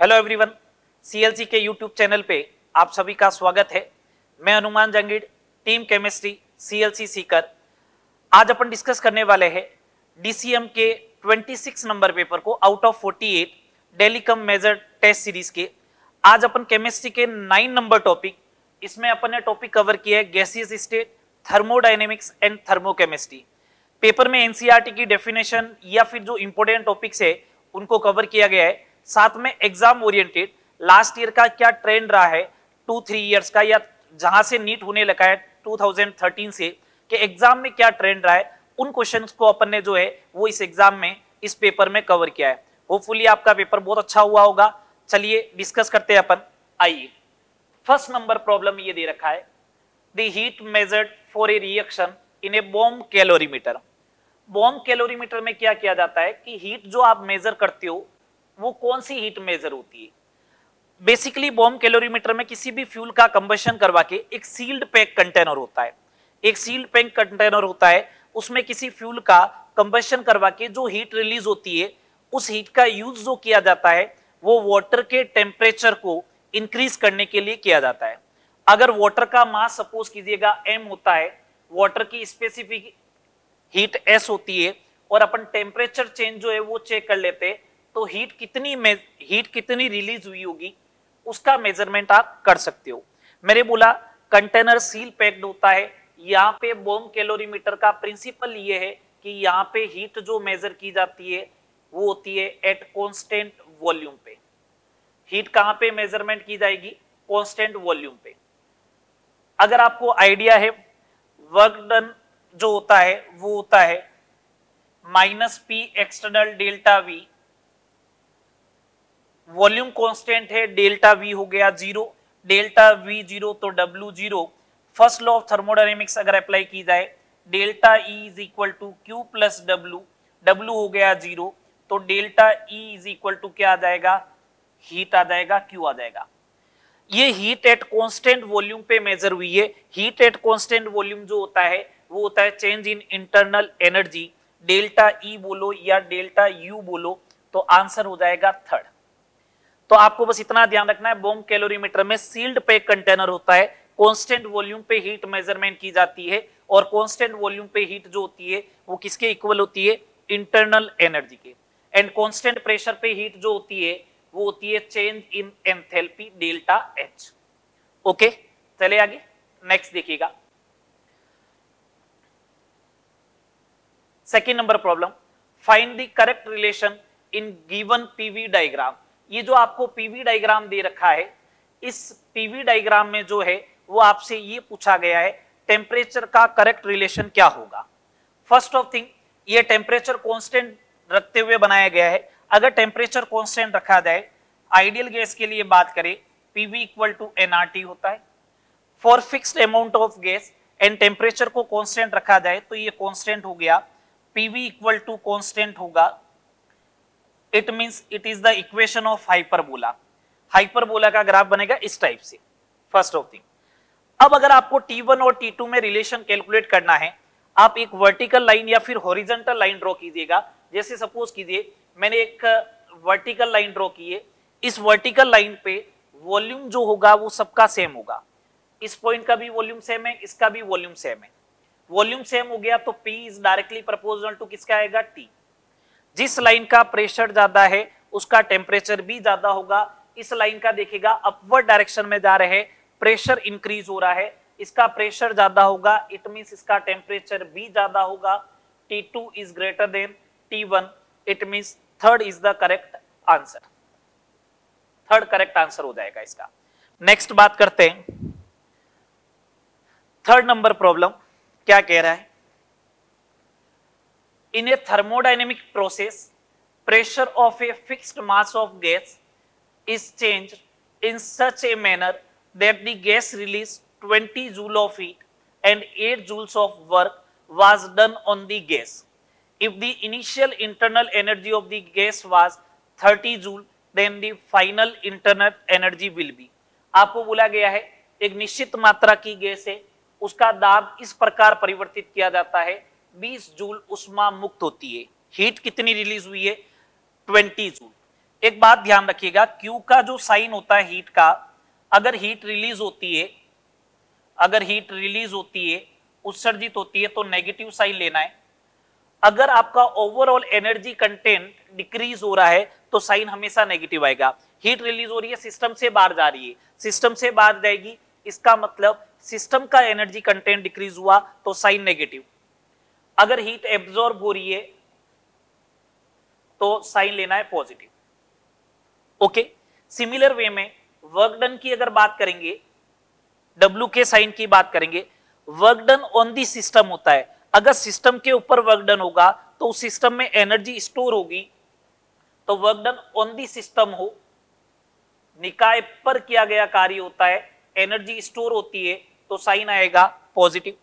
Hello everyone CLC के YouTube channel पे आप सभी का स्वागत है। मैं Hanuman Jangid team chemistry CLC Sikar. आज अपन डिस्कस करने वाले हैं डीसीएम के 26 नंबर पेपर को out of 48 daily cum major test series के। आज अपन केमिस्ट्री के 9 नंबर टॉपिक इसमें अपन ने टॉपिक कवर किया है gaseous state thermodynamics and thermochemistry paper में एनसीईआरटी की डेफिनेशन या फिर जो इंपॉर्टेंट टॉपिक्स है, उनको कवर किया गया है। साथ में एग्ज़ाम ओरिएंटेड लास्ट ईयर का क्या ट्रेंड रहा है? टू थ्री इयर्स का या जहाँ से नीट होने लगा है 2013 से, कि एग्ज़ाम में क्या ट्रेंड रहा है? उन क्वेश्चंस को अपन ने जो है, वो इस एग्ज़ाम में, इस पेपर में कवर किया है। होपफुली आपका पेपर बहुत अच्छा हुआ होगा। चलिए डिस्कस करते हैं अपन। आइए। फ़र्स्ट नंबर प्रॉब्लम ये दे रखा है। The heat measured for a reaction in a bomb calorimeter bomb calorimeter में क्या किया जाता है कि हीट जो आप मेजर करते हो वो कौन सी हीट मेजर होती है? बेसिकली बॉम्ब कैलोरीमीटर में किसी भी फ्यूल का कंबशन करवा के एक सील्ड पैक कंटेनर होता है। एक सील्ड पैक कंटेनर होता है, उसमें किसी फ्यूल का कंबशन करवा के जो हीट रिलीज़ होती है, उस हीट का यूज़ जो किया जाता है, वो वाटर के टेम्परेचर को इंक्रीज करने के लिए किया जाता है। अगर वाटर का मास सपोज़ कीजिएगा एम होता है वाटर की स्पेसिफिक हीट एस होती है, और अपन टेम्परेचर चेंज जो है वो चेक कर लेते हैं तो हीट कितनी हीट कितनी रिलीज़ हुई होगी, उसका मेज़रमेंट आप कर सकते हो। मैंने बोला कंटेनर सील पैक्ड होता है, यहाँ पे बॉम्ब कैलोरीमीटर का प्रिंसिपल ये है कि यहाँ पे हीट जो मेजर की जाती है, वो होती है एट कॉन्स्टेंट वॉल्यूम पे। हीट कहाँ पे मेज़रमेंट की जाएगी? कॉन्स्टेंट वॉल्यूम पे। अगर आपको आइडिया है वर्क डन जो होता है, वो होता है minus P external delta V volume constant है, डेल्टा वी हो गया ज़ीरो, डेल्टा वी ज़ीरो तो W zero. First law of thermodynamics अगर अप्लाई की जाए, delta E is equal to Q plus W W हो गया ज़ीरो तो delta E is equal to क्या आ जाएगा? हीट आ जाएगा क्यू आ जाएगा। ये हीट एट कांस्टेंट वॉल्यूम पे मेजर हुई है। हीट एट कांस्टेंट वॉल्यूम जो होता है, वो होता है change in internal energy delta E बोलो या डेल्टा यू बोलो तो आंसर हो जाएगा थर्ड तो आपको बस इतना ध्यान रखना है, बोम कैलोरीमीटर में सील्ड पैक कंटेनर होता है कांस्टेंट वॉल्यूम पे हीट मेज़रमेंट की जाती है और कांस्टेंट वॉल्यूम पे हीट जो होती है, वो किसके इक्वल होती है? इंटरनल एनर्जी के। एंड कांस्टेंट प्रेशर पे हीट जो होती है, वो होती है change in enthalpy delta H okay चले आगे। नेक्स्ट देखिएगा। Second number problem find the correct relation in given PV diagram ये जो आपको पीवी डायग्राम दे रखा है, इस पीवी डायग्राम में जो है, वो आपसे ये पूछा गया है टेम्परेचर का करेक्ट रिलेशन क्या होगा? फ़र्स्ट ऑफ़ थिंग ये टेम्परेचर कांस्टेंट रखते हुए बनाया गया है। अगर टेम्परेचर कांस्टेंट रखा जाए आइडियल गैस के लिए बात करें पीवी इक्वल टू एनआरटी होता है। For fixed amount of gas and temperature को कांस्टेंट रखा जाए तो ये कांस्टेंट हो गया। पीवी इक्वल टू कांस्टेंट होगा। It means it is the equation of hyperbola hyperbola का ग्राफ बनेगा इस टाइप से। फ़र्स्ट ऑफ़ थिंग अब अगर आपको T1 और T2 में रिलेशन कैलकुलेट करना है, आप एक वर्टिकल लाइन या फिर हॉरिजेंटल लाइन ड्रॉ कीजिएगा। जैसे सपोज़ कीजिए, मैंने एक वर्टिकल लाइन ड्रॉ की है। इस वर्टिकल लाइन पे वॉल्यूम जो होगा वो सबका सेम होगा। इस पॉइंट का भी वॉल्यूम सेम है, इसका भी वॉल्यूम सेम है। वॉल्यूम सेम हो गया तो P is directly proportional to किसका आएगा? T. जिस लाइन का प्रेशर ज़्यादा है, उसका टेम्परेचर भी ज़्यादा होगा। इस लाइन का देखेगा अपवर्ड डायरेक्शन में जा रहे हैं, प्रेशर इंक्रीज हो रहा है। इसका प्रेशर ज़्यादा होगा, इट मींस इसका टेम्परेचर भी ज़्यादा होगा। T2 is greater than T one it means third is the correct answer third correct answer हो जाएगा इसका। नेक्स्ट बात करते हैं। थर्ड नंबर प्रॉब्लम क्या कह रहा है? In a thermodynamic process, pressure of a fixed mass of gas is changed in such a manner that the gas release 20 joule of heat and 8 joules of work was done on the gas. If the initial internal energy of the gas was 30 joule, then the final internal energy will be. आपको बोला गया है एक निश्चित मात्रा की gas है उसका दाब इस प्रकार परिवर्तित किया जाता है 20 जूल उष्मा मुक्त होती है। हीट कितनी रिलीज़ हुई है? 20 जूल। एक बात ध्यान रखिएगा क्यू का जो साइन होता है हीट का, अगर हीट रिलीज़ होती है, अगर हीट रिलीज़ होती है, उत्सर्जित होती है तो नेगेटिव साइन लेना है। अगर आपका ओवरऑल एनर्जी कंटेंट डिक्रीज हो रहा है तो साइन हमेशा नेगेटिव आएगा। हीट रिलीज़ हो रही है सिस्टम से बाहर जा रही है। सिस्टम से बाहर जाएगी, इसका मतलब सिस्टम का एनर्जी कंटेंट डिक्रीज हुआ तो साइन नेगेटिव अगर हीट एब्जॉर्ब हो रही है तो साइन लेना है पॉजिटिव ओके सिमिलर वे में वर्क डन की अगर बात करेंगे डब्ल्यू के साइन की बात करेंगे work done on the system होता है. अगर सिस्टम के ऊपर वर्क डन होगा तो उस सिस्टम में एनर्जी स्टोर होगी. तो work done on the system हो. निकाय पर किया गया कार्य होता है एनर्जी स्टोर होती है तो साइन आएगा पॉजिटिव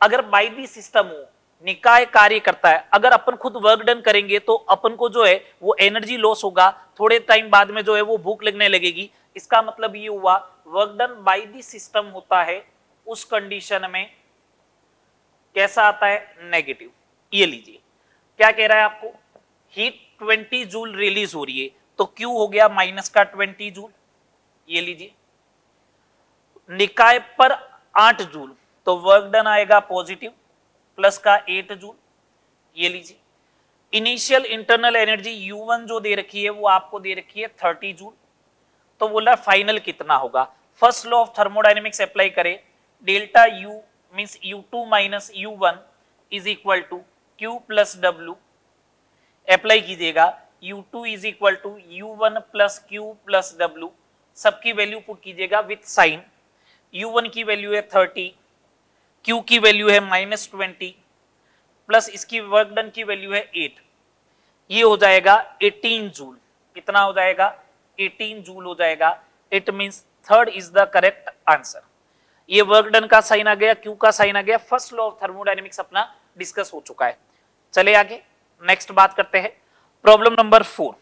अगर बाई दी सिस्टम हो निकाय कार्य करता है। अगर अपन खुद वर्क डन करेंगे तो अपन को जो है, वो एनर्जी लॉस होगा। थोड़े टाइम बाद में जो है, वो भूख लगने लगेगी। इसका मतलब ये हुआ work done by the system होता है, उस कंडीशन में कैसा आता है? नेगेटिव ये लीजिए। क्या कह रहा है आपको? हीट 20 जूल रिलीज़ हो रही है। तो क्यू हो गया माइनस का 20 जूल ये लीजिए। निकाय पर 8 जूल तो वर्क डन आएगा पॉजिटिव प्लस का 8 जूल, ये लीजिए। इनिशियल इंटरनल एनर्जी U1 जो दे रखी है, वो आपको दे रखी है 30 जूल। तो बोला फाइनल कितना होगा? First law of thermodynamics apply करें। Delta U means U two minus U one is equal to Q plus W. Apply कीजिएगा। U two is equal to U one plus Q plus W. सबकी value put कीजिएगा with sign. U one की value है thirty Q की value है minus twenty plus इसकी work done की value है एट ये हो जाएगा एटीन जूल कितना हो जाएगा? एटीन जूल हो जाएगा. It means third is the correct answer ये वर्क डन का साइन आ गया क्यू का साइन आ गया. फ़र्स्ट लॉ ऑफ़ थर्मोडाइनमिक्स अपना डिस्कस हो चुका है. चले आगे. नेक्स्ट बात करते हैं. Problem number four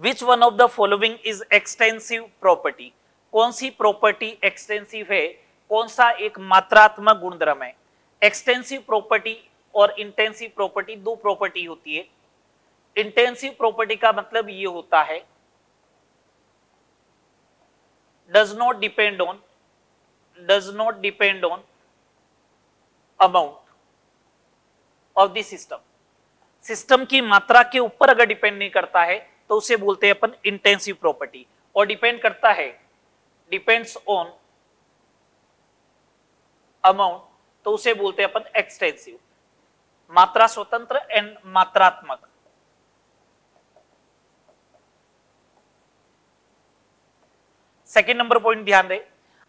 which one of the following is extensive property कौन सी प्रॉपर्टी एक्सटेंसिव है? कौन सा एक मात्रात्मक गुणधर्म है? एक्सटेंसिव प्रॉपर्टी और इंटेंसिव प्रॉपर्टी दो प्रॉपर्टी होती है। इंटेंसिव प्रॉपर्टी का मतलब ये होता है does not depend on does not depend on amount of the system. System की मात्रा के ऊपर अगर डिपेंड नहीं करता है तो उसे बोलते हैं अपन इंटेंसिव प्रॉपर्टी और डिपेंड करता है डिपेंड्स ऑन अमाउंट तो उसे बोलते हैं अपन एक्सटेंसिव मात्रा स्वतंत्र एंड मात्रात्मक. सेकेंड नंबर पॉइंट ध्यान दें.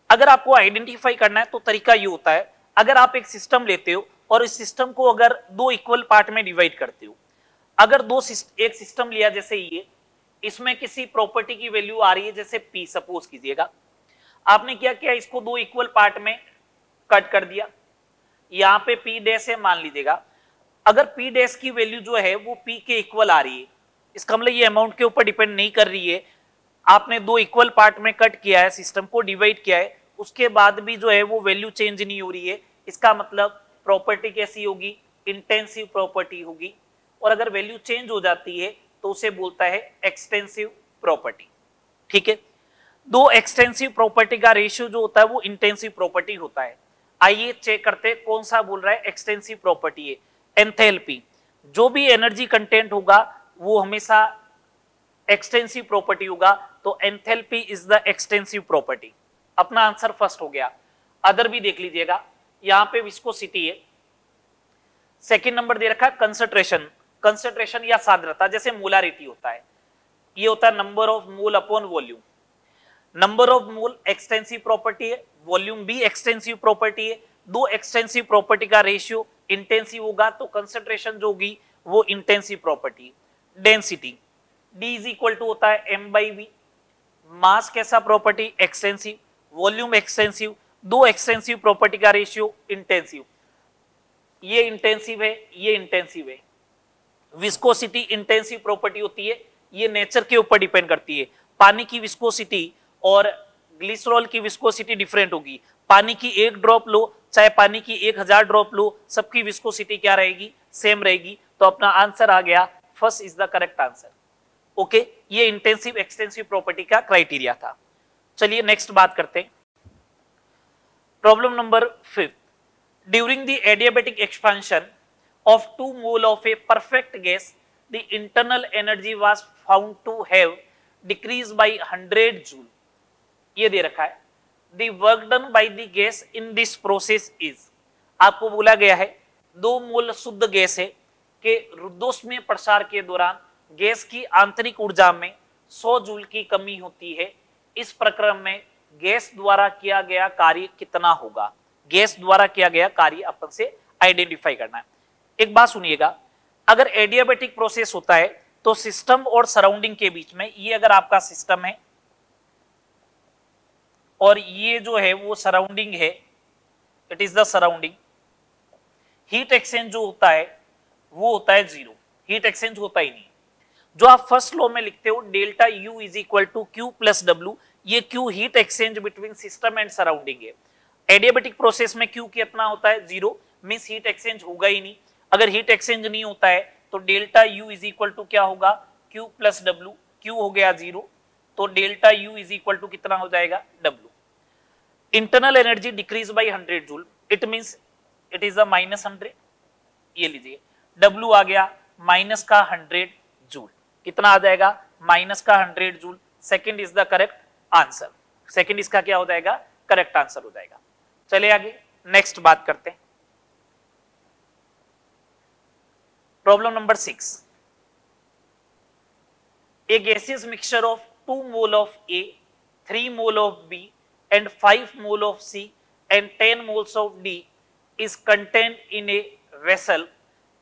अगर आपको आइडेंटिफाई करना है तो तरीका ये होता है, अगर आप एक सिस्टम लेते हो, और इस सिस्टम को अगर दो इक्वल पार्ट में डिवाइड करते हो, अगर दो एक सिस्टम लिया, जैसे ये, इसमें किसी प्रॉपर्टी की वैल्यू आ रही है, जैसे पी सपोज़ कीजिएगा. आपने क्या किया, इसको दो इक्वल पार्ट में कट कर दिया। यहाँ पे पी डैश है, मान लीजिएगा। अगर पी डैश की वैल्यू जो है, वो पी के इक्वल आ रही है। इसका मतलब ये अमाउंट के ऊपर डिपेंड नहीं कर रही है। आपने दो इक्वल पार्ट में कट किया है सिस्टम को डिवाइड किया है। उसके बाद भी जो है, वो वैल्यू चेंज नहीं हो रही है। इसका मतलब प्रॉपर्टी कैसी होगी? इंटेंसिव प्रॉपर्टी होगी। और अगर वैल्यू चेंज हो जाती है तो उसे बोलता है एक्सटेंसिव प्रॉपर्टी ठीक है? दो एक्सटेंसिव प्रॉपर्टी का रेशियो जो होता है, वो इंटेंसिव प्रॉपर्टी होता है। आइए चेक करते कौन सा बोल रहा है एक्सटेंसिव प्रॉपर्टी है। एंथैल्पी जो भी एनर्जी कंटेंट होगा, वो हमेशा एक्सटेंसिव प्रॉपर्टी होगा तो enthalpy is the extensive property अपना आंसर फ़र्स्ट हो गया। अदर भी देख लीजिएगा। यहाँ पे विस्कोसिटी है। सेकेंड नंबर दे रखा है कंसंट्रेशन कंसंट्रेशन या सांद्रता जैसे मोलारिटी होता है। ये होता है number of mole upon volume number of mole extensive property है, वॉल्यूम भी एक्सटेंसिव प्रॉपर्टी है, दो एक्सटेंसिव प्रॉपर्टी का रेशियो इंटेंसिव होगा तो कंसेंट्रेशन जो होगी वो intensive property density D is equal to होता है एम बाई वी मास कैसा प्रॉपर्टी एक्सटेंसिव वॉल्यूम एक्सटेंसिव दो एक्सटेंसिव प्रॉपर्टी का रेशियो इंटेंसिव ये इंटेंसिव है, ये इंटेंसिव है। विस्कोसिटी इंटेंसिव प्रॉपर्टी होती है, ये नेचर के ऊपर डिपेंड करती है। पानी की विस्कोसिटी और ग्लिसरॉल की विस्कोसिटी डिफरेंट होगी। पानी की एक ड्रॉप लो, चाहे पानी की एक हज़ार ड्रॉप लो, सबकी विस्कोसिटी क्या रहेगी? सेम रहेगी। तो अपना आंसर आ गया। First is the correct answer okay ये इंटेंसिव एक्सटेंसिव प्रॉपर्टी का क्राइटेरिया था। चलिए नेक्स्ट बात करते हैं। Problem number fifth during the adiabatic expansion of 2 mole of a perfect gas, the internal energy was found to have decreased by 100 joule. ये दे रखा है। The work done by the gas in this process is, आपको बोला गया है, दो मोल शुद्ध गैस है कि रुद्धोष्मीय प्रसार के दौरान गैस की आंतरिक ऊर्जा में 100 जूल की कमी होती है। इस प्रक्रम में गैस द्वारा किया गया कार्य कितना होगा? गैस द्वारा किया गया कार्य अपन से आइडेंटिफाई करना है। एक बात सुनिएगा, अगर एडियाबेटिक प्रोसेस होता है तो सिस्टम और सराउंडिंग के बीच में ये अगर आपका सिस्टम है और ये जो है वो सराउंडिंग है it is the surrounding heat exchange जो होता है, वो होता है ज़ीरो हीट एक्सचेंज होता ही नहीं। जो आप फ़र्स्ट लॉ में लिखते हो delta U is equal to Q plus W ये Q heat exchange between system and surrounding है। एडियाबेटिक प्रोसेस में क्यू कितना होता है? ज़ीरो मीन्स हीट एक्सचेंज होगा ही नहीं। अगर हीट एक्सचेंज नहीं होता है तो delta U is equal to क्या होगा? क्यू प्लस डब्ल्यू क्यू हो गया ज़ीरो तो delta U is equal to कितना हो जाएगा? W internal energy decrease by hundred joule it means it is a minus hundred ये लीजिए डब्ल्यू आ गया माइनस का हंड्रेड जूल कितना आ जाएगा? माइनस का hundred joule second is the correct answer second इसका क्या हो जाएगा? करेक्ट आंसर हो जाएगा. चले आगे नेक्स्ट बात करते हैं. Problem number six a gaseous mixture of 2 mole of A, 3 mole of B and 5 mole of C and 10 moles of D is contained in a vessel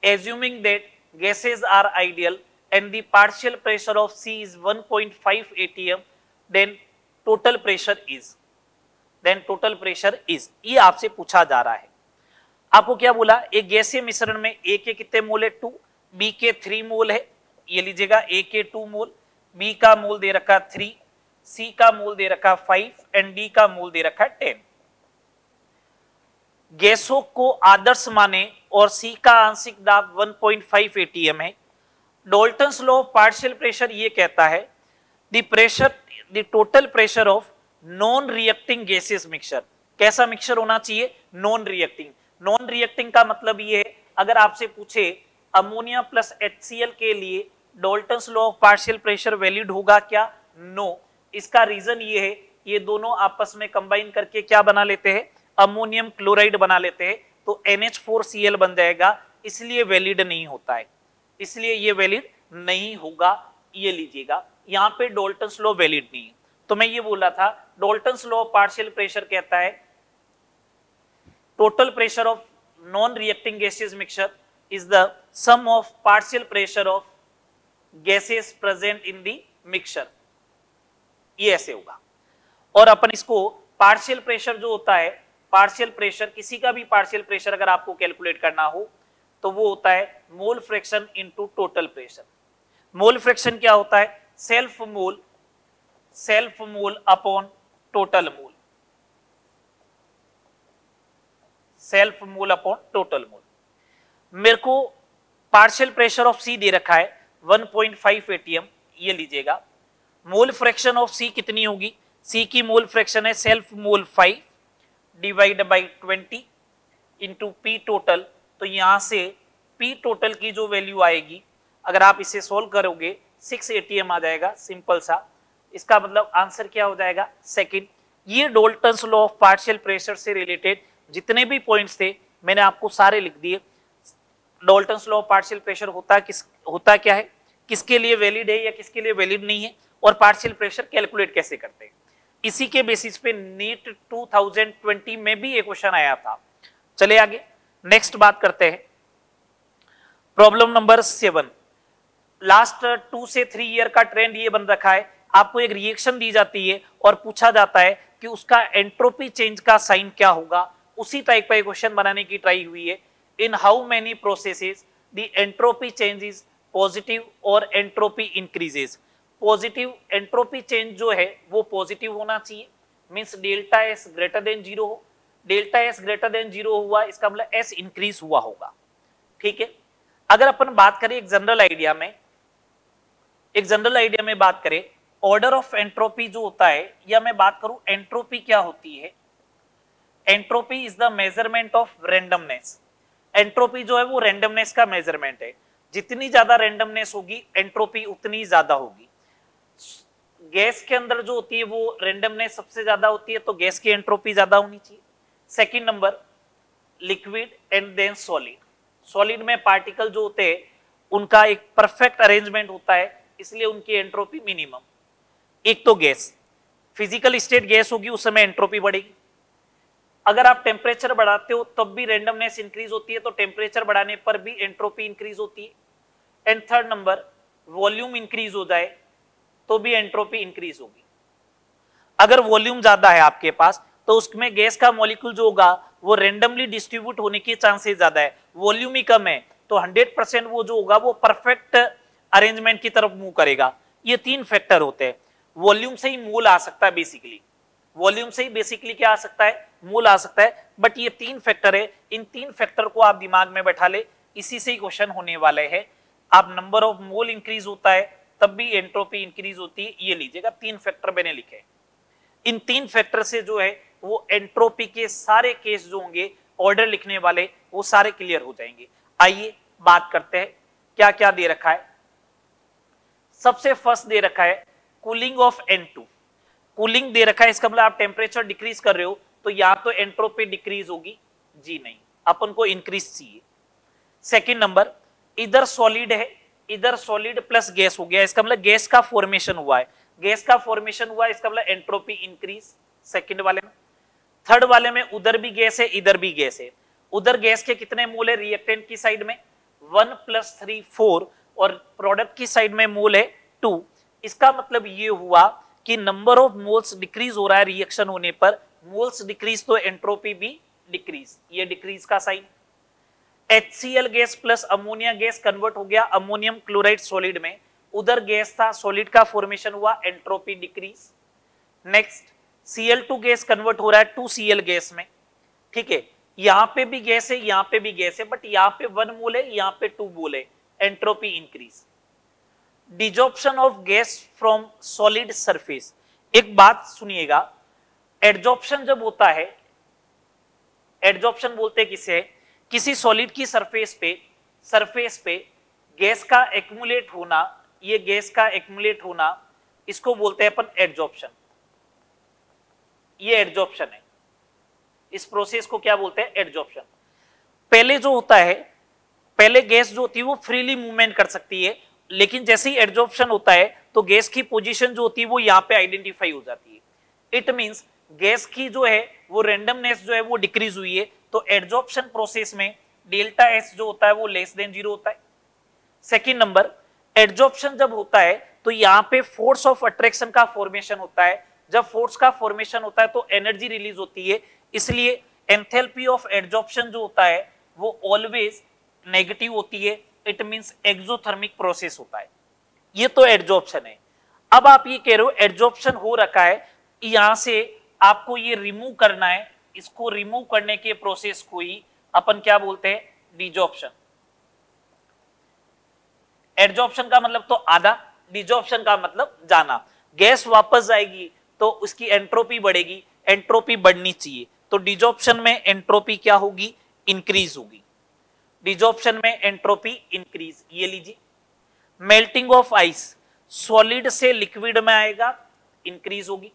assuming that gases are ideal and the partial pressure of C is 1.5 atm then total pressure is then total pressure is ये आपसे पूछा जा रहा है आपको क्या बोला एक गैसीय मिश्रण में ए के कितने मोल है टू बी के थ्री मोल है ये लीजिएगा ए के टू मोल बी का मोल दे रखा थ्री सी का मूल दे रखा फाइव एंड डी का मूल दे रखा टेन गैसों को आदर्श माने और सी का आंशिक दाब 1.5 एटीएम है. डोल्टन लॉ पार्शियल प्रेशर ये कहता है pressure the total pressure of non reacting gases mixture कैसा मिक्सचर होना चाहिए? नॉन रिएक्टिंग नॉन रिएक्टिंग का मतलब ये है, अगर आपसे पूछे, अमोनिया प्लस एच के लिए Dalton law of partial pressure valid होगा क्या? No no. इसका रीजन ये है, ये दोनों आपस में कंबाइन करके क्या बना लेते हैं? अमोनियम क्लोराइड बना लेते हैं। तो NH4Cl बन जाएगा, इसलिए वैलिड नहीं होता है। इसलिए ये वैलिड नहीं होगा, ये लीजिएगा। यहाँ पे डोल्टन स्लो वैलिड नहीं है। तो मैं ये बोला था डोल्टन स्लो पार्शियल प्रेशर कहता है, total pressure of non-reacting gaseous mixture is the sum of partial pressure of gases present in the mixture ये ऐसे होगा। और अपन इसको पार्शियल प्रेशर जो होता है पार्शियल प्रेशर किसी का भी पार्शियल प्रेशर अगर आपको कैलकुलेट करना हो तो वो होता है mole fraction into total pressure mole fraction क्या होता है? Self mole self mole upon total mole self mole upon total mole मेरे को पार्शियल प्रेशर ऑफ़ सी दे रखा है 1.5 एटीएम ये लीजिएगा। मोल फ्रैक्शन ऑफ़ सी कितनी होगी? सी की मोल फ्रैक्शन है self mole five divide by 20 into P total तो यहाँ से पी टोटल की जो वैल्यू आएगी, अगर आप इसे सोल्व करोगे 6 एटीएम आ जाएगा सिंपल सा। इसका मतलब आंसर क्या हो जाएगा? सेकंड ये Dalton law of partial pressure से रिलेटेड जितने भी पॉइंट्स थे, मैंने आपको सारे लिख दिए। Dalton law of partial pressure होता किस, होता क्या है? किसके लिए वैलिड है या किसके लिए वैलिड नहीं है? और पार्शियल प्रेशर कैलकुलेट कैसे करते हैं? इसी के बेसिस पे नीट 2020 में भी एक क्वेश्चन आया था। चले आगे। नेक्स्ट बात करते हैं। Problem number seven last two से थ्री ईयर का ट्रेंड ये बन रखा है। आपको एक रिएक्शन दी जाती है और पूछा जाता है कि उसका एंट्रोपी चेंज का साइन क्या होगा। उसी टाइप का क्वेश्चन बनाने की ट्राई हुई है। In how many processes the entropy change is positive और entropy increases positive entropy change जो है, वो पॉजिटिव होना चाहिए। Means delta S greater than zero हो। Delta S greater than zero हुआ, इसका मतलब एस इंक्रीज हुआ होगा। ठीक है? अगर अपन बात करें एक जनरल आइडिया में, एक जनरल आइडिया में बात करें ऑर्डर ऑफ़ एंट्रोपी जो होता है, या मैं बात करूँ एंट्रोपी क्या होती है? Entropy is the measurement of randomness entropy जो है, वो रेंडमनेस का मेज़रमेंट है। जितनी ज़्यादा रेंडमनेस होगी एंट्रोपी उतनी ज़्यादा होगी। गैस के अंदर जो होती है वो रेंडमनेस सबसे ज़्यादा होती है तो गैस की एंट्रोपी ज़्यादा होनी चाहिए। Second number liquid and then solid solid में पार्टिकल जो होते हैं, उनका एक परफेक्ट अरेंजमेंट होता है, इसलिए उनकी एंट्रोपी मिनिमम एक तो गैस। फ़िज़िकल स्टेट गैस होगी, उस समय एंट्रोपी बढ़ेगी। अगर आप टेम्परेचर बढ़ाते हो, तब भी रेंडमनेस इंक्रीज होती है तो टेम्परेचर बढ़ाने पर भी एंट्रोपी इंक्रीज होती है। And third number volume increase हो जाए तो भी एंट्रोपी इंक्रीज होगी। अगर वॉल्यूम ज़्यादा है आपके पास तो उसमें गैस का मॉलिक्यूल जो होगा, वो रेंडमली डिस्ट्रीब्यूट होने के चांसेस ज़्यादा है। वॉल्यूम ही कम है तो 100 परसेंट वो जो होगा, वो परफेक्ट अरेंजमेंट की तरफ़ मूव करेगा। ये तीन फैक्टर होते हैं। वॉल्यूम से ही मूल आ सकता है बेसिकली वॉल्यूम से ही बेसिकली क्या आ सकता है? मूल आ सकता है। बट ये तीन फैक्टर है। इन तीन फैक्टर को आप दिमाग में बैठा ले। इसी से ही क्वेश्चन होने वाले हैं। आप नंबर ऑफ़ मोल इंक्रीज होता है। तब भी एंट्रोपी इंक्रीज होती है, ये लीजिएगा, तीन फैक्टर मैंने लिखे इन तीन फैक्टर से जो है, वो एंट्रोपी के सारे केस जो होंगे ऑर्डर लिखने वाले, वो सारे क्लियर हो जाएँगे। आइए बात करते हैं क्या क्या दे रखा है। सबसे फ़र्स्ट दे रखा है cooling of N two cooling दे रखा है, इसका मतलब आप टेम्परेचर डिक्रीज कर रहे हो तो या तो एंट्रोपी डिक्रीज होगी, जी नहीं, अपन को इंक्रीज चाहिए। सेकेंड नंबर इधर सॉलिड है इधर सॉलिड प्लस गैस हो गया, इसका मतलब गैस का फॉर्मेशन हुआ है। गैस का फॉर्मेशन हुआ है इसका मतलब एंट्रोपी इंक्रीज सेकेंड वाले में। थर्ड वाले में उधर भी गैस है, इधर भी गैस है। उधर गैस के कितने मूल है? रिएक्टेंट की साइड में वन प्लस थ्री फोर और प्रोडक्ट की साइड में मूल है टू इसका मतलब ये हुआ कि नंबर ऑफ़ मोल्स डिक्रीज हो रहा है रिएक्शन होने पर। मोल्स डिक्रीज तो एंट्रोपी भी डिक्रीज ये डिक्रीज का sign HCl gas plus ammonia gas convert हो गया अमोनियम क्लोराइड सॉलिड में। उधर गैस था सॉलिड का फॉर्मेशन हुआ entropy decrease next Cl2 gas convert हो रहा है टू Cl गैस में। ठीक है, यहाँ पे भी गैस है, यहाँ पे भी गैस है बट यहाँ पे वन मोल है, यहाँ पे टू मोल है। Entropy increase desorption of gas from solid surface एक बात सुनिएगा एडजॉप्शन जब होता है एडजॉप्शन बोलते किसे? किसी सॉलिड की सरफेस पे सरफेस पे गैस का एक्मुलेट होना, ये गैस का एक्मुलेट होना, इसको बोलते हैं अपन एडजॉप्शन ये एडजॉप्शन है. इस प्रोसेस को क्या बोलते हैं? एडजॉप्शन पहले जो होता है, पहले गैस जो होती है वो फ्रीली मूवमेंट कर सकती है, लेकिन जैसे ही एडजॉर्प्शन होता है तो गैस की पोजीशन जो होती है वो यहाँ पे आइडेंटिफाई हो जाती है. इट मींस गैस की जो है, वो रेंडमनेस जो है वो डिक्रीज हुई है तो एडजॉर्प्शन प्रोसेस में डेल्टा एस जो होता है वो लेस देन ज़ीरो होता है। सेकेंड नंबर एडजॉर्प्शन जब होता है तो यहाँ पे फोर्स ऑफ़ अट्रैक्शन का फॉर्मेशन होता है। जब फोर्स का फॉर्मेशन होता है तो एनर्जी रिलीज़ होती है। इसलिए एंथैल्पी ऑफ़ एडजॉर्प्शन जो होता है, वो ऑलवेज नेगेटिव होती है। इट मींस एक्सोथर्मिक प्रोसेस होता है। ये तो एडजॉर्प्शन है। अब आप ये कह रहे हो एडजॉर्प्शन हो रखा है, यहाँ से आपको ये रिमूव करना है। इसको रिमूव करने के प्रोसेस को ही अपन क्या बोलते हैं? डिजॉप्शन एडजॉर्प्शन का मतलब तो आधा डिजॉप्शन का मतलब जाना। गैस वापस जाएगी तो उसकी एंट्रोपी बढ़ेगी एंट्रोपी बढ़नी चाहिए। तो डिजॉप्शन में एंट्रोपी क्या होगी? इंक्रीज होगी। डिजॉप्शन में एंट्रोपी इंक्रीज ये लीजिए। मेल्टिंग ऑफ़ आइस सॉलिड से लिक्विड में आएगा इंक्रीज होगी।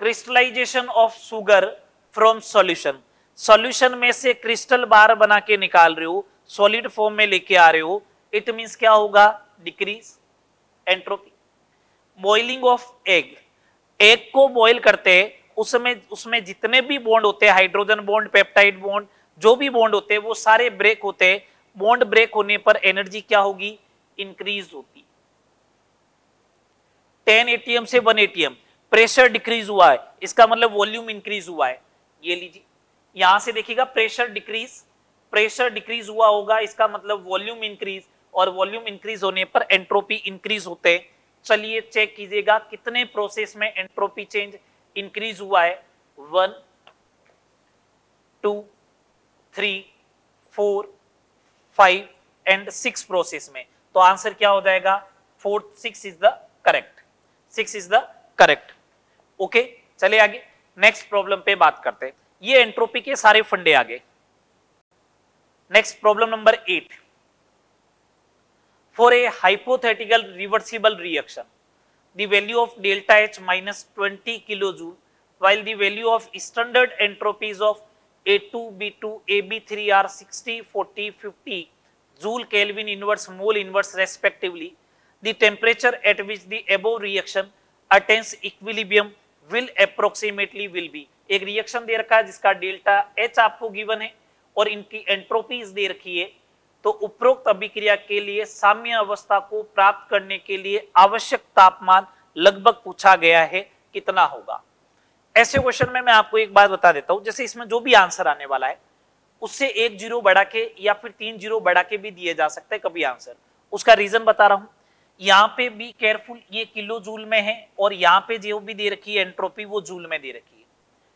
Crystallization of sugar from solution solution में से क्रिस्टल बार बना के निकाल रहे हो सॉलिड फॉर्म में लेके आ रहे हो। इट मींस क्या होगा? Decrease entropy boiling of egg egg को बॉईल करते, उसमें उसमें जितने भी बॉन्ड होते हैं हाइड्रोजन बॉन्ड पेप्टाइड बॉन्ड जो भी बॉन्ड होते हैं, वो सारे ब्रेक होते हैं। बॉन्ड ब्रेक होने पर एनर्जी क्या होगी? इंक्रीज होती 10 एटीएम से 1 एटीएम प्रेशर डिक्रीज हुआ है। इसका मतलब वॉल्यूम इंक्रीज हुआ है। ये लीजिए। यहाँ से देखिएगा, प्रेशर डिक्रीज प्रेशर डिक्रीज हुआ होगा। इसका मतलब वॉल्यूम इंक्रीज और वॉल्यूम इंक्रीज होने पर एंट्रोपी इंक्रीज होते हैं। चलिए चेक कीजिएगा, कितने प्रोसेस में एंट्रोपी चेंज इंक्रीज हुआ है। One, two, three, four, five and six process में। तो आंसर क्या हो जाएगा? Fourth six is the correct. Six is the correct. Okay चले आगे। नेक्स्ट प्रॉब्लम पे बात करते हैं। ये एंट्रोपी के सारे फंडे आगे। Next problem number eight for a hypothetical reversible reaction the value of delta H minus twenty kilo joule while the value of standard entropies of A two B two A B three are sixty forty fifty joule kelvin inverse mole inverse respectively the temperature at which the above reaction attains equilibrium will approximately will be. एक reaction दे रखा है जिसका delta H आपको given है और इनकी entropies दे रखी है। तो उपरोक्त अभिक्रिया के लिए, साम्य अवस्था को प्राप्त करने के लिए आवश्यक तापमान लगभग पूछा गया है कितना होगा। ऐसे क्वेश्चन में मैं आपको एक बात बता देता हूँ, जैसे इसमें जो भी आंसर आने वाला है, उससे एक ज़ीरो बढ़ा के या फिर तीन ज़ीरो बढ़ा के भी दिए जा सकते हैं कभी आंसर उसका रीजन बता रहा हूँ। यहाँ पे भी केयरफुल ये किलो जूल में है और यहाँ पे जो भी दे रखी है एंट्रोपी वो जूल में दे रखी है।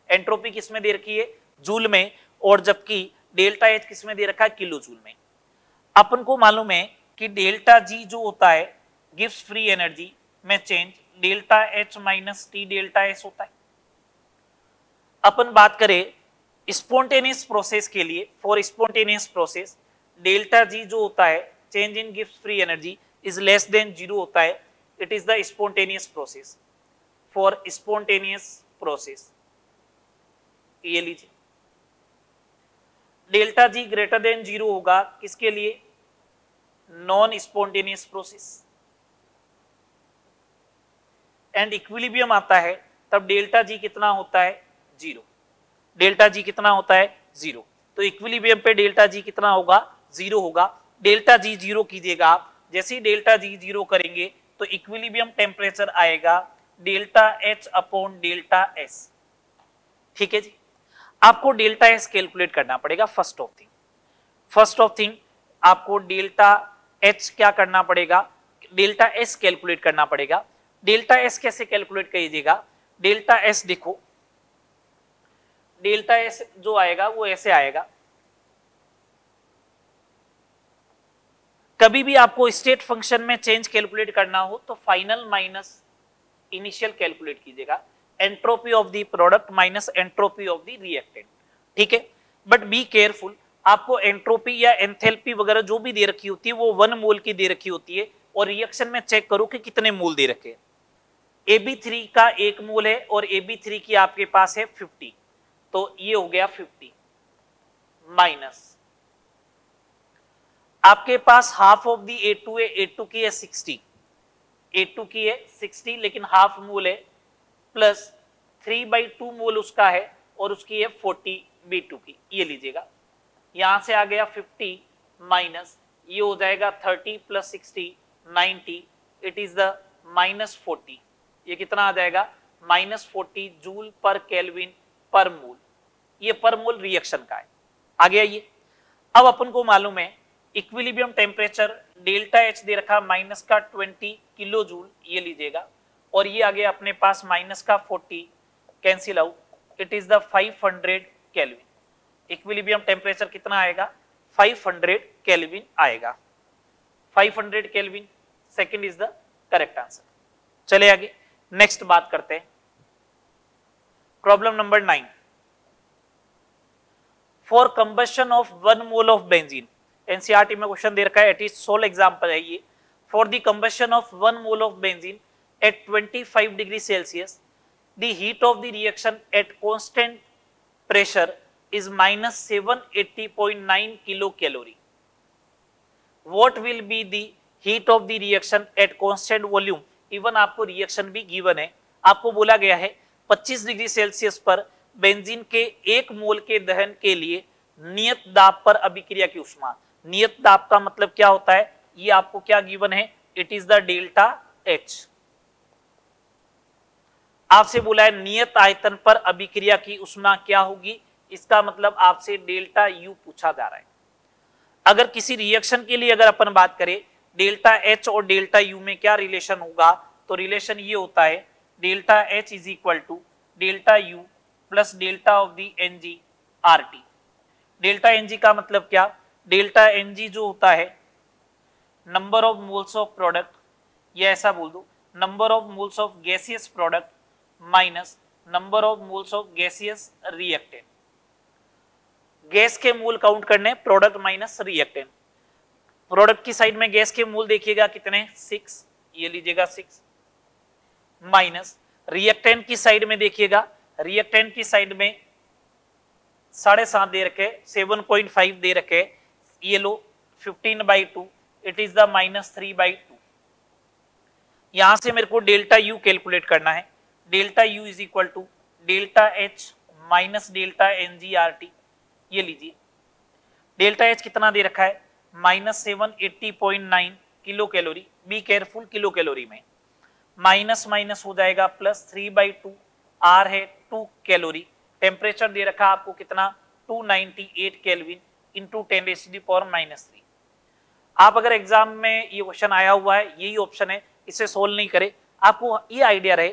एंट्रोपी किसमें दे रखी है? जूल में और जबकि डेल्टा एच किसमें दे रखा है? किलो जूल में। अपन को मालूम है कि डेल्टा जी जो होता है गिव्स फ्री एनर्जी में change delta H minus T delta S होता है। अपन बात करें स्पॉन्टेनियस प्रोसेस के लिए for spontaneous process delta G जो होता है change in gift free energy is less than zero होता है it is the spontaneous process for spontaneous process ये लीजिए। Delta G greater than zero होगा, किसके लिए? Non spontaneous process and equilibrium आता है, तब डेल्टा जी कितना होता है? ज़ीरो डेल्टा जी कितना होता है? ज़ीरो तो इक्विलिब्रियम पे डेल्टा जी कितना होगा? ज़ीरो होगा। डेल्टा जी ज़ीरो कीजिएगा आप। जैसे ही डेल्टा जी ज़ीरो करेंगे तो इक्विलिब्रियम टेम्परेचर आएगा, delta H upon delta S ठीक है जी? आपको डेल्टा एस कैलकुलेट करना पड़ेगा first of thing first of thing आपको डेल्टा एच क्या करना पड़ेगा? डेल्टा एस कैलकुलेट करना पड़ेगा। डेल्टा एस कैसे कैलकुलेट कीजिएगा डेल्टा एस देखो। डेल्टा एस जो आएगा, वो ऐसे आएगा। कभी भी आपको स्टेट फ़ंक्शन में चेंज कैलकुलेट करना हो तो फाइनल माइनस इनिशियल कैलकुलेट कीजिएगा। Entropy of the product minus entropy of the reactant ठीक है? बट बी केयरफुल आपको एंट्रोपी या एंथेल्पी वगैरह जो भी दे रखी होती है, वो वन मोल की दे रखी होती है, और रिएक्शन में चेक करो कि कितने मोल दे रखे ए बी थ्री का एक मोल है, और ए बी की आपके पास है फिफ्टी तो ये हो गया 50 माइनस आपके पास half of the A two है ए टू की है 60 ए टू की है 60 लेकिन हाफ़ मोल है plus three by two mole उसका है और उसकी है 40 बी टू की. ये लीजिएगा. यहाँ से आ गया 50 माइनस ये हो जाएगा 30 plus sixty ninety it is the minus forty ये कितना आ जाएगा? Minus forty joule per kelvin per mole ये पर मोल रिएक्शन का है. आगे आइए. अब अपन को मालूम है इक्विलिब्रियम टेम्परेचर डेल्टा एच दे रखा माइनस का 20 किलो जूल ये लीजिएगा। और ये आगे अपने पास माइनस का 40 cancel out it is the 500 kelvin equilibrium temperature कितना आएगा? 500 केल्विन आएगा। 500 kelvin second is the correct answer चले आगे नेक्स्ट बात करते हैं। Problem number nine for combustion of one mole of benzene NCERT में क्वेश्चन दे रखा है सोल एग्ज़ाम्पल है ये। For the combustion of one mole of benzene at 25 degree Celsius the heat of the reaction at constant pressure is minus 780.9 kilo calorie what will be the heat of the reaction at constant volume? Even आपको reaction भी given है। आपको बोला गया है 25 degree Celsius पर benzene के एक मोल के दहन के लिए नियत दाब पर अभिक्रिया की उष्मा। नियत दाब का मतलब क्या होता है? ये आपको क्या गिवन है? It is the delta H आपसे बोला है, नियत आयतन पर अभिक्रिया की उष्मा क्या होगी? इसका मतलब आपसे डेल्टा यू पूछा जा रहा है। अगर किसी रिएक्शन के लिए अगर अपन बात करें डेल्टा एच और डेल्टा यू में क्या रिलेशन होगा? तो रिलेशन ये होता है delta H is equal to delta U plus delta of the N G R T delta N G का मतलब क्या? डेल्टा एन जी जो होता है number of moles of product या ऐसा बोल दो number of moles of gaseous product minus number of moles of gaseous reactant gas के मोल काउंट करने प्रोडक्ट माइनस रिएक्टेंट प्रोडक्ट की साइड में गैस के मोल देखिएगा कितने? सिक्स ये लीजिएगा सिक्स माइनस रिएक्टेंट की साइड में देखिएगा रिएक्टेंट की साइड में साढ़े सात दे रखे सेवन पॉइंट फाइव दे रखे ये लो fifteen by two it is the minus three by two यहाँ से मेरे को डेल्टा यू कैलकुलेट करना है। Delta U is equal to delta H minus delta N G R T ये लीजिए। डेल्टा एच कितना दे रखा है? Minus seven eighty point nine kilo calorie be careful kilo calorie में। माइनस माइनस हो जाएगा plus three by two R है टू कैलोरी टेम्परेचर दे रखा है आपको कितना? 298 kelvin into ten S D power minus three आप अगर एग्ज़ाम में ये क्वेश्चन आया हुआ है, यही ऑप्शन है, इसे सोल्व नहीं करे। आपको ये आइडिया रहे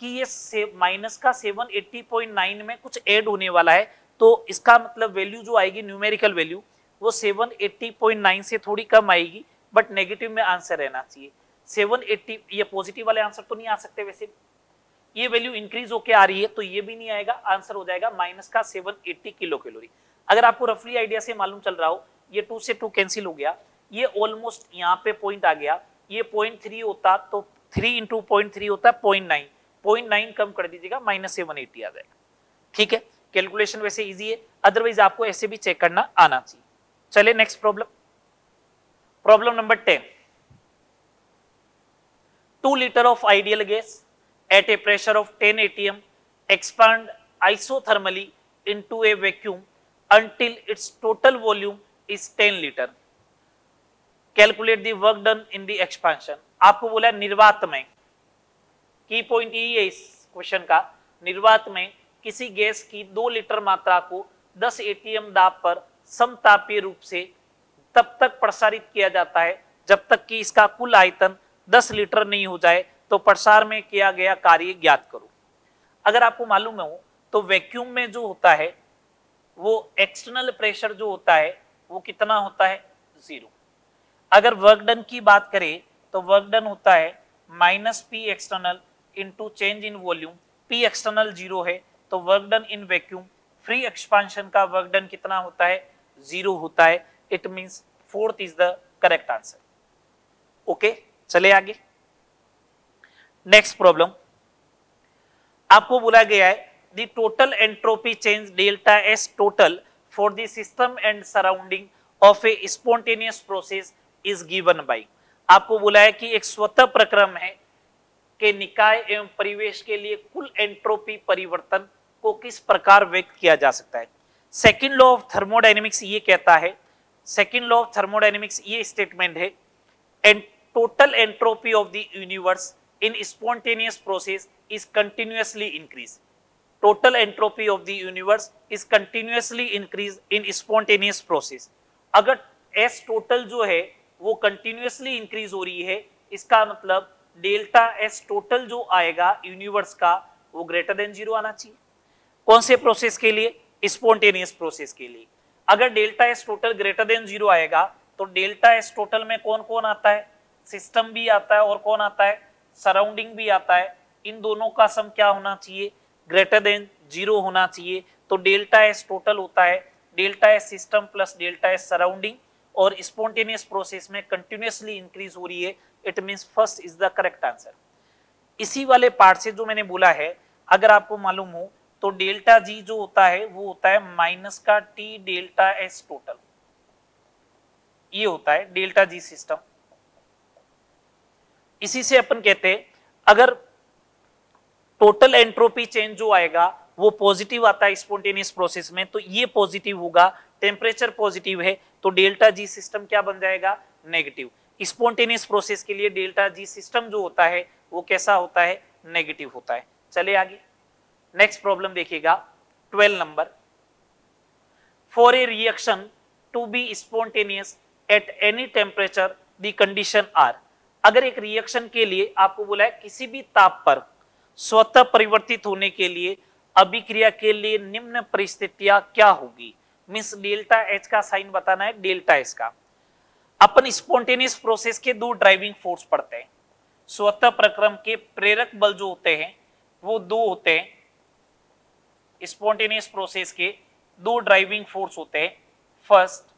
कि ये माइनस का 780.9 में कुछ ऐड होने वाला है तो इसका मतलब वैल्यू जो आएगी न्यूमेरिकल वैल्यू वो 780.9 से थोड़ी कम आएगी बट नेगेटिव में आंसर रहना चाहिए। 780 ये पॉजिटिव वाले आंसर तो नहीं आ सकते वैसे। ये वैल्यू इंक्रीज होके आ रही है तो ये भी नहीं आएगा आंसर हो जाएगा माइनस का 780 किलो कैलोरी अगर आपको रफली आइडिया से मालूम चल रहा हो, ये टू से टू कैंसिल हो गया। ये ऑलमोस्ट यहाँ पे पॉइंट आ गया। ये पॉइंट थ्री होता तो थ्री इंटू पॉइंट थ्री होता पॉइंट नाइन पॉइंट नाइन कम कर दीजिएगा माइनस सेवन एट्टी आ जाएगा। ठीक है? कैलकुलेशन वैसे इजी है। अदरवाइज़ आपको ऐसे भी चेक करना आना चाहिए। चले next problem problem number ten two litre of ideal gas at a pressure of 10 atm expand isothermally into a vacuum until its total volume is 10 liter. Calculate the work done in the expansion. आपको बोला निर्वात में की point यही है इस question का. निर्वात में किसी गैस की दो लीटर मात्रा को 10 एटीएम दाब पर समतापीय रूप से तब तक प्रसारित किया जाता है जब तक कि इसका कुल आयतन 10 लीटर नहीं हो जाए तो प्रसार में किया गया कार्य ज्ञात करो। अगर आपको मालूम हो तो वैक्यूम में जो होता है वो एक्सटर्नल प्रेशर जो होता है, वो कितना होता है? ज़ीरो अगर वर्क डन की बात करें तो वर्क डन होता है minus P external into change in volume P external zero है तो work done in vacuum free expansion का वर्क डन कितना होता है? ज़ीरो होता है. It means fourth is the correct answer okay चले आगे. नेक्स्ट प्रॉब्लम आपको बोला गया है the total entropy change delta S total for the system and surrounding of a spontaneous process is given by आपको बोला है कि एक स्वतः प्रक्रम है के निकाय एवं परिवेश के लिए कुल एंट्रोपी परिवर्तन को किस प्रकार व्यक्त किया जा सकता है। सेकेंड लॉ ऑफ़ थर्मोडाइनमिक्स ये कहता है। सेकेंड लॉ ऑफ़ थर्मोडाइनमिक्स ये स्टेटमेंट है। And total entropy of the universe in spontaneous process is continuously increase. Total entropy of the universe is continuously increase in spontaneous process. अगर S total जो है, वो continuously increase हो रही है, इसका मतलब डेल्टा एस टोटल जो आएगा यूनिवर्स का, वो ग्रेटर देन ज़ीरो आना चाहिए। कौन से प्रोसेस के लिए? स्पॉन्टेनियस प्रोसेस के लिए। अगर delta S total greater than zero आएगा तो डेल्टा एस टोटल में कौन कौन आता है? सिस्टम भी आता है और कौन आता है? सराउंडिंग भी आता है। इन दोनों का सम क्या होना चाहिए? ग्रेटर देन ज़ीरो होना चाहिए। तो डेल्टा एस टोटल होता है। Delta S system plus delta S surrounding और स्पॉन्टेनियस प्रोसेस में कंटिन्यूसली इंक्रीज हो रही है। It means first is the correct answer इसी वाले पार्ट से जो मैंने बोला है, अगर आपको मालूम हो तो डेल्टा जी जो होता है, वो होता है माइनस का टी डेल्टा एस टोटल ये होता है डेल्टा जी सिस्टम इसी से अपन कहते हैं, अगर टोटल एंट्रोपी चेंज जो आएगा, वो पॉजिटिव आता है स्पॉन्टेनियस प्रोसेस में तो ये पॉजिटिव होगा टेम्परेचर पॉजिटिव है तो डेल्टा जी सिस्टम क्या बन जाएगा? नेगेटिव स्पॉन्टेनियस प्रोसेस के लिए डेल्टा जी सिस्टम जो होता है, वो कैसा होता है? नेगेटिव होता है. चले आगे. नेक्स्ट प्रॉब्लम देखिएगा. Twelve number for a reaction to be spontaneous at any temperature the condition are अगर एक रिएक्शन के लिए आपको बोला है, किसी भी ताप पर स्वतः परिवर्तित होने के लिए अभिक्रिया के लिए निम्न परिस्थितियाँ क्या होगी? मीन्स डेल्टा एच का साइन बताना है, डेल्टा एच का। अपन स्पॉन्टेनियस प्रोसेस के दो ड्राइविंग फोर्स पढ़ते हैं। स्वतः प्रक्रम के प्रेरक बल जो होते हैं, वो दो होते हैं। स्पॉन्टेनियस प्रोसेस के दो ड्राइविंग फोर्स होते हैं। First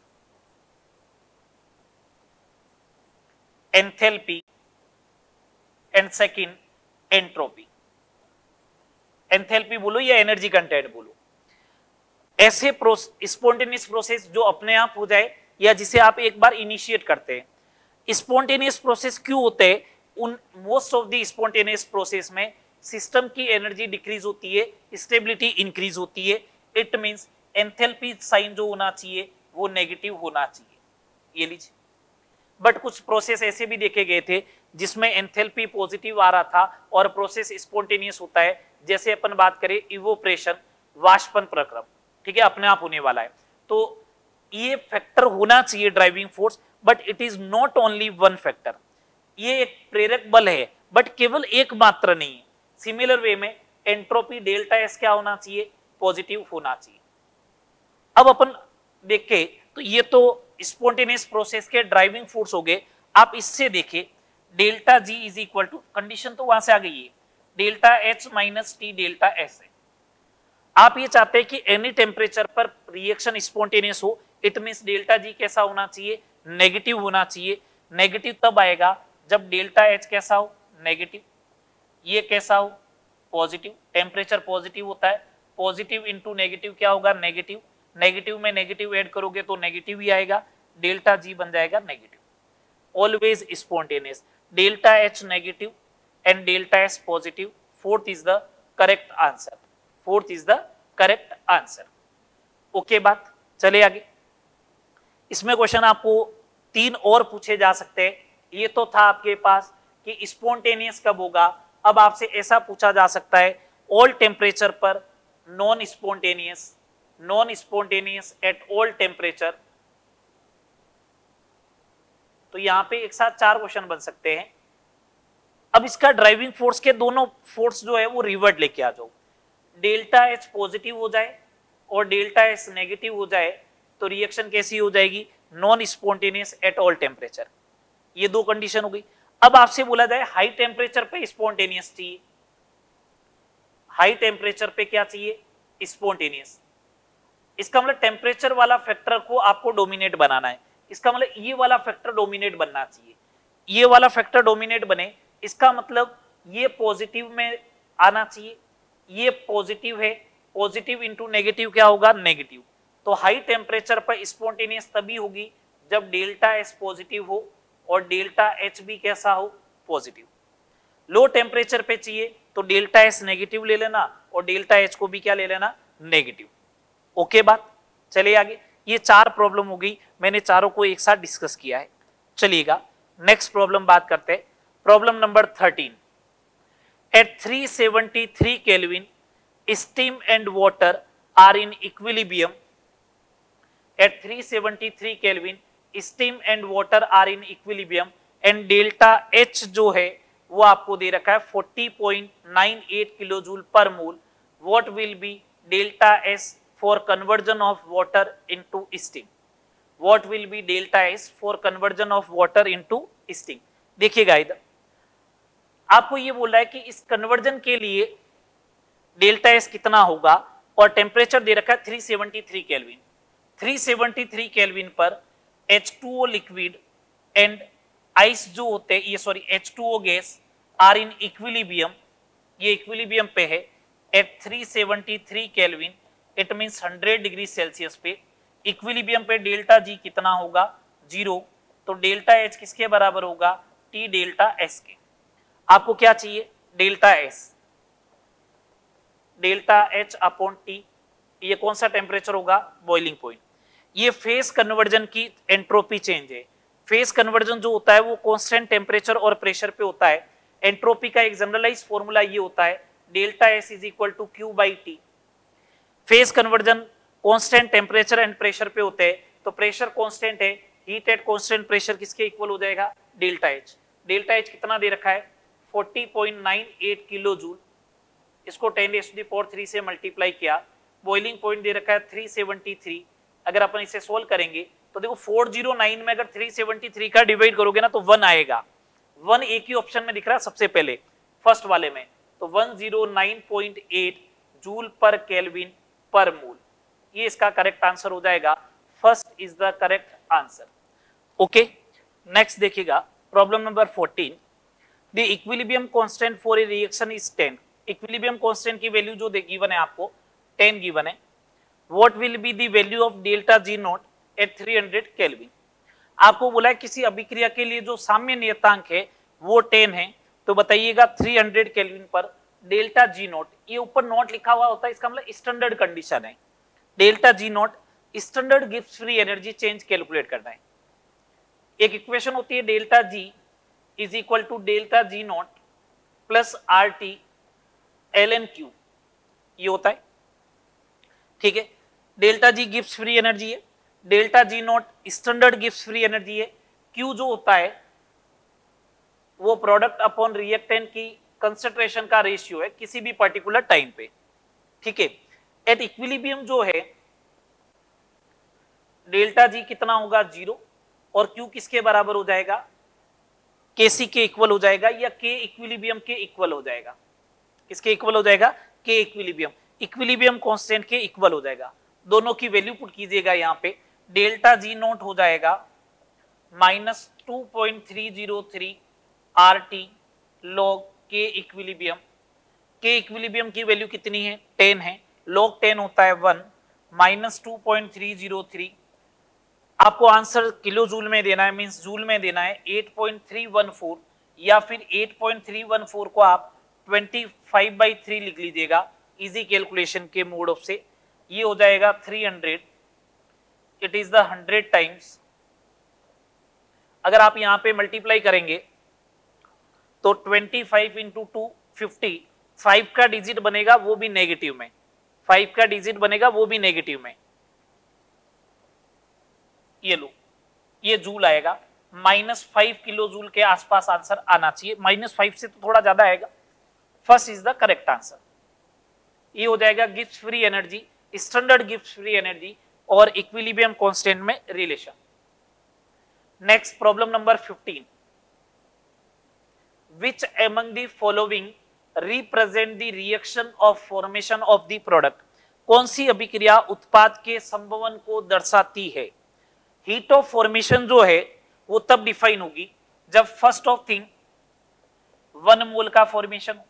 enthalpy and second entropy enthalpy बोलो या एनर्जी कंटेंट बोलो। ऐसे स्पॉन्टेनियस प्रोसेस जो अपने आप हो जाए या जिसे आप एक बार इनिशिएट करते हैं स्पॉन्टेनियस प्रोसेस क्यों होते हैं? उन most of the spontaneous process में सिस्टम की एनर्जी डिक्रीज होती है स्टेबिलिटी इंक्रीज होती है। इट मींस एंथैल्पी साइन जो होना चाहिए, वो नेगेटिव होना चाहिए। ये लीजिए। बट कुछ प्रोसेस ऐसे भी देखे गए थे जिसमें एंथैल्पी पॉजिटिव आ रहा था और प्रोसेस स्पॉन्टेनियस होता है। जैसे अपन बात करें इवोप्रेशन वाष्पन प्रक्रम, ठीक है, अपने आप होने वाला है। तो ये फैक्टर होना चाहिए driving force but it is not only one factor ये एक प्रेरक बल है बट केवल एक मात्र नहीं है। सिमिलर वे में एंट्रोपी डेल्टा एस क्या होना चाहिए? पॉजिटिव होना चाहिए। अब अपन देखे तो ये तो स्पॉन्टेनियस प्रोसेस के ड्राइविंग फोर्स हो गए। आप इससे देखे delta G is equal to condition तो वहाँ से आ गई है। Delta H minus T delta S है। आप ये चाहते हैं कि एनी टेम्परेचर पर रिएक्शन स्पॉन्टेनियस हो इट मीन डेल्टा जी कैसा होना चाहिए? नेगेटिव होना चाहिए। नेगेटिव तब आएगा जब डेल्टा एच कैसा हो? नेगेटिव ये कैसा हो? पॉजिटिव टेम्परेचर पॉजिटिव होता है। पॉजिटिव इंटू नेगेटिव क्या होगा? नेगेटिव नेगेटिव में नेगेटिव ऐड करोगे तो नेगेटिव ही आएगा। डेल्टा जी बन जाएगा negative always spontaneous delta H negative and delta S positive fourth is the correct answer fourth is the correct answer okay बात चले आगे। इसमें क्वेश्चन आपको तीन और पूछे जा सकते हैं। ये तो था आपके पास कि स्पॉन्टेनियस कब होगा। अब आपसे ऐसा पूछा जा सकता है ऑल टेम्परेचर पर non spontaneous non spontaneous at all temperature तो यहाँ पे एक साथ चार क्वेश्चन बन सकते हैं। अब इसका ड्राइविंग फोर्स के दोनों फोर्स जो है वो रिवर्ट लेके आ जाओ। डेल्टा एच पॉजिटिव हो जाए और डेल्टा एच नेगेटिव हो जाए तो रिएक्शन कैसी हो जाएगी? Non spontaneous at all temperature ये दो कंडीशन हो गई। अब आपसे बोला जाए हाई टेम्परेचर पे स्पॉन्टेनियस चाहिए। हाई टेम्परेचर पे क्या चाहिए? स्पॉन्टेनियस इसका मतलब टेम्परेचर वाला फैक्टर को आपको डोमिनेट बनाना है। इसका मतलब ये वाला फैक्टर डोमिनेट बनना चाहिए। ये वाला फैक्टर डोमिनेट बने इसका मतलब ये पॉजिटिव में आना चाहिए, ये पॉजिटिव है पॉजिटिव इंटू नेगेटिव क्या होगा? नेगेटिव तो हाई टेम्परेचर पर स्पॉन्टेनियस तभी होगी जब डेल्टा एस पॉजिटिव हो और डेल्टा एच भी कैसा हो? पॉजिटिव लो टेम्परेचर पे चाहिए तो डेल्टा एस नेगेटिव ले लेना और डेल्टा एच को भी क्या ले लेना? नेगेटिव ओके बात? चलिए आगे। ये चार प्रॉब्लम हो गई, मैंने चारों को एक साथ डिस्कस किया है। चलिएगा नेक्स्ट प्रॉब्लम बात करते हैं। Problem number thirteen at three seventy three kelvin steam and water are in equilibrium at three seventy three kelvin steam and water are in equilibrium and delta H जो है, वो आपको दे रखा है 40.98 kilo joule per mole what will be delta S for conversion of water into steam what will be delta S for conversion of water into steam देखिएगा इधर। आपको ये बोल है कि इस कन्वर्जन के लिए डेल्टा एस कितना होगा और टेम्परेचर दे रखा है 373 केल्विन 373 केल्विन पर H2O लिक्विड एंड आइस जो होते हैं ये sorry H2O gas are in equilibrium ये इक्विलिबियम पे है. At 373 kelvin it means 100 degree Celsius पे. इक्विलिबियम पे डेल्टा जी कितना होगा? ज़ीरो तो डेल्टा एच किसके बराबर होगा? टी डेल्टा एस के. आपको क्या चाहिए? Delta S delta H upon T ये कौन सा टेम्परेचर होगा? बॉइलिंग पॉइंट ये फेस कन्वर्जन की एंट्रोपी चेंज है. फेस कन्वर्जन जो होता है वो कॉन्स्टेंट टेम्परेचर और प्रेशर पे होता है. एंट्रोपी का एक जनरलाइज फॉर्मूला ये होता है. Delta S is equal to Q by T phase conversion constant temperature and pressure पे होते हैं. तो प्रेशर कॉन्स्टेंट है. हीट एट कॉन्स्टेंट प्रेशर किसके इक्वल हो जाएगा? डेल्टा एच डेल्टा एच कितना दे रखा है? 40.98 किलो जूल, इसको 10 एस डी पावर थ्री से मल्टीप्लाई किया बॉइलिंग पॉइंट दे रखा है 373 अगर अपन इसे सोल्व करेंगे तो देखो 409 में अगर 373 का डिवाइड करोगे ना तो वन आएगा। वन एक ही ऑप्शन में दिख रहा है सबसे पहले फ़र्स्ट वाले में तो 109.8 जूल पर केल्विन पर मूल। ये इसका करेक्ट आंसर हो जाएगा। First is the correct answer okay next देखिएगा। Problem number 14 the equilibrium constant for a reaction is 10 equilibrium constant की वैल्यू जो गिवन है आपको 10 गिवन है what will be the value of delta G nought at 300 kelvin आपको बोला है किसी अभिक्रिया के लिए जो साम्य नियतांक है, वो 10 है. तो बताइएगा 300 केल्विन पर डेल्टा जी नॉट ये ऊपर नॉट लिखा हुआ होता है, इसका मतलब स्टैंडर्ड कंडीशन है. Delta G nought standard Gibbs free energy change calculate करना है. एक इक्वेशन होती है delta G to delta G nought plus R T L N Q ये होता है। ठीक है? डेल्टा जी गिव्स फ्री एनर्जी है। डेल्टा जी नॉट स्टैंडर्ड गिव्स फ्री एनर्जी है। क्यू जो होता है, वो प्रोडक्ट अपॉन रिएक्टेंट की कंसेंट्रेशन का रेशियो है किसी भी पर्टिकुलर टाइम पे। ठीक है? एट इक्विलिब्रियम जो है, डेल्टा जी कितना होगा? ज़ीरो और क्यू किसके बराबर हो जाएगा? के सी के इक्वल हो जाएगा या के इक्विलिब्रियम के इक्वल हो जाएगा? किसके इक्वल हो जाएगा? के इक्विलिब्रियम इक्विलिब्रियम कांस्टेंट के इक्वल हो जाएगा। दोनों की वैल्यू पुट कीजिएगा यहाँ पे। डेल्टा जी नोट हो जाएगा। Minus two point three zero three R T log K equilibrium K equilibrium की वैल्यू कितनी है? टेन है। लॉग टेन होता है one minus two point three zero three आपको आंसर किलो जूल में देना है, मींस जूल में देना है 8.314 या फिर 8.314 को आप 25 फाइव बाई थ्री लिख लीजिएगा इजी कैलकुलेशन के मोड ऑफ़ से। ये हो जाएगा 300 इट इज़ द 100 टाइम्स अगर आप यहाँ पे मल्टीप्लाई करेंगे तो 25 five into two fifty five का डिजिट बनेगा, वो भी नेगेटिव में। फाइव का डिजिट बनेगा, वो भी नेगेटिव में। ये लो। ये जूल आएगा। माइनस फाइव किलो जूल के आसपास आंसर आना चाहिए। माइनस फाइव से तो थोड़ा ज़्यादा आएगा। First is the correct answer. ये हो जाएगा gift free energy, standard gift free energy और इक्विलिब्रियम कांस्टेंट में relation. Next problem number 15 which among the following represent the reaction of formation of the product? कौन सी अभिक्रिया उत्पाद के संभवन को दर्शाती है? हीट ऑफ़ फॉर्मेशन जो है, वो तब डिफाइन होगी जब first of thing one mole का फॉर्मेशन हो।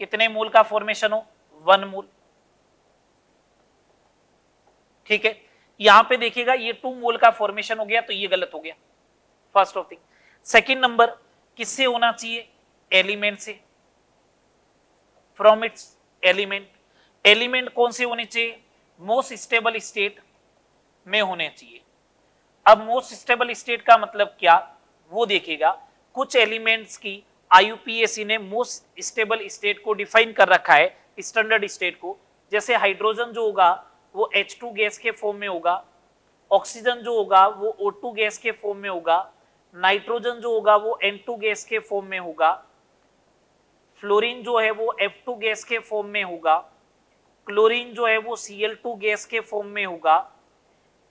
कितने मोल का फॉर्मेशन हो? वन मोल ठीक है? यहाँ पे देखिएगा, ये टू मोल का फॉर्मेशन हो गया तो ये गलत हो गया। First of thing second number किससे होना चाहिए? एलिमेंट से। फ्रॉम इट्स एलिमेंट एलिमेंट कौन से होने चाहिए? मोस्ट स्टेबल स्टेट में होने चाहिए। अब मोस्ट स्टेबल स्टेट का मतलब क्या? वो देखेगा कुछ एलिमेंट्स की आईयूपीएसी ने मोस्ट स्टेबल स्टेट को डिफाइन कर रखा है स्टैंडर्ड स्टेट को। जैसे हाइड्रोजन जो होगा, वो H2 गैस के फॉर्म में होगा। ऑक्सीजन जो होगा, वो O2 गैस के फॉर्म में होगा। नाइट्रोजन जो होगा, वो N2 गैस के फॉर्म में होगा। फ्लोरीन जो है, वो F2 गैस के फॉर्म में होगा। क्लोरीन जो है, वो Cl2 गैस के फॉर्म में होगा।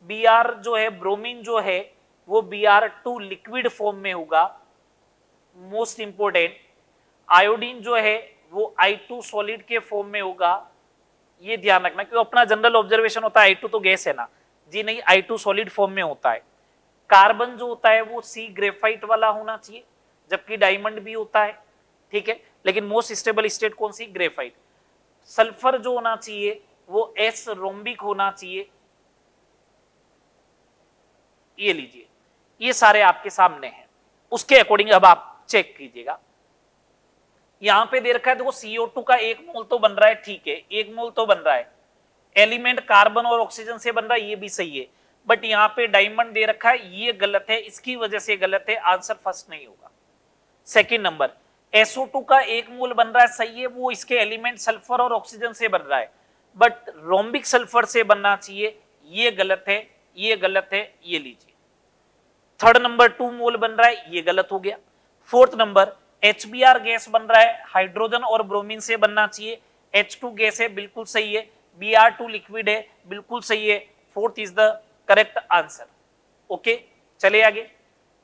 Br जो है ब्रोमीन जो है, वो B R two liquid form में होगा मोस्ट इंपोर्टेंट आयोडीन जो है, वो आई टू सॉलिड के फॉर्म में होगा, ये ध्यान रखना, क्योंकि अपना जनरल ऑब्जर्वेशन होता है आई टू तो गैस है ना। जी नहीं आई टू सॉलिड फॉर्म में होता है। कार्बन जो होता है, वो सी ग्रेफाइट वाला होना चाहिए, जबकि डायमंड भी होता है, ठीक है? लेकिन मोस्ट स्टेबल स्टेट कौन सी? ग्रेफाइट सल्फ़र जो होना चाहिए, वो एस रोम्बिक होना चाहिए ये लीजिए, ये सारे आपके सामने हैं। उसके अकॉर्डिंग अब आप चेक कीजिएगा। यहाँ पे दे रखा है, देखो CO2 का एक मोल तो बन रहा है, ठीक है, एक मोल तो बन रहा है। एलिमेंट कार्बन और ऑक्सीजन से बन रहा है, ये भी सही है। बट यहाँ पे डायमंड दे रखा है, ये गलत है, इसकी वजह से गलत है आंसर फ़र्स्ट नहीं होगा। सेकेंड नंबर SO2 का एक मोल बन रहा है, सही है, वो इसके एलिमेंट सल्फ़र और ऑक्सीजन से बन रहा है। बट रोम्बिक सल्फ़र से बनना चाहिए, ये गलत है, ये गलत है, ये लीजिए। थर्ड नंबर टू मोल बन रहा है, ये गलत हो गया। फोर्थ नंबर एच गैस बन रहा है हाइड्रोजन और ब्रोमीन से बनना चाहिए। H2 गैस है, बिल्कुल सही है। Br2 लिक्विड है, बिल्कुल सही है। Fourth is the correct answer okay चले आगे।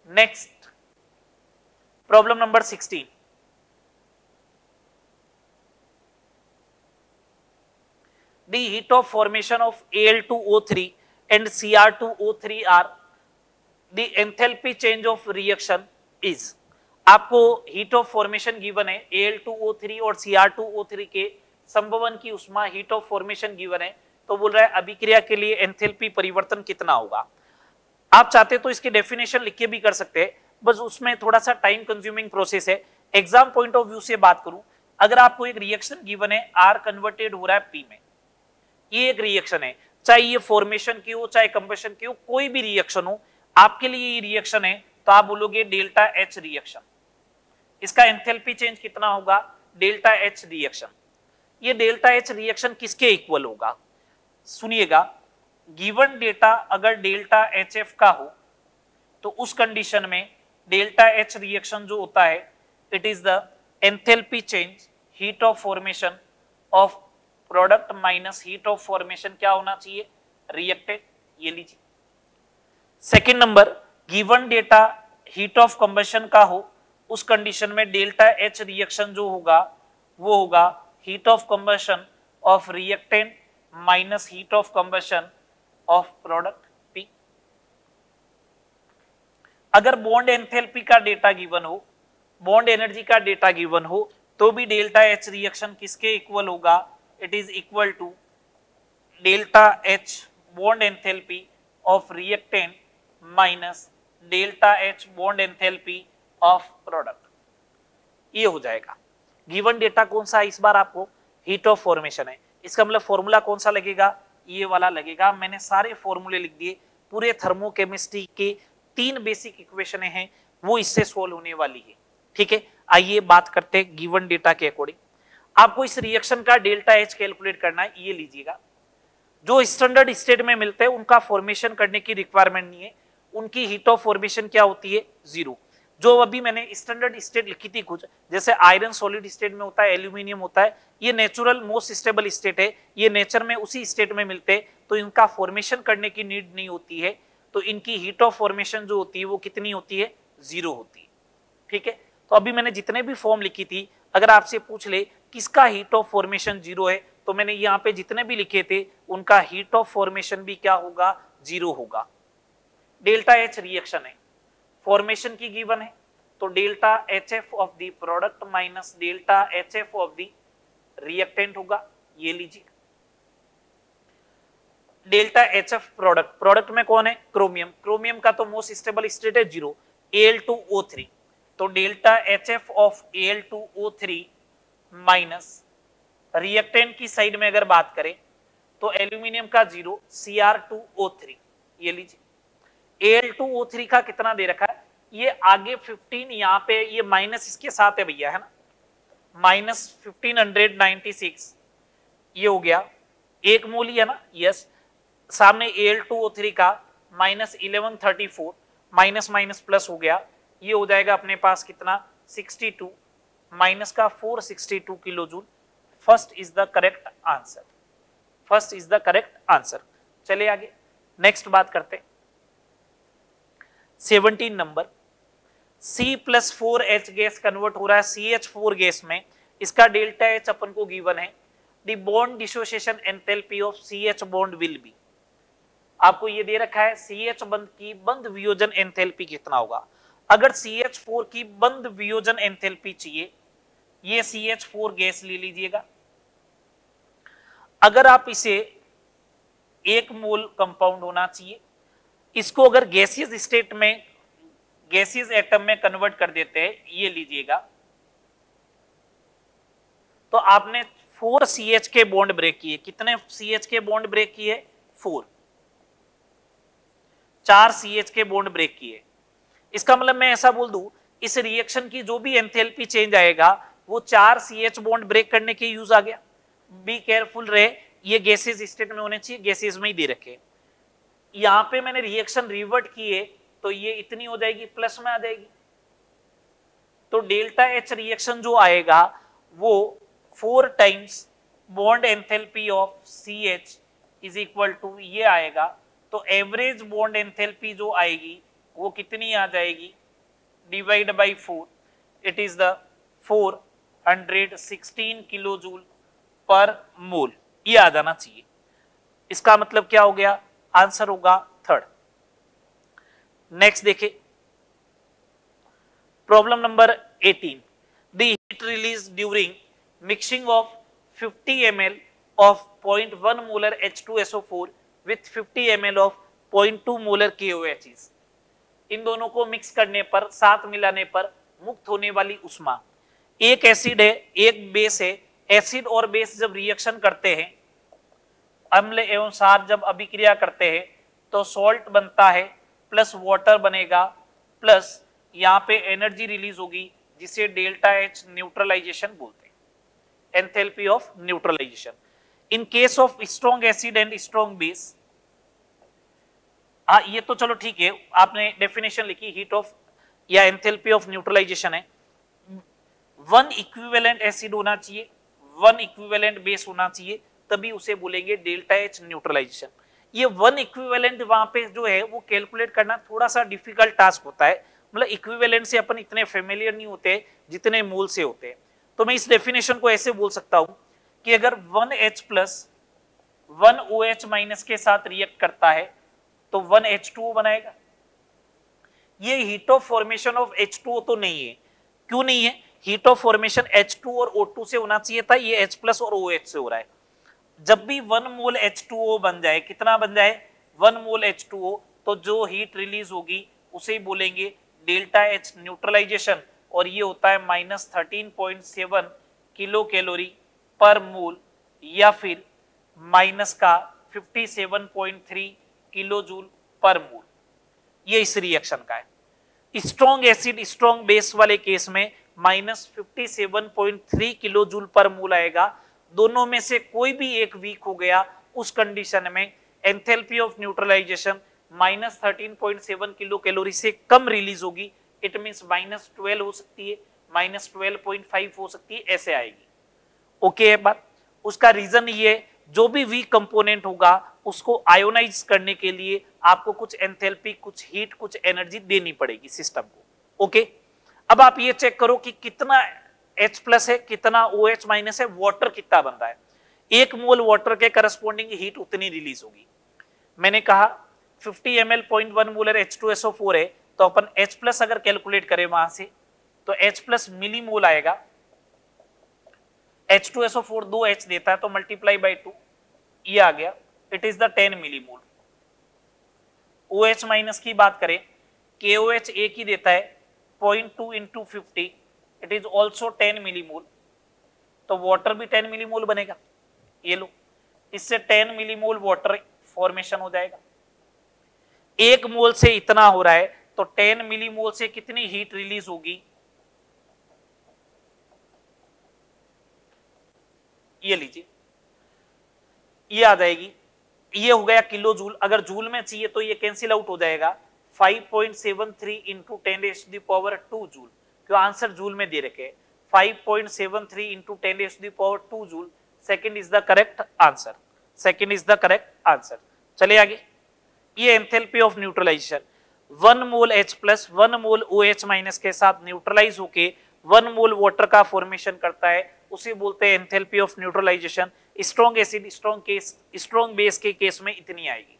Next problem number sixteen the heat of formation of Al2O3 and Cr2O3 are the enthalpy change of reaction is. आपको हीट ऑफ़ फॉर्मेशन गिवन है Al2O3 और Cr2O3 के संभवन की उष्मा heat of formation given है तो बोल रहा है अभिक्रिया के लिए एंथैल्पी परिवर्तन कितना होगा? आप चाहते तो इसकी डेफिनेशन लिख के भी कर सकते हैं, बस उसमें थोड़ा सा टाइम कंज्यूमिंग प्रोसेस है। एग्ज़ाम पॉइंट ऑफ़ व्यू से बात करूँ, अगर आपको एक रिएक्शन गिवन है आर कन्वर्टेड हो रहा है पी में, ये एक रिएक्शन है, चाहे ये फॉर्मेशन की हो, चाहे कंबेशन की हो, कोई भी रिएक्शन हो आपके लिए ये रिएक्शन है तो आप बोलोगे डेल्टा एच रिएक्शन इसका एंथैल्पी चेंज कितना होगा? डेल्टा एच रिएक्शन ये डेल्टा एच रिएक्शन किसके इक्वल होगा? सुनिएगा गिवन डेटा अगर डेल्टा एच एफ़ का हो तो उस कंडीशन में डेल्टा एच रिएक्शन जो होता है it is the enthalpy change heat of formation of product minus heat of formation क्या होना चाहिए? रिएक्टेड ये लीजिए। Second number given data heat of combustion का हो, उस कंडीशन में डेल्टा एच रिएक्शन जो होगा, वो होगा heat of combustion of reactant minus heat of combustion of product P अगर बॉन्ड एंथैल्पी का डेटा गिवन हो बॉन्ड एनर्जी का डेटा गिवन हो तो भी डेल्टा एच रिएक्शन किसके इक्वल होगा? It is equal to delta H bond enthalpy of reactant minus delta H bond enthalpy of product ये हो जाएगा। गिवन डेटा कौन सा है इस बार आपको हीट ऑफ़ फॉर्मेशन है? इसका मतलब फॉर्मूला कौन सा लगेगा? ये वाला लगेगा। मैंने सारे फॉर्मूले लिख दिए। पूरे थर्मोकेमिस्ट्री के तीन बेसिक इक्वेशन हैं। वो इससे सोल्व होने वाली है। ठीक है? आइए बात करते हैं गिवन डेटा के अकॉर्डिंग आपको इस रिएक्शन का डेल्टा एच कैलकुलेट करना है। ये लीजिएगा। जो स्टैंडर्ड स्टेट में मिलते हैं, उनका फॉर्मेशन करने की रिक्वायरमेंट नहीं है। उनकी हीट ऑफ़ फॉर्मेशन क्या होती है? ज़ीरो जो अभी मैंने स्टैंडर्ड स्टेट लिखी थी कुछ, जैसे आयरन सॉलिड स्टेट में होता है एल्यूमिनियम होता है, ये नेचुरल मोस्ट स्टेबल स्टेट है, ये नेचर में उसी स्टेट में मिलते हैं तो इनका फॉर्मेशन करने की नीड नहीं होती है तो इनकी हीट ऑफ़ फॉर्मेशन जो होती है, वो कितनी होती है? ज़ीरो होती है. ठीक है? तो अभी मैंने जितने भी फॉर्म लिखी थी, अगर आपसे पूछ ले, किसका हीट ऑफ़ फॉर्मेशन ज़ीरो है तो मैंने यहाँ पे जितने भी लिखे थे, उनका हीट ऑफ़ फॉर्मेशन भी क्या होगा? ज़ीरो होगा. डेल्टा एच रिएक्शन है। फॉर्मेशन की गिवन है। तो delta H F of the product minus delta H F of the reactant होगा। ये लीजिए। Delta H F product product में कौन है? क्रोमियम क्रोमियम का तो मोस्ट स्टेबल स्टेट है zero L two O three तो delta H F of L two O three minus reactant की साइड में अगर बात करें तो एल्यूमिनियम का zero C R two O three ये लीजिए। एल टू ओ थ्री का कितना दे रखा है? ये आगे 15 यहाँ पे ये माइनस इसके साथ है भैया, है ना? माइनस फिफ्टीन हंड्रेड सिक्स ये हो गया। एक मोल ही है ना? यस सामने एल टू ओ थ्री का minus eleven four minus minus plus हो गया। ये हो जाएगा अपने पास कितना? सिक्सटी टू माइनस का 462 kilo joule. First is the correct answer first is the correct answer चले आगे। नेक्स्ट बात करते सेवनटीन नंबर। C plus four H gas convert हो रहा है सी एच फोर गैस में। इसका डेल्टा एच अपन को गिवन है। The bond dissociation enthalpy of C H bond will be आपको ये दे रखा है सी एच बंद की बंद वियोजन एंथैल्पी कितना होगा? अगर सी एच फोर की बंद वियोजन एंथैल्पी चाहिए, ये सी एच फोर गैस ले लीजिएगा। अगर आप इसे एक मोल कंपाउंड होना चाहिए इसको अगर गैसियस स्टेट में, गैसियस एटम में कन्वर्ट कर देते हैं, ये लीजिएगा। तो आपने फोर सी एच के बॉन्ड ब्रेक किए। कितने सी एच के बॉन्ड ब्रेक किए? फोर चार सी एच के बॉन्ड ब्रेक किए। इसका मतलब मैं ऐसा बोल दू, इस रिएक्शन की जो भी एंथैल्पी चेंज आएगा, वो चार सी एच बॉन्ड ब्रेक करने के यूज़ आ गया। बी केयरफुल रहे, ये गैसेज स्टेट में होने चाहिए गैसेज में ही दे रखे। यहाँ पे मैंने रिएक्शन रिवर्ट किए तो ये इतनी हो जाएगी प्लस में आ जाएगी। तो डेल्टा एच रिएक्शन जो आएगा, वो four times bond enthalpy of C H is equal to ये आएगा। तो एवरेज बॉन्ड एंथैल्पी जो आएगी, वो कितनी आ जाएगी? Divide by four it is the four hundred sixteen kilo joule per mole ये आ जाना चाहिए। इसका मतलब क्या हो गया? आंसर होगा थर्ड। नेक्स्ट देखे problem number 18 the heat released during mixing of 50 ml of 0.1 molar H2SO4 with 50 ml of 0.2 molar KOH इन दोनों को मिक्स करने पर, साथ मिलाने पर मुक्त होने वाली उष्मा। एक एसिड है, एक बेस है। एसिड और बेस जब रिएक्शन करते हैं अम्ल एवं सार जब अभिक्रिया करते हैं तो सॉल्ट बनता है प्लस वाटर बनेगा प्लस यहाँ पे एनर्जी रिलीज़ होगी, जिसे डेल्टा एच न्यूट्रलाइजेशन बोलते हैं। Enthalpy of neutralization in case of strong acid and strong base हाँ ये तो चलो ठीक है, आपने डेफिनेशन लिखी हीट ऑफ़ या एंथैल्पी ऑफ़ न्यूट्रलाइजेशन है। वन इक्विवेलेंट एसिड होना चाहिए वन इक्विवेलेंट बेस होना चाहिए तभी उसे बोलेंगे डेल्टा एच न्यूट्रलाइजेशन ये वन इक्विवेलेंट वहाँ पे जो है, वो कैलकुलेट करना थोड़ा सा डिफ़िकल्ट टास्क होता है. मतलब इक्विवेलेंट से अपन इतने फेमिलियर नहीं होते, जितने मूल से होते हैं. तो मैं इस डेफिनेशन को ऐसे बोल सकता हूँ कि अगर one H plus one O H minus के साथ रिएक्ट करता है तो वन एच टू बनाएगा. ये heat of formation of H two तो नहीं है. क्यों नहीं है? Heat of formation H two और ओ टू से होना चाहिए था, ये एच प्लस और ओ एच से हो रहा है. जब भी one mole H two O बन जाए, कितना बन जाए? One mole H two O तो जो हीट रिलीज़ होगी, उसे ही बोलेंगे डेल्टा एच न्यूट्रलाइजेशन। और ये होता है minus thirteen point seven kilo calorie per mole, या फिर माइनस का fifty seven point three kilo joule per mole. ये इस रिएक्शन का है। स्ट्रॉन्ग एसिड स्ट्रॉन्ग बेस वाले केस में minus fifty seven point three kilo joule per mole आएगा। दोनों में से कोई भी एक वीक हो गया, उस कंडीशन में enthalpy of neutralization minus thirteen point seven kilo calorie से कम रिलीज़ होगी। इट मीन माइनस ट्वेल्व हो सकती है माइनस ट्वेल्व पॉइंट फाइव हो सकती है, ऐसे आएगी। ओके है बात। उसका रीजन ये, जो भी वीक कंपोनेंट होगा, उसको आयोनाइज करने के लिए आपको कुछ एंथेल्पी कुछ हीट कुछ एनर्जी देनी पड़ेगी सिस्टम को। ओके अब आप ये चेक करो कि कितना H प्लस है, कितना ओ OH माइनस है वाटर कितना बन रहा है। एक मोल वाटर के करस्पॉन्डिंग हीट उतनी रिलीज़ होगी। मैंने कहा 50 M L point one molar H two S O four है तो अपन H प्लस अगर कैलकुलेट करें वहाँ से तो H प्लस मिली मोल आएगा। H two S O four दो एच देता है तो मल्टीप्लाई बाई टू ये आ गया। It is the ten milli mole O H minus की बात करें के ओ एच एक ही देता है point two into fifty it is also ten millimole तो वाटर भी टेन मिलीमोल बनेगा। ये लो। इससे टेन मिलीमोल वाटर फॉर्मेशन हो जाएगा। एक मोल से इतना हो रहा है तो टेन मिलीमोल से कितनी हीट रिलीज़ होगी? ये लीजिए। ये आ जाएगी। ये हो गया किलो जूल। अगर जूल में चाहिए तो ये कैंसिल आउट हो जाएगा। 5.73 point seven three into ten H the power two joule. क्यों आंसर जूल में दे रखे 5.73 point seven three into ten H the power two joule second is the correct answer second is the correct answer चले आगे। ये enthalpy of neutralization one mole H plus one mole O H minus के साथ neutralise होके one mole water का formation करता है। उसे बोलते हैं enthalpy of neutralization strong acid strong case strong base के केस में इतनी आएगी।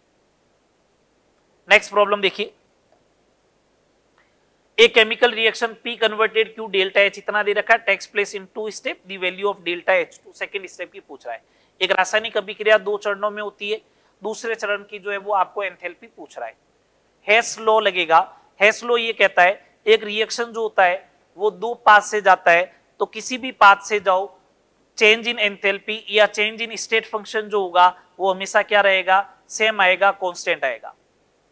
नेक्स्ट प्रॉब्लम देखिए। A chemical reaction P converted Q delta H इतना दे रखा है takes place in two step the value of delta H two second step की पूछ रहा है। एक रासायनिक अभिक्रिया दो चरणों में होती है, दूसरे चरण की जो है वो आपको एंथैल्पी पूछ रहा है। हेस लो लगेगा। हेस लो ये कहता है, एक रिएक्शन जो होता है, वो दो पाथ से जाता है तो किसी भी पाथ से जाओ चेंज इन एंथैल्पी या चेंज इन स्टेट फ़ंक्शन जो होगा, वो हमेशा क्या रहेगा सेम आएगा कांस्टेंट आएगा।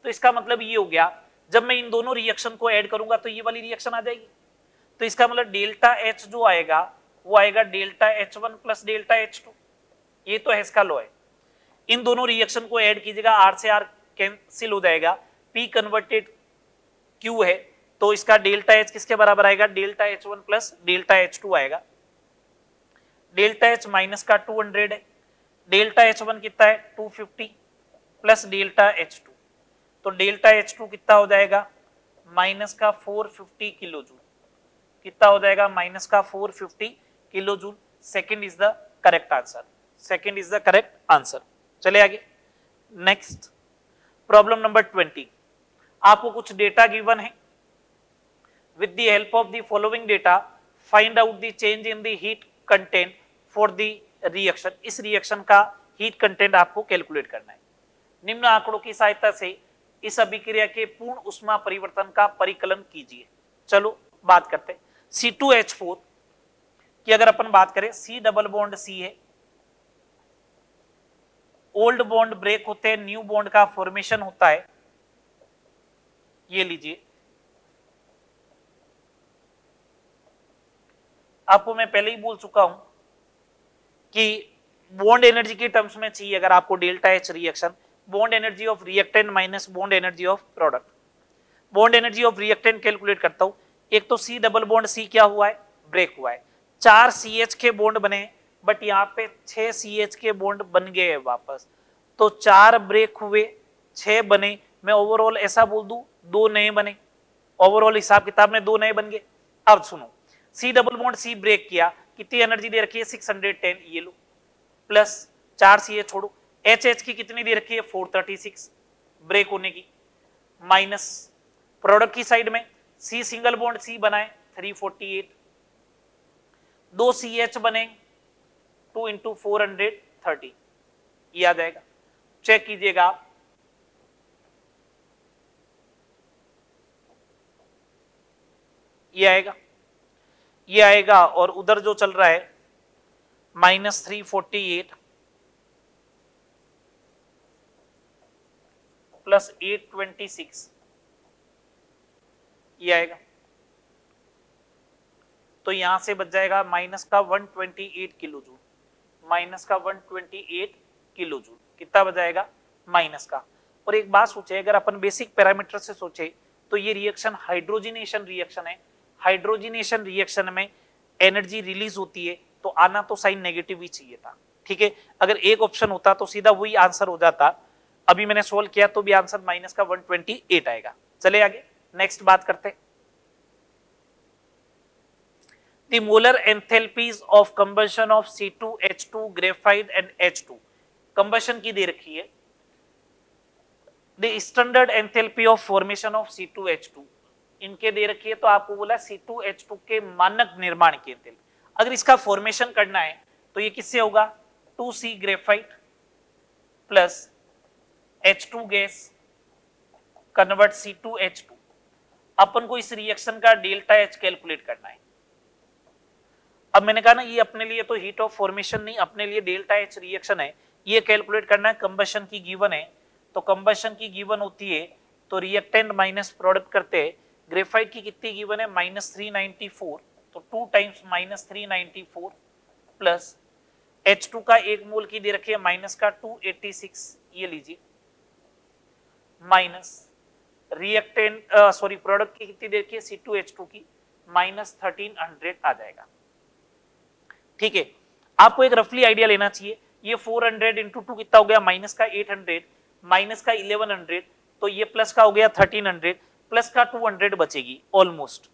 तो इसका मतलब ये हो गया जब मैं इन दोनों रिएक्शन को ऐड करूँगा तो ये वाली रिएक्शन आ जाएगी। तो इसका मतलब डेल्टा एच जो आएगा, वो आएगा delta H one plus delta H two ये तो है इसका लो है। इन दोनों रिएक्शन को ऐड कीजिएगा आर से आर कैंसिल हो जाएगा। पी कन्वर्टेड क्यू है तो इसका डेल्टा एच किसके बराबर आएगा? Delta H one plus delta H two आएगा। डेल्टा एच माइनस का टू हंड्रेड है। डेल्टा एच वन कितना है? Two fifty plus delta H two तो डेल्टा एच टू कितना हो जाएगा? माइनस का 450 किलो जूल कितना हो जाएगा? माइनस का 450 kilo joule second is the correct answer second is the correct answer चले आगे। नेक्स्ट प्रॉब्लम नंबर ट्वेंटी आपको कुछ डेटा गिवन है? With the help of the following data find out the change in the heat content for the reaction इस reaction का heat content आपको calculate करना है। निम्न आंकड़ों की सहायता से इस अभिक्रिया के पूर्ण उष्मा परिवर्तन का परिकलन कीजिए। चलो, बात करते सी टू एच फोर की अगर अपन बात करें सी डबल बॉन्ड सी है। ओल्ड बॉन्ड ब्रेक होते हैं न्यू बॉन्ड का फॉर्मेशन होता है। ये लीजिए। आपको मैं पहले ही बोल चुका हूँ कि बॉन्ड एनर्जी के टर्म्स में चाहिए, अगर आपको delta H reaction bond energy of reactant minus bond energy of product bond energy of reactant calculate करता हूँ। एक तो सी डबल बॉन्ड सी क्या हुआ है? ब्रेक हुआ है। चार सी एच के बॉन्ड बने बट यहाँ पे छह सी एच के बॉन्ड बन गए हैं वापस। तो चार ब्रेक हुए, छह बने। मैं ओवरऑल ऐसा बोल दू, दो नए बने। ओवरऑल हिसाब किताब में दो नए बन गए। अब सुनो। C double bond C break किया। कितनी एनर्जी दे रखी है? सिक्स हंड्रेड टेन ये लो। प्लस चार सी एच छोड़ो। एच एच की कितनी दे रखी है? फोर थर्टी सिक्स ब्रेक होने की। माइनस प्रोडक्ट की साइड में सी सिंगल बॉन्ड सी बनाए थ्री फोर्टी एट दो सी एच बने two into four hundred thirty ये आ जाएगा। चेक कीजिएगा आप। ये आएगा। ये आएगा और उधर जो चल रहा है minus three forty eight plus eight twenty six ये आएगा। तो यहाँ से बच जाएगा माइनस का 128 किलो जूल माइनस का 128 किलो जूल कितना बच जाएगा? माइनस का। और एक बात सोचे, अगर अपन बेसिक पैरामीटर से सोचे तो ये रिएक्शन हाइड्रोजिनेशन रिएक्शन है। हाइड्रोजिनेशन रिएक्शन में एनर्जी रिलीज़ होती है तो आना तो साइन नेगेटिव ही चाहिए था। ठीक है? अगर एक ऑप्शन होता तो सीधा वही आंसर हो जाता। अभी मैंने सोल्व किया तो भी आंसर माइनस का 128 आएगा। चले आगे नेक्स्ट बात करते हैं। The molar enthalpies of combustion of C2H2 graphite and H2 combustion की दे रखी है। The standard enthalpy of formation of C2H2 इनके दे रखी है तो आपको बोला C2H2 के मानक निर्माण की एंथैल्पी अगर इसका फॉर्मेशन करना है तो ये किससे होगा? 2C graphite plus H2 gas convert C2H2 अपन को इस रिएक्शन का डेल्टा एच कैलकुलेट करना है। अब मैंने कहा ना, ये अपने लिए तो हीट ऑफ़ फॉर्मेशन नहीं, अपने लिए डेल्टा एच रिएक्शन है। ये कैलकुलेट करना है कंबशन की गिवन है। तो कंबशन की गिवन होती है तो रिएक्टेंट माइनस प्रोडक्ट करते हैं। ग्रेफाइट की कितनी गिवन है? माइनस थ्री नाइनटी फोर तो two times minus three ninety four plus H two का एक मोल की दे रखी है माइनस का टू एट्टी सिक्स ये लीजिए। माइनस रिएक्टेंट सॉरी प्रोडक्ट की कितनी दे रखी है? सी टू एच टू की माइनस थर्टीन हंड्रेड आ जाएगा। ठीक है? आपको एक रफली आइडिया लेना चाहिए। ये 400 हंड्रेड इंटू टू कितना हो गया? माइनस का 800 माइनस का 1100 तो ये प्लस का हो गया 1300 प्लस का 200 बचेगी ऑलमोस्ट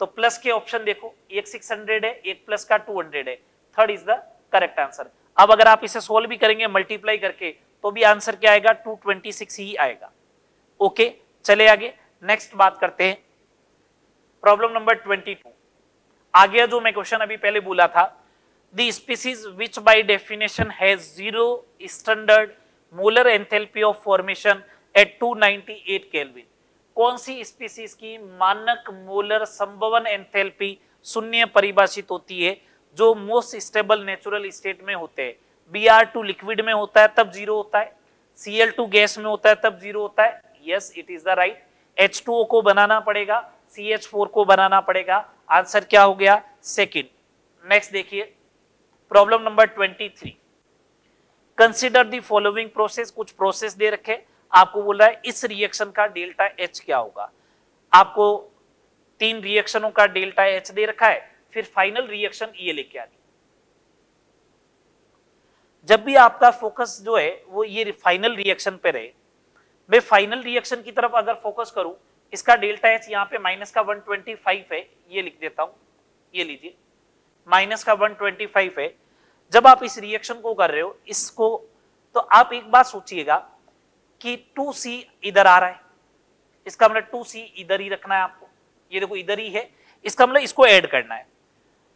तो प्लस के ऑप्शन देखो, एक 600 है, एक प्लस का 200 है। Third is the correct answer अब अगर आप इसे सोल्व भी करेंगे मल्टीप्लाई करके तो भी आंसर क्या आएगा? 226 ही आएगा। ओके चले आगे। नेक्स्ट बात करते हैं। प्रॉब्लम नंबर 22 आगे जो मैं क्वेश्चन अभी पहले बोला था, the species which by definition has zero standard molar enthalpy of formation at 298 Kelvin. कौन सी स्पीसीज की मानक मोलर संभवन एंथैल्पी शून्य परिभाषित होती है, जो मोस्ट स्टेबल नेचुरल स्टेट में होते हैं? बी आर टू लिक्विड में होता है, तब ज़ीरो होता है। सी टू गैस में होता है, तब ज़ीरो होता है। Yes it is the right H two को बनाना पड़ेगा सी एच फोर को बनाना पड़ेगा। आंसर क्या हो गया? सेकेंड नेक्स्ट देखिए। Problem number twenty three consider the following process कुछ प्रोसेस दे रखे। आपको बोल रहा है, इस रिएक्शन का डेल्टा एच क्या होगा? आपको तीन रिएक्शनों का डेल्टा एच दे रखा है, फिर फाइनल रिएक्शन ये लेके आनी। जब भी आपका फोकस जो है, वो ये फाइनल रिएक्शन पे रहे मैं फाइनल रिएक्शन की तरफ़ अगर फोकस करूँ, इसका डेल्टा एच यहाँ पे माइनस का 125 है, ये लिख देता हूँ, ये लीजिए। माइनस का 125 है। जब आप इस रिएक्शन को कर रहे हो, इसको तो आप एक बात सोचिएगा कि 2c इधर आ रहा है। इसका मतलब 2c इधर ही रखना है आपको। ये देखो, इधर ही है। इसका मतलब इसको ऐड करना है।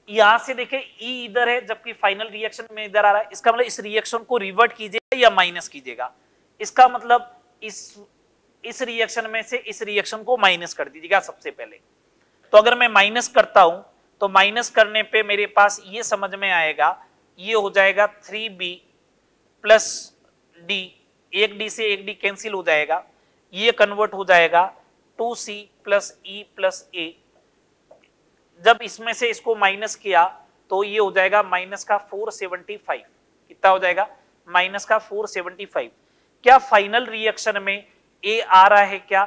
यहाँ से देखें e इधर है, जबकि फाइनल रिएक्शन में इधर आ रहा है। इसका मतलब इस रिएक्शन को रिवर्ट कीजिएगा या माइनस कीजिएगा। इसका मतलब इस इस रिएक्शन में से इस रिएक्शन को माइनस कर दीजिएगा सबसे पहले। तो अगर मैं माइनस करता हूँ तो माइनस करने पे मेरे पास ये समझ में आएगा, ये हो जाएगा थ्री बी प्लस डी एक डी से एक डी कैंसिल हो जाएगा, ये कन्वर्ट हो जाएगा two C plus E plus A जब इसमें से इसको माइनस किया तो ये हो जाएगा माइनस का 475 कितना हो जाएगा? माइनस का 475 क्या फाइनल रिएक्शन में ए आ रहा है क्या?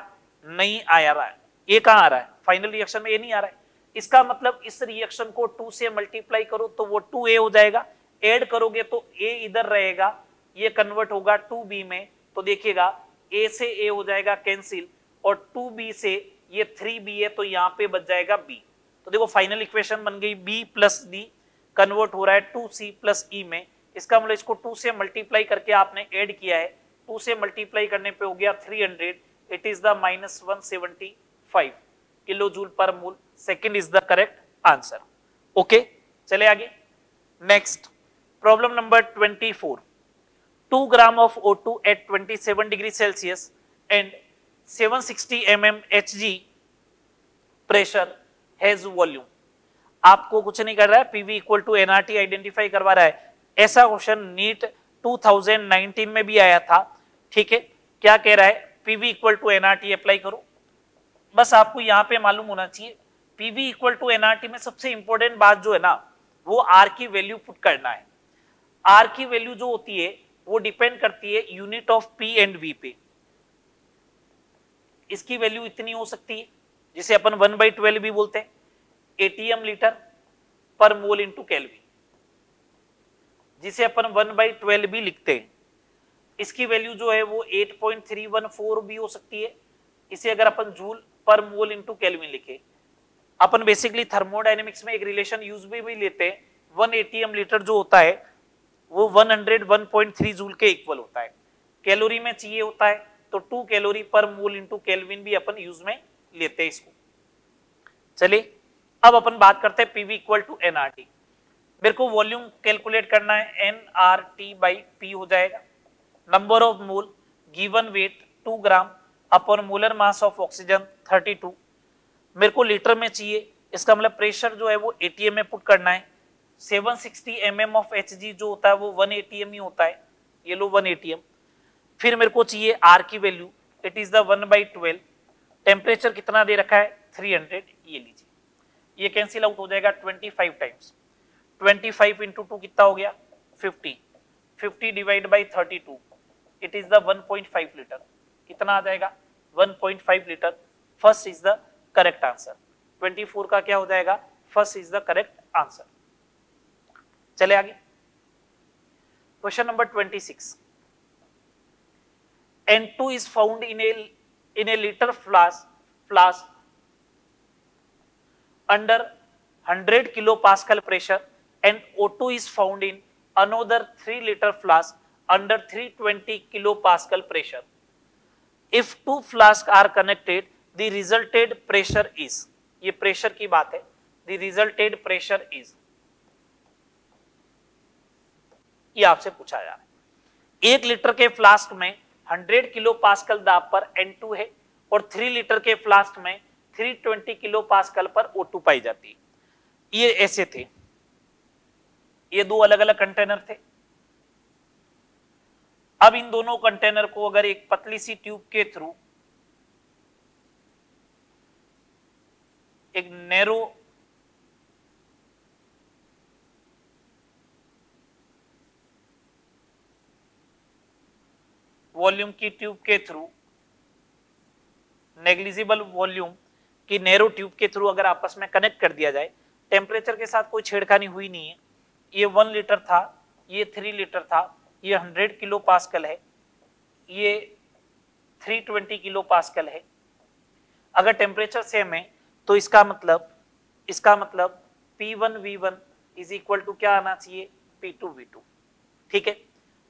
नहीं आ रहा है। ए कहाँ आ रहा है? फाइनल रिएक्शन में ए नहीं आ रहा है। इसका मतलब इस रिएक्शन को टू से मल्टीप्लाई करो तो वो टू ए हो जाएगा। एड करोगे तो ए इधर रहेगा। ये कन्वर्ट होगा टू बी में। तो देखिएगा ए से ए हो जाएगा कैंसिल और टू बी से ये थ्री बी है तो यहाँ पे बच जाएगा बी तो देखो फाइनल इक्वेशन बन गई बी प्लस डी कन्वर्ट हो रहा है टू सी प्लस ई में। इसका मतलब इसको टू से मल्टीप्लाई करके आपने एड किया है। टू से मल्टीप्लाई करने पे हो गया 300 it is the minus one kilo joule per mole second is the correct answer okay चले आगे. Next problem number 24 2 gram of O2 at 27 degree Celsius and 760 mm Hg pressure has volume आपको कुछ नहीं कर रहा है PV equal to NRT identify करवा रहा है. ऐसा क्वेश्चन नीट 2019 में भी आया था। ठीक है? क्या कह रहा है? PV equal to NRT apply करो। बस आपको यहाँ पे मालूम होना चाहिए पीवी इक्वल टू एनआरटी में सबसे इंपॉर्टेंट बात जो है ना, वो आर की वैल्यू पुट करना है। आर की वैल्यू जो होती है, वो डिपेंड करती है unit of P and V पे। इसकी वैल्यू इतनी हो सकती है, जिसे अपन वन बाई ट्वेल्व भी बोलते हैं एटीएम लीटर पर मोल इंटू कैलवी जिसे अपन वन बाई ट्वेल्व भी लिखते हैं। इसकी वैल्यू जो है वो 8.314 भी हो सकती है। इसे अगर अपन joule per mole into kelvin लिखे अपन बेसिकली थर्मोडाइनमिक्स में एक रिलेशन यूज़ भी, भी लेते हैं। वन एटीएम लीटर जो होता है वो 100 1.3 जूल के इक्वल होता है। कैलोरी में चाहिए होता है तो to calorie per mole into kelvin भी अपन यूज़ में लेते हैं इसको। चलिए अब अपन बात करते हैं पीवी इक्वल टू एनआरटी मेरे को वॉल्यूम कैलकुलेट करना है N R T by P हो जाएगा। Number of mole given weight two gram upon molar mass of oxygen thirty two मेरे को लीटर में चाहिए। इसका मतलब प्रेशर जो है वो एटीएम में पुट करना है। 760 सिक्सटी mm ऑफ़ एच जो होता है वो वन एटीएम ही होता है। ये लो वन एटीएम फिर मेरे को चाहिए आर की value it is the one by twelve temperature कितना दे रखा है? 300 ये लीजिए। ये कैंसिल आउट हो जाएगा 25 टाइम्स 25 फाइव इंटू टू कितना हो गया? 50 50 divide by 32 it is the 1.5 litre कितना आ जाएगा? 1.5 litre first is the correct answer 24 का क्या हो जाएगा? First is the correct answer चले आगे. Question number 26 N2 is found in a in a liter flask flask under 100 kilopascal pressure. And O2 is found in another 3 liter flask under 320 kilopascal pressure. If two flasks are connected, the resulted pressure is ये pressure की बात है the resulted pressure is ये आपसे पूछा जा रहा है एक लीटर के फ्लास्क में 100 किलो पास्कल दाब पर N2 है और 3 लीटर के फ्लास्क में 320 किलो पास्कल पर O2 पाई जाती है ये ऐसे थे ये दो अलग अलग कंटेनर थे। अब इन दोनों कंटेनर को अगर एक पतली सी ट्यूब के थ्रू एक नैरो वॉल्यूम की ट्यूब के थ्रू नेग्लिजिबल वॉल्यूम की नैरो ट्यूब के थ्रू अगर आपस में कनेक्ट कर दिया जाए टेम्परेचर के साथ कोई छेड़खानी हुई नहीं है। ये वन लीटर था, ये थ्री लीटर था, ये हंड्रेड किलो पास्कल है, ये थ्री ट्वेंटी किलो पास्कल है। अगर टेम्परेचर सेम है तो इसका मतलब इसका मतलब P one V one is equal to क्या आना चाहिए? पी टू वी टू ठीक है?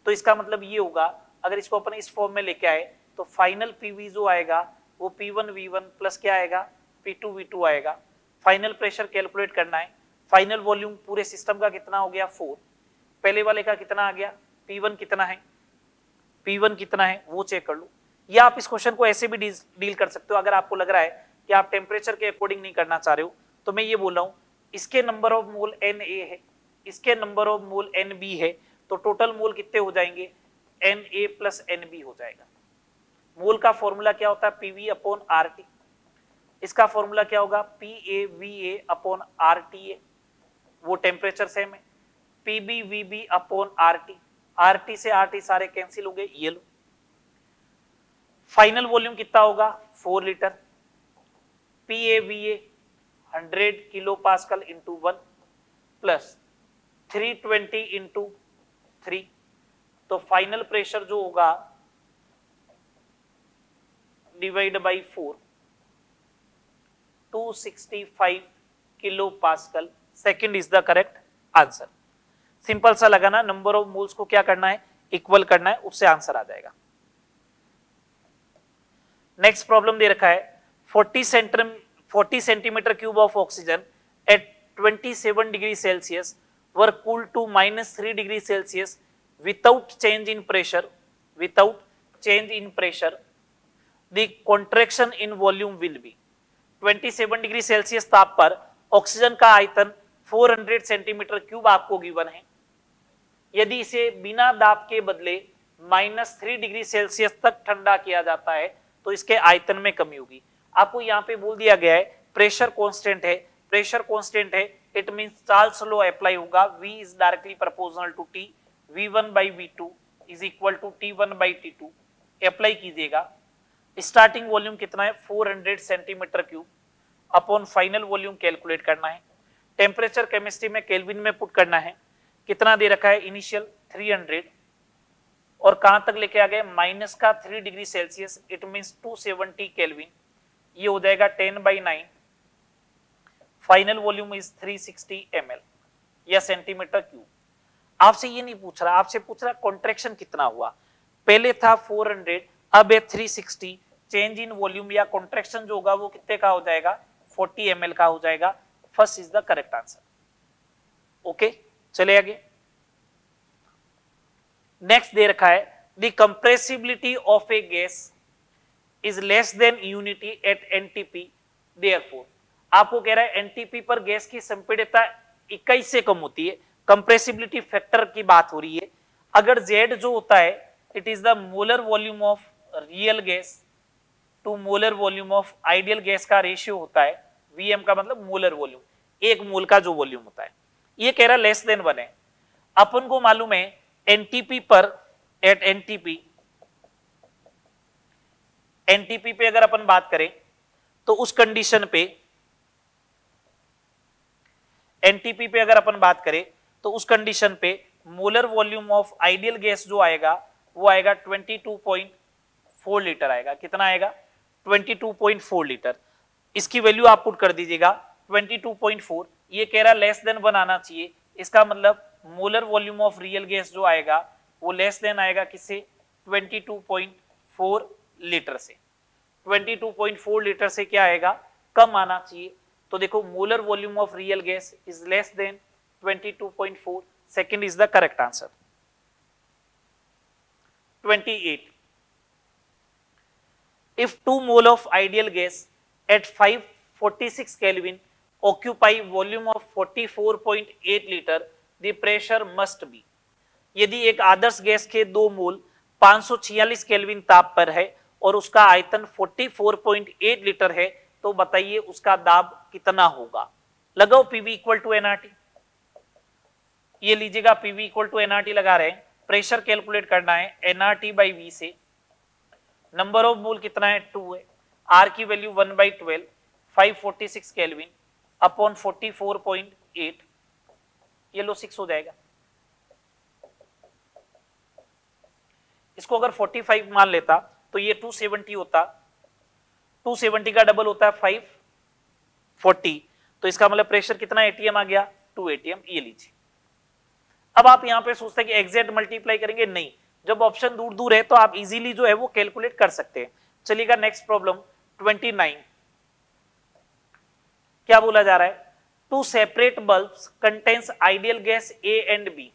तो इसका मतलब ये होगा, अगर इसको अपन इस फॉर्म में लेके आए तो फाइनल पीवी जो आएगा, वो P one V one plus क्या आएगा? पी टू वी टू आएगा। फाइनल प्रेशर कैलकुलेट करना है। फाइनल वॉल्यूम पूरे सिस्टम का कितना हो गया? फोर। पहले वाले का कितना आ गया? पी वन कितना है? पी वन कितना है? वो चेक कर लो। या आप इस क्वेश्चन को ऐसे भी डील कर सकते हो। अगर आपको लग रहा है कि आप टेम्परेचर के अकॉर्डिंग नहीं करना चाह रहे हो तो मैं ये बोल रहा हूँ, इसके number of mole N A है। इसके number of mole N B है तो टोटल मोल कितने हो जाएँगे? N A plus N B हो जाएगा। मोल का फॉर्मूला क्या होता है? पीवी अपॉन आर टी इसका फॉर्मूला क्या होगा? P A V A upon R T A वो टेम्परेचर सेम है। P B V B upon R T R T से आर टी सारे कैंसिल हो गए, ये लो। फाइनल वॉल्यूम कितना होगा? Four litre P A V A hundred kilo pascal into one plus three twenty into three तो फाइनल प्रेशर जो होगा divide by four 265 kilo pascal second is the correct answer simple सा लगाना number of moles को क्या करना है? Equal करना है, उससे आंसर आ जाएगा। नेक्स्ट प्रॉब्लम दे रखा है। 40 centre 40 centimetre cube of oxygen at 27 degree Celsius were cool to minus three degree Celsius without change in pressure without change in pressure the contraction in volume will be 27 degree Celsius ताप पर oxygen का आयतन 400 centimetre cube आपको given है। यदि इसे बिना दाब के बदले माइनस थ्री डिग्री सेल्सियस तक ठंडा किया जाता है तो इसके आयतन में कमी होगी। आपको यहाँ पे बोल दिया गया है, प्रेशर कांस्टेंट है। प्रेशर कांस्टेंट है, it means Charles law apply होगा। V is directly proportional to T V1 by V2 is equal to T1 by T2 apply कीजिएगा। स्टार्टिंग वॉल्यूम कितना है? 400 centimetre cube. Upon final volume calculate करना है। Temperature chemistry में Kelvin में put करना है। कितना दे रखा है? इनिशियल 300 और कहाँ तक लेके आ गए? माइनस का 3 degree Celsius, it means 270 Kelvin. ये हो जाएगा 10 by nine. Final volume is 360 ml या सेंटीमीटर क्यूब। आपसे ये नहीं पूछ रहा, आपसे पूछ रहा कॉन्ट्रेक्शन कितना हुआ? पहले था 400 अब है 360 चेंज इन वॉल्यूम या कॉन्ट्रेक्शन जो होगा वो कितने का हो जाएगा? 40 ml का हो जाएगा। First is the correct answer okay चले आगे. नेक्स्ट दे रखा है the compressibility of a gas is less than unity at NTP therefore आपको कह रहा है एनटीपी पर गैस की संपीड़ितता इक्कीस से कम होती है कंप्रेसिबिलिटी फैक्टर की बात हो रही है। अगर जेड जो होता है it is the molar volume of real gas to molar volume of ideal gas का रेशियो होता है वीएम का मतलब मोलर वॉल्यूम, एक मोल का जो वॉल्यूम होता है। ये कह रहा लेस देन वन है। अपन को मालूम है एनटीपी पर एट एनटीपी एनटीपी पे अगर अपन बात करें तो उस कंडीशन पे एनटीपी पे अगर अपन बात करें तो उस कंडीशन पे molar volume of ideal gas जो आएगा, वो आएगा 22.4 लीटर आएगा। कितना आएगा? 22.4 लीटर इसकी वैल्यू आप पुट कर दीजिएगा 22.4 ये कह रहा लेस देन वन आना चाहिए। इसका मतलब molar volume of real gas जो आएगा, वो लेस देन आएगा किससे? 22.4 लीटर से। 22.4 लीटर से क्या आएगा? कम आना चाहिए। तो देखो molar volume of real gas is less than 22.4 second is the correct answer 28 if 2 mole of ideal gas at 546 kelvin, occupy volume of 44.8 liter, the pressure must be. यदि एक आदर्श गैस के दो मोल 546 केल्विन ताप पर है और उसका आयतन 44.8 लीटर है तो बताइए उसका दाब कितना होगा? लगाओ पीवी इक्वल टू एनआरटी ये लीजिएगा पीवी इक्वल टू एनआरटी लगा रहे हैं। प्रेशर कैलकुलेट करना है N R T by V से। नंबर ऑफ़ मोल कितना है? टू है। आर की value one by twelve five forty six Kelvin upon forty four point eight ये लो सिक्स हो जाएगा। इसको अगर 45 मान लेता तो ये 270 होता। 270 का डबल होता है 540 तो इसका मतलब प्रेशर कितना एटीएम आ गया? 2 एटीएम ये लीजिए। अब आप यहाँ पे सोचते हैं कि एग्जैक्ट मल्टीप्लाई करेंगे, नहीं। जब ऑप्शन दूर दूर है तो आप इजीली जो है वो कैलकुलेट कर सकते हैं। चलिएगा नेक्स्ट प्रॉब्लम 29 क्या बोला जा रहा है? Two separate bulb contains ideal gas A and B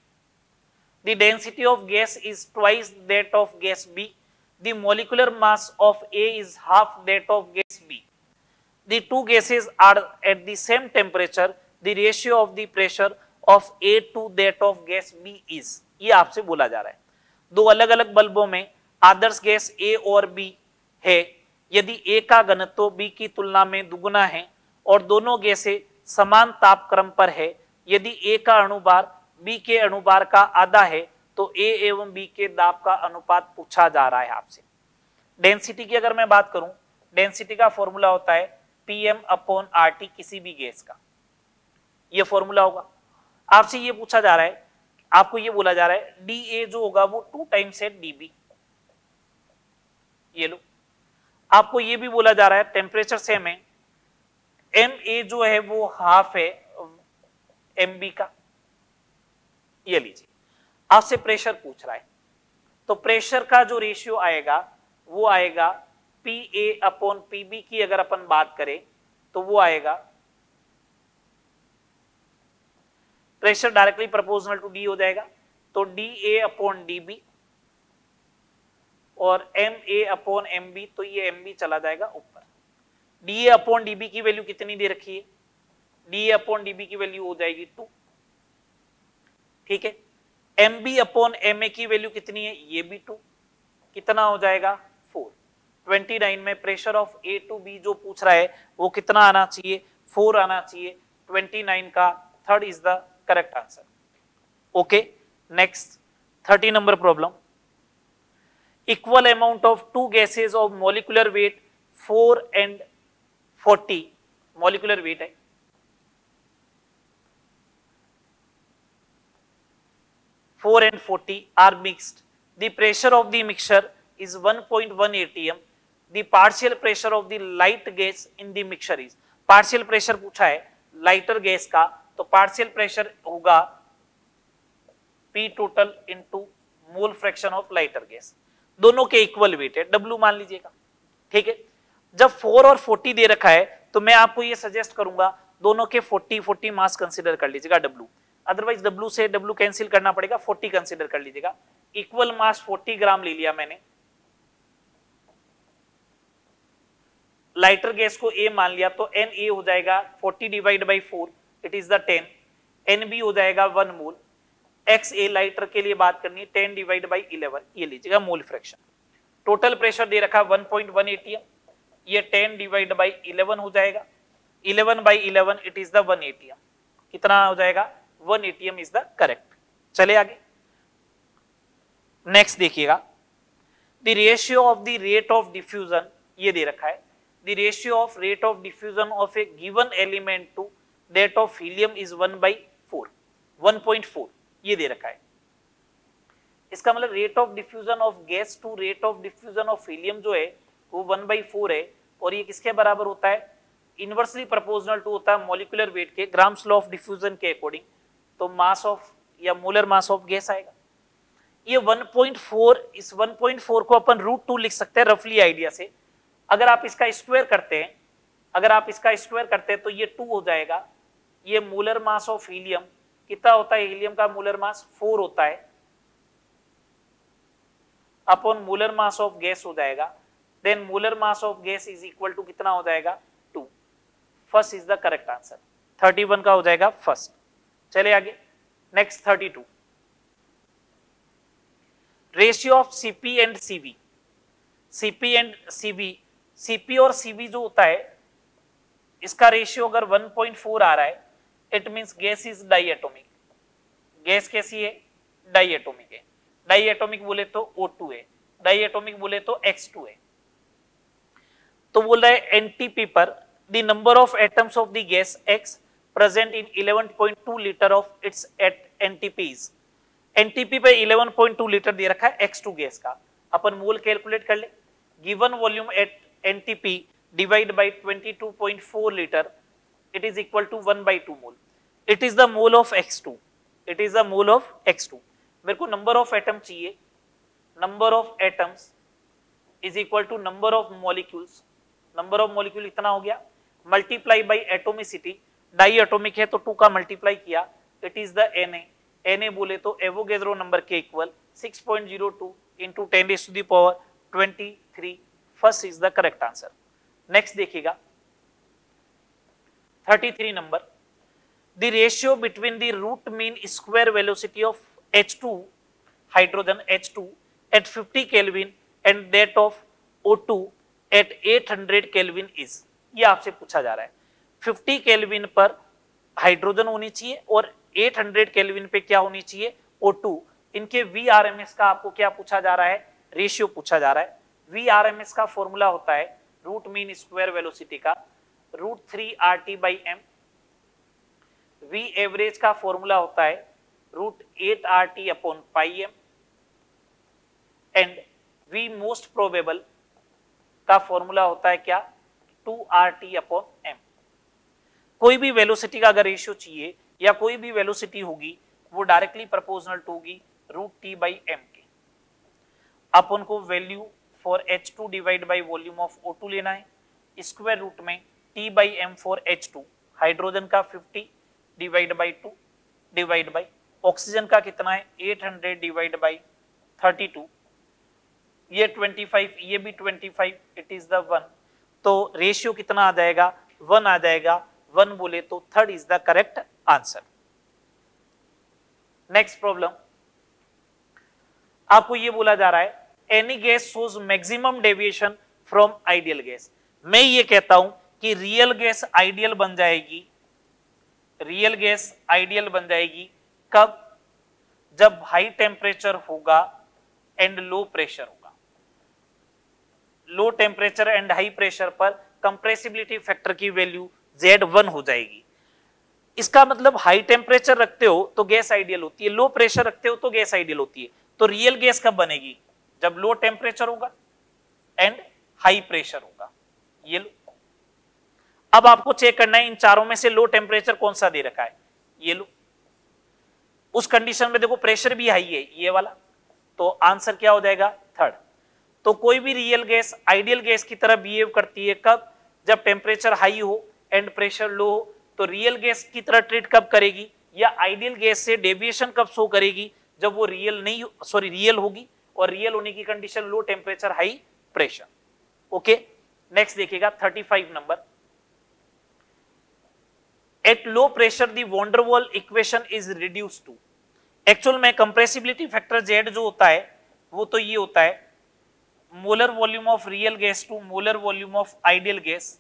the density of gas is twice that of gas B the molecular mass of A is half that of gas B the two gases are at the same temperature the ratio of the pressure of A to that of gas B is ये आपसे बोला जा रहा है। दो अलग अलग बल्बों में आदर्श गैस ए और बी है। यदि ए का घनत्व बी की तुलना में दुगुना है और दोनों गैसे समान तापक्रम पर है, यदि ए का अणुभार बी के अणुभार का आधा है तो ए एवं बी के दाब का अनुपात पूछा जा रहा है आपसे। डेंसिटी की अगर मैं बात करूँ, डेंसिटी का फॉर्मूला होता है पीएम अपॉन आर टी किसी भी गैस का। ये फॉर्मूला होगा। आपसे ये पूछा जा रहा है, आपको ये बोला जा रहा है डी ए जो होगा वो टू टाइम्स है डीबी। ये लो। आपको ये भी बोला जा रहा है टेम्परेचर सेम है। एम ए जो है वो हाफ़ है एम बी का। ये लीजिए, आपसे प्रेशर पूछ रहा है। तो प्रेशर का जो रेशियो आएगा, वो आएगा P A upon P B की अगर अपन बात करें तो वो आएगा pressure directly proportional to D हो जाएगा। तो D A upon D B और M A upon M B तो ये एम बी चला जाएगा ऊपर। D A upon D B की वैल्यू कितनी दे रखी है? D A upon D B की वैल्यू हो जाएगी टू ठीक है? M B upon M A की वैल्यू कितनी है? ये भी टू कितना हो जाएगा? फोर ट्वेंटी नाइन में pressure of A to B जो पूछ रहा है, वो कितना आना चाहिए? फोर आना चाहिए। ट्वेंटी नाइन का third is the correct answer okay next thirty number problem equal amount of two gases of molecular weight four and forty molecular weight है four and forty are mixed the pressure of the mixture is 1.1 atm the partial pressure of the light gas in the mixture is partial pressure पूछा है lighter gas का तो partial pressure होगा P total into mole fraction of lighter gas दोनों के equal weight है, W मान लीजिएगा, ठीक है? जब फोर और 40 दे रखा है तो मैं आपको ये सजेस्ट करूँगा, दोनों के 40 40 मास कंसीडर कर लीजिएगा W अदरवाइज़ W से W कैंसिल करना पड़ेगा 40 कंसीडर कर लीजिएगा। इक्वल मास 40 ग्राम ले लिया मैंने। लाइटर गैस को ए मान लिया तो एन ए हो जाएगा 40 divide by four it is the ten N B हो जाएगा one mole X A lighter के लिए बात करनी है 10 डिवाइड बाई 11 ये लीजिएगा मोल फ्रैक्शन टोटल प्रेशर दे रखा 1.1 एटीएम ये 10 डिवाइड बाई 11 हो जाएगा. 11 by 11 it is the 1 ATM कितना हो जाएगा? 1 एटीएम इज़ द करेक्ट चले आगे. नेक्स्ट देखिएगा. The ratio of the rate of diffusion ये दे रखा है. The ratio of rate of diffusion of a given element to that of helium is one by four one point four ये दे रखा है। इसका मतलब rate of diffusion of gas to rate of diffusion of helium जो है, वो one by four है और ये किसके बराबर होता है? इनवर्सली प्रपोजनल टू होता है मॉलिकुलर वेट के ग्राम्स लॉ ऑफ़ डिफ्यूजन के अकॉर्डिंग तो मास ऑफ़ या मोलर मास ऑफ़ गैस आएगा। ये 1.4 इस 1.4 को अपन रूट टू लिख सकते हैं रफली आइडिया से। अगर आप इसका स्क्वायर करते हैं, अगर आप इसका स्क्वायर करते हैं तो ये टू हो जाएगा। ये मूलर मास ऑफ़ हीलियम कितना होता है? हीलियम का मूलर मास फोर होता है। Upon molar mass of gas हो जाएगा। Then molar mass of gas is equal to कितना हो जाएगा? Two. First is the correct answer. Thirty one का हो जाएगा फ़र्स्ट। चले आगे। Next thirty two. Ratio of C P and C V. C P and C V, C P और C V जो होता है, इसका रेशियो अगर 1.4 आ रहा है it means gas is diatomic gas कैसी है? डाई एटोमिक है। डाई एटोमिक बोले तो O2 है। डाई एटोमिक बोले तो X2 है। तो बोल रहा है एनटीपी पर the number of atoms of the gas X present in 11.2 liter of its at NTPs NTP पे 11.2 लीटर दे रखा है X2 गैस का। अपन मोल कैलकुलेट कर ले। Given volume at NTP divide by 22.4 litre it is equal to 1 by 2 mole it is the mole of x2 it is the mole of x2 मेरे को number of atom चाहिए. Number of atoms is equal to number of molecules number of molecule इतना हो गया. Multiply by atomicity diatomic है तो two का multiply किया. It is the N N A बोले तो एवोगेद्रो नंबर के equal 6.02 point zero two into ten to the power twenty three first is the correct answer next देखिएगा. 33 number. The ratio between the root mean square velocity of H2 hydrogen H2 at 50 Kelvin and that of O2 at 800 Kelvin is, ये आपसे पूछा जा रहा है। 50 kelvin पर hydrogen होनी चाहिए और 800 केल्विन पे क्या होनी चाहिए? O2 इनके VRMS का आपको क्या पूछा जा रहा है? रेशियो पूछा जा रहा है। VRMS का फॉर्मूला होता है रूट मीन स्क्वायर वेलोसिटी का। Root three R T by M V average का फॉर्मूला होता है root eight R T upon pi M and V most probable का फॉर्मूला होता है क्या? Two R T upon M कोई भी वेलोसिटी का अगर रेशियो चाहिए या कोई भी वेलोसिटी होगी, वो डायरेक्टली प्रपोजनल टू होगी रूट टी बाई एम के। अपन को value for H two divide by volume of O two लेना है। स्क्वायर रूट में T by M for H two hydrogen का 50 divide by two, divide by oxygen का कितना है? 800 डिवाइड बाई 32 ये 25 ये भी 25 इट इज़ द वन तो रेशियो कितना आ जाएगा? वन आ जाएगा। वन बोले तो third is the correct answer next problem आपको ये बोला जा रहा है any gas shows maximum deviation from ideal gas मैं ये कहता हूँ कि रियल गैस आइडियल बन जाएगी रियल गैस आइडियल बन जाएगी। कब? जब हाई टेम्परेचर होगा एंड लो प्रेशर होगा। Low temperature and high pressure पर कंप्रेसिबिलिटी फैक्टर की वैल्यू जेड वन हो जाएगी। इसका मतलब हाई टेम्परेचर रखते हो तो गैस आइडियल होती है। लो प्रेशर रखते हो तो गैस आइडियल होती है। तो रियल गैस कब बनेगी? जब लो टेम्परेचर होगा एंड हाई प्रेशर होगा। ये अब आपको चेक करना है, इन चारों में से लो टेम्परेचर कौन सा दे रखा है? ये लो। उस कंडीशन में देखो प्रेशर भी हाई है, ये वाला। तो आंसर क्या हो जाएगा? थर्ड तो कोई भी रियल गैस आइडियल गैस की तरह बिहेव करती है कब? जब टेम्परेचर हाई हो एंड प्रेशर लो हो तो रियल गैस की तरह ट्रीट कब करेगी? या आइडियल गैस से डेविएशन कब शो करेगी? जब वो रियल नहीं सॉरी रियल होगी और रियल होने की condition low temperature high pressure okay next देखिएगा 35 number at low pressure the van der Waals equation is reduce to actual में कंप्रेसिबिलिटी फैक्टर जेड जो होता है, वो तो ये होता है molar volume of real gas to molar volume of ideal gas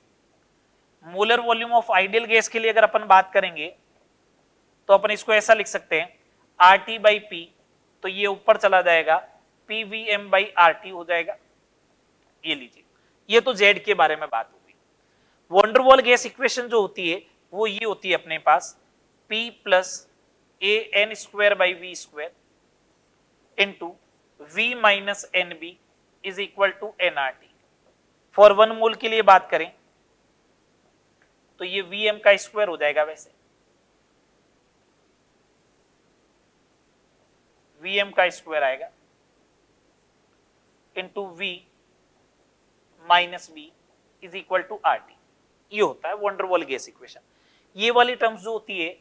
molar volume of ideal gas के लिए अगर अपन बात करेंगे तो अपन इसको ऐसा लिख सकते हैं आर टी बाई पी तो ये ऊपर चला जाएगा P V M by R T हो जाएगा। ये लीजिए। ये तो जेड के बारे में बात होगी वॉन्डरवॉल गैस इक्वेशन जो होती है वो ये होती है अपने पास, P plus A N square by V square into V minus N B is equal to N R T for one mole के लिए बात करें तो ये वी एम का स्क्वायर हो जाएगा वैसे। वी एम का स्क्वायर आएगा into V minus B is equal to R T ये होता है वंडरवॉल गैस इक्वेशन ये वाली टर्म्स जो होती है,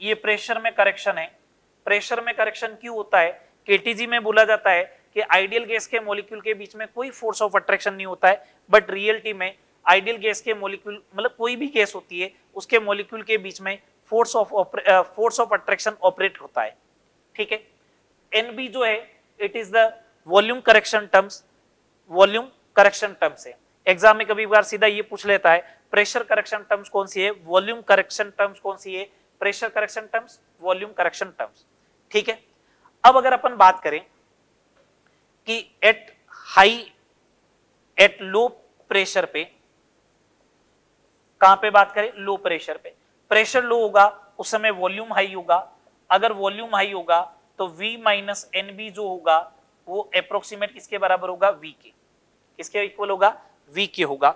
ये प्रेशर में करेक्शन है। प्रेशर में करेक्शन क्यों होता है? केटीजी में बोला जाता है कि आइडियल गैस के मॉलिक्यूल के बीच में कोई फोर्स ऑफ़ अट्रैक्शन नहीं होता है बट रियलिटी में आइडियल गैस के मॉलिक्यूल मतलब कोई भी गैस होती है, उसके मॉलिक्यूल के बीच में force of force of attraction operate होता है। ठीक है? एनबी जो है it is the volume correction terms volume correction terms है। एग्ज़ाम में कभी बार सीधा ये पूछ लेता है प्रेशर करेक्शन टर्म्स कौन सी है? वॉल्यूम करेक्शन टर्म्स कौन सी है? Pressure correction terms, volume correction terms. ठीक है? अब अगर अपन बात करें कि at high at low pressure पे, कहाँ पे बात करें? लो प्रेशर पे। प्रेशर लो होगा, उस समय वॉल्यूम हाई होगा। अगर वॉल्यूम हाई होगा तो V माइनस एन जो होगा, वो अप्रोक्सीमेट किसके बराबर होगा? वी के। किसके इक्वल होगा? वी के होगा।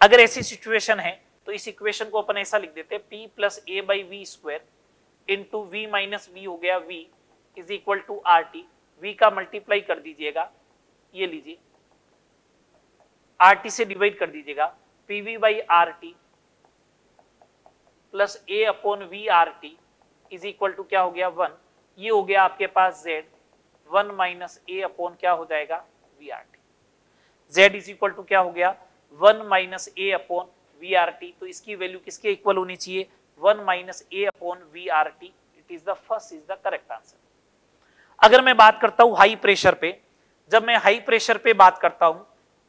अगर ऐसी सिचुएशन है तो इस इक्वेशन को अपन ऐसा लिख देते P plus A by V square into V minus V हो गया V is equal to R T V का मल्टीप्लाई कर दीजिएगा, ये लीजिए। आर टी से डिवाइड कर दीजिएगा P V by R T plus A upon V R T is equal to क्या हो गया? वन ये हो गया आपके पास Z one minus A upon क्या हो जाएगा? V R T Z is equal to क्या हो गया? One minus A upon V R T तो इसकी वैल्यू किसके इक्वल होनी चाहिए? One minus A upon V R T it is the first is the correct answer अगर मैं बात करता हूँ हाई प्रेशर पे, जब मैं हाई प्रेशर पे बात करता हूँ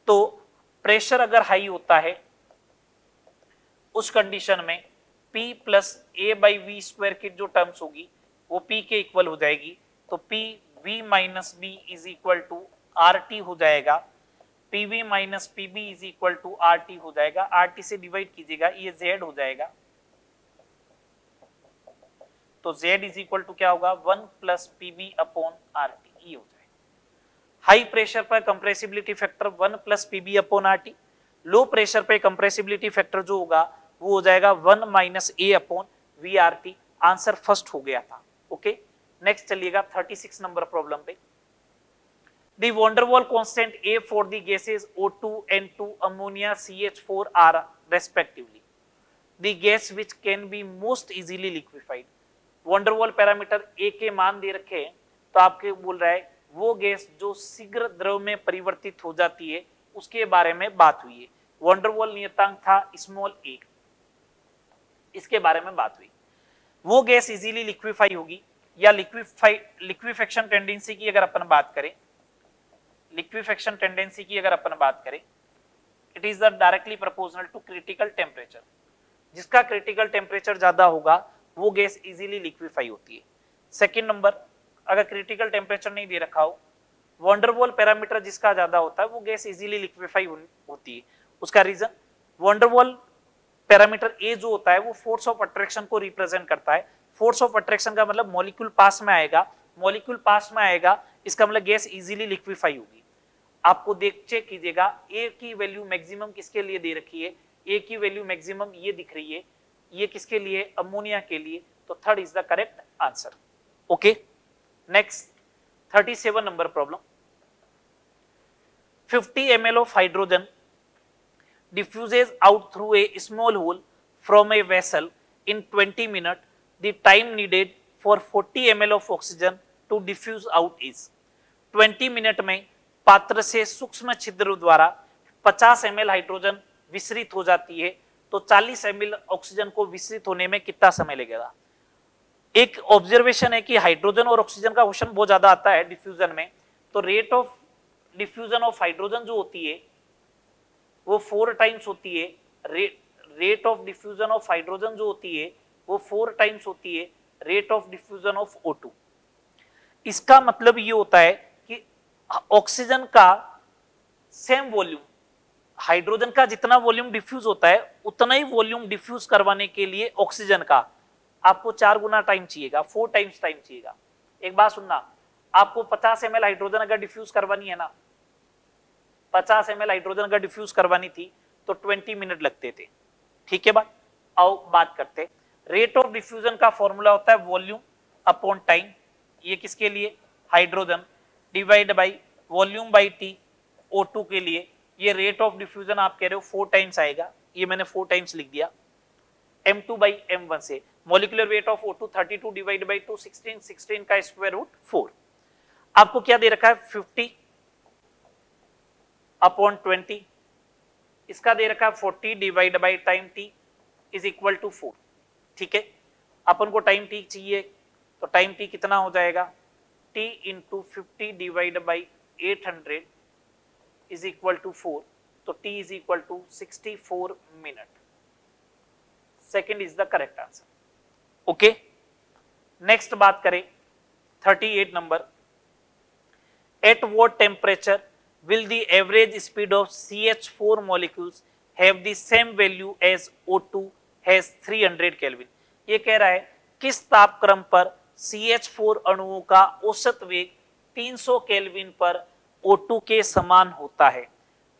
तो प्रेशर अगर हाई होता है, उस कंडीशन में P plus A by V square की जो टर्म्स होगी, वो P के इक्वल हो जाएगी तो P V minus B is equal to R T हो जाएगा P V minus P B is equal to R T हो जाएगा। आर टी से डिवाइड कीजिएगा, ये Z हो जाएगा। तो Z इज़ इक्वल टू क्या होगा? One plus P B upon R T ये हो जाएगा। हाई प्रेशर पर compressibility factor one plus PB upon R T low pressure पे कंप्रेसिबिलिटी फैक्टर जो होगा, वो हो जाएगा one minus A upon V R T answer first हो गया था ओके नेक्स्ट चलिएगा 36 नंबर प्रॉब्लम पे। The van der Waals constant A for the gases O2, N2, ammonia, CH4 are respectively the gas which can be most easily liquefied. van der Waals parameter A के मान दे रखे हैं तो आपके बोल रहा है वो गैस जो शीघ्र द्रव में परिवर्तित हो जाती है उसके बारे में बात हुई है। वंडरवॉल नियतांक था स्मॉल ए इसके बारे में बात हुई। वो गैस इजीली लिक्विफाई होगी या लिक्विफाई लिक्विफेक्शन टेंडेंसी की अगर अपन बात करें लिक्विफेक्शन टेंडेंसी की अगर अपन बात करें it is the directly proportional to critical temperature जिसका क्रिटिकल टेम्परेचर ज़्यादा होगा, वो गैस इजीली लिक्विफाई होती है। सेकेंड नंबर अगर क्रिटिकल टेम्परेचर नहीं दे रखा हो वंडरवॉल पैरामीटर जिसका ज़्यादा होता है, वो गैस इजीली लिक्विफाई होती है। उसका रीजन वंडरवॉल पैरामीटर ए जो होता है, वो फोर्स ऑफ़ अट्रैक्शन को रिप्रेजेंट करता है। फोर्स ऑफ़ अट्रैक्शन का मतलब मॉलिक्यूल पास में आएगा। मॉलिक्यूल पास में आएगा, इसका मतलब गैस इजीली लिक्विफाई होगी। आपको देख चेक कीजिएगा ए की वैल्यू मैक्सिमम किसके लिए दे रखी है? ए की वैल्यू मैक्सिमम ये दिख रही है। ये किसके लिए? अमोनिया के लिए। तो third is the correct answer okay next 37 number problem 50 M of hydrogen diffuses out through a small hole from a vessel in 20 minute the time needed for 40 M L of oxygen to diffuse out is 20 minute में पात्र से सूक्ष्म छिद्र द्वारा 50 ml hydrogen विसरित हो जाती है तो 40 ml ऑक्सीजन को विसरित होने में कितना समय लगेगा? एक ऑब्जर्वेशन है कि हाइड्रोजन और ऑक्सीजन का क्वेश्चन बहुत ज़्यादा आता है डिफ्यूजन में तो rate of diffusion of hydrogen जो होती है, वो फोर टाइम्स होती है। Rate of diffusion of hydrogen जो होती है, वो फोर टाइम्स होती है। Rate of diffusion of O2 इसका मतलब ये होता है ऑक्सीजन का सेम वॉल्यूम, हाइड्रोजन का जितना वॉल्यूम डिफ्यूज होता है, उतना ही वॉल्यूम डिफ्यूज करवाने के लिए ऑक्सीजन का। आपको चार गुना टाइम चाहिएगा फोर टाइम्स टाइम चाहिएगा। एक बात सुनना, आपको पचास एम हाइड्रोजन अगर डिफ्यूज करवानी है ना, पचास एम हाइड्रोजन अगर डिफ्यूज करवानी थी तो ट्वेंटी मिनट लगते थे। ठीक है बात? आओ बात करते रेट ऑफ़ डिफ्यूजन का फॉर्मूला होता है वॉल्यूम अपॉन टाइम ये किसके लिए? Hydrogen. Divide by volume by T O two के लिए ये रेट ऑफ़ डिफ्यूजन आप कह रहे हो फोर टाइम्स आएगा। ये मैंने फोर टाइम्स लिख दिया। M two by M one से। Molecular weight of O2 32 divide by two 16 16 का स्क्वायर रूट 4 आपको क्या दे रखा है? 50 अपॉन 20 इसका दे रखा है 40 divide by time t is equal to 4 ठीक है? अपन को टाइम टी चाहिए तो टाइम टी कितना हो जाएगा? T into fifty divide by eight hundred is equal to four तो t is equal to sixty four minute second is the correct answer okay बात करें 38 number at what temperature will the average speed of CH4 molecules have the same value as O2 has 300 Kelvin? ये कह रहा है किस तापक्रम पर CH4 अणुओं का औसत वेग 300 केल्विन पर O2 के समान होता है।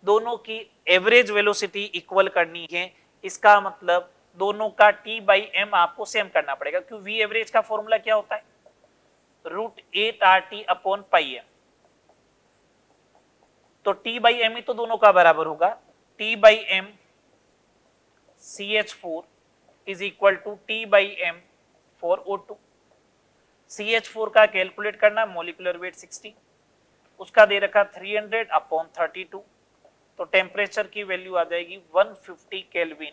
दोनों की एवरेज वेलोसिटी इक्वल करनी है। इसका मतलब दोनों का T बाई एम आपको सेम करना पड़ेगा क्यों V एवरेज का फॉर्मूला क्या होता है? Root eight R T upon pi M तो T बाई एम ही तो दोनों का बराबर होगा। T by M C H four is equal to T by M for O two C H four का कैलकुलेट करना मोलिकुलर वेट 60 उसका दे रखा 300 हंड्रेड अपॉन थर्टी तो टेम्परेचर की वैल्यू आ जाएगी 150 केल्विन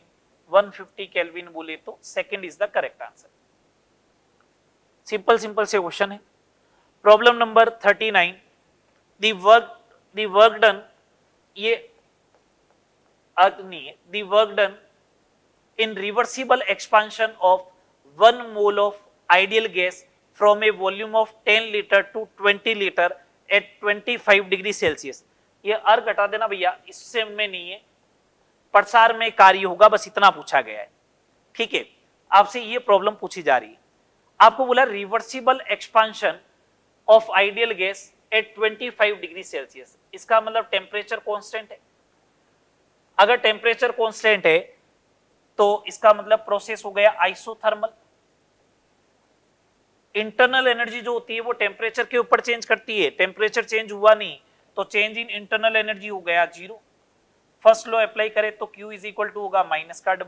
150 केल्विन बोले तो second is the correct answer simple simple से क्वेश्चन है. Problem number 39 the work the work done ये है the work done in reversible expansion of one mole of ideal gas from a volume of 10 litre to 20 litre at 25 degree Celsius ये अर्घ घटा देना भैया, इससे में नहीं है। प्रसार में कार्य होगा, बस इतना पूछा गया है। ठीक है? आपसे ये प्रॉब्लम पूछी जा रही है। आपको बोला reversible expansion of ideal gas at 25 degree Celsius इसका मतलब टेम्परेचर कांस्टेंट है। अगर टेम्परेचर कांस्टेंट है तो इसका मतलब प्रोसेस हो गया आइसोथर्मल इंटरनल एनर्जी जो होती है वो टेम्परेचर के ऊपर चेंज करती है। टेम्परेचर चेंज हुआ नहीं तो चेंज इन इंटरनल एनर्जी हो गया ज़ीरो फ़र्स्ट लॉ अप्लाई करें तो Q इज़ इक्वल टू होगा माइनस का W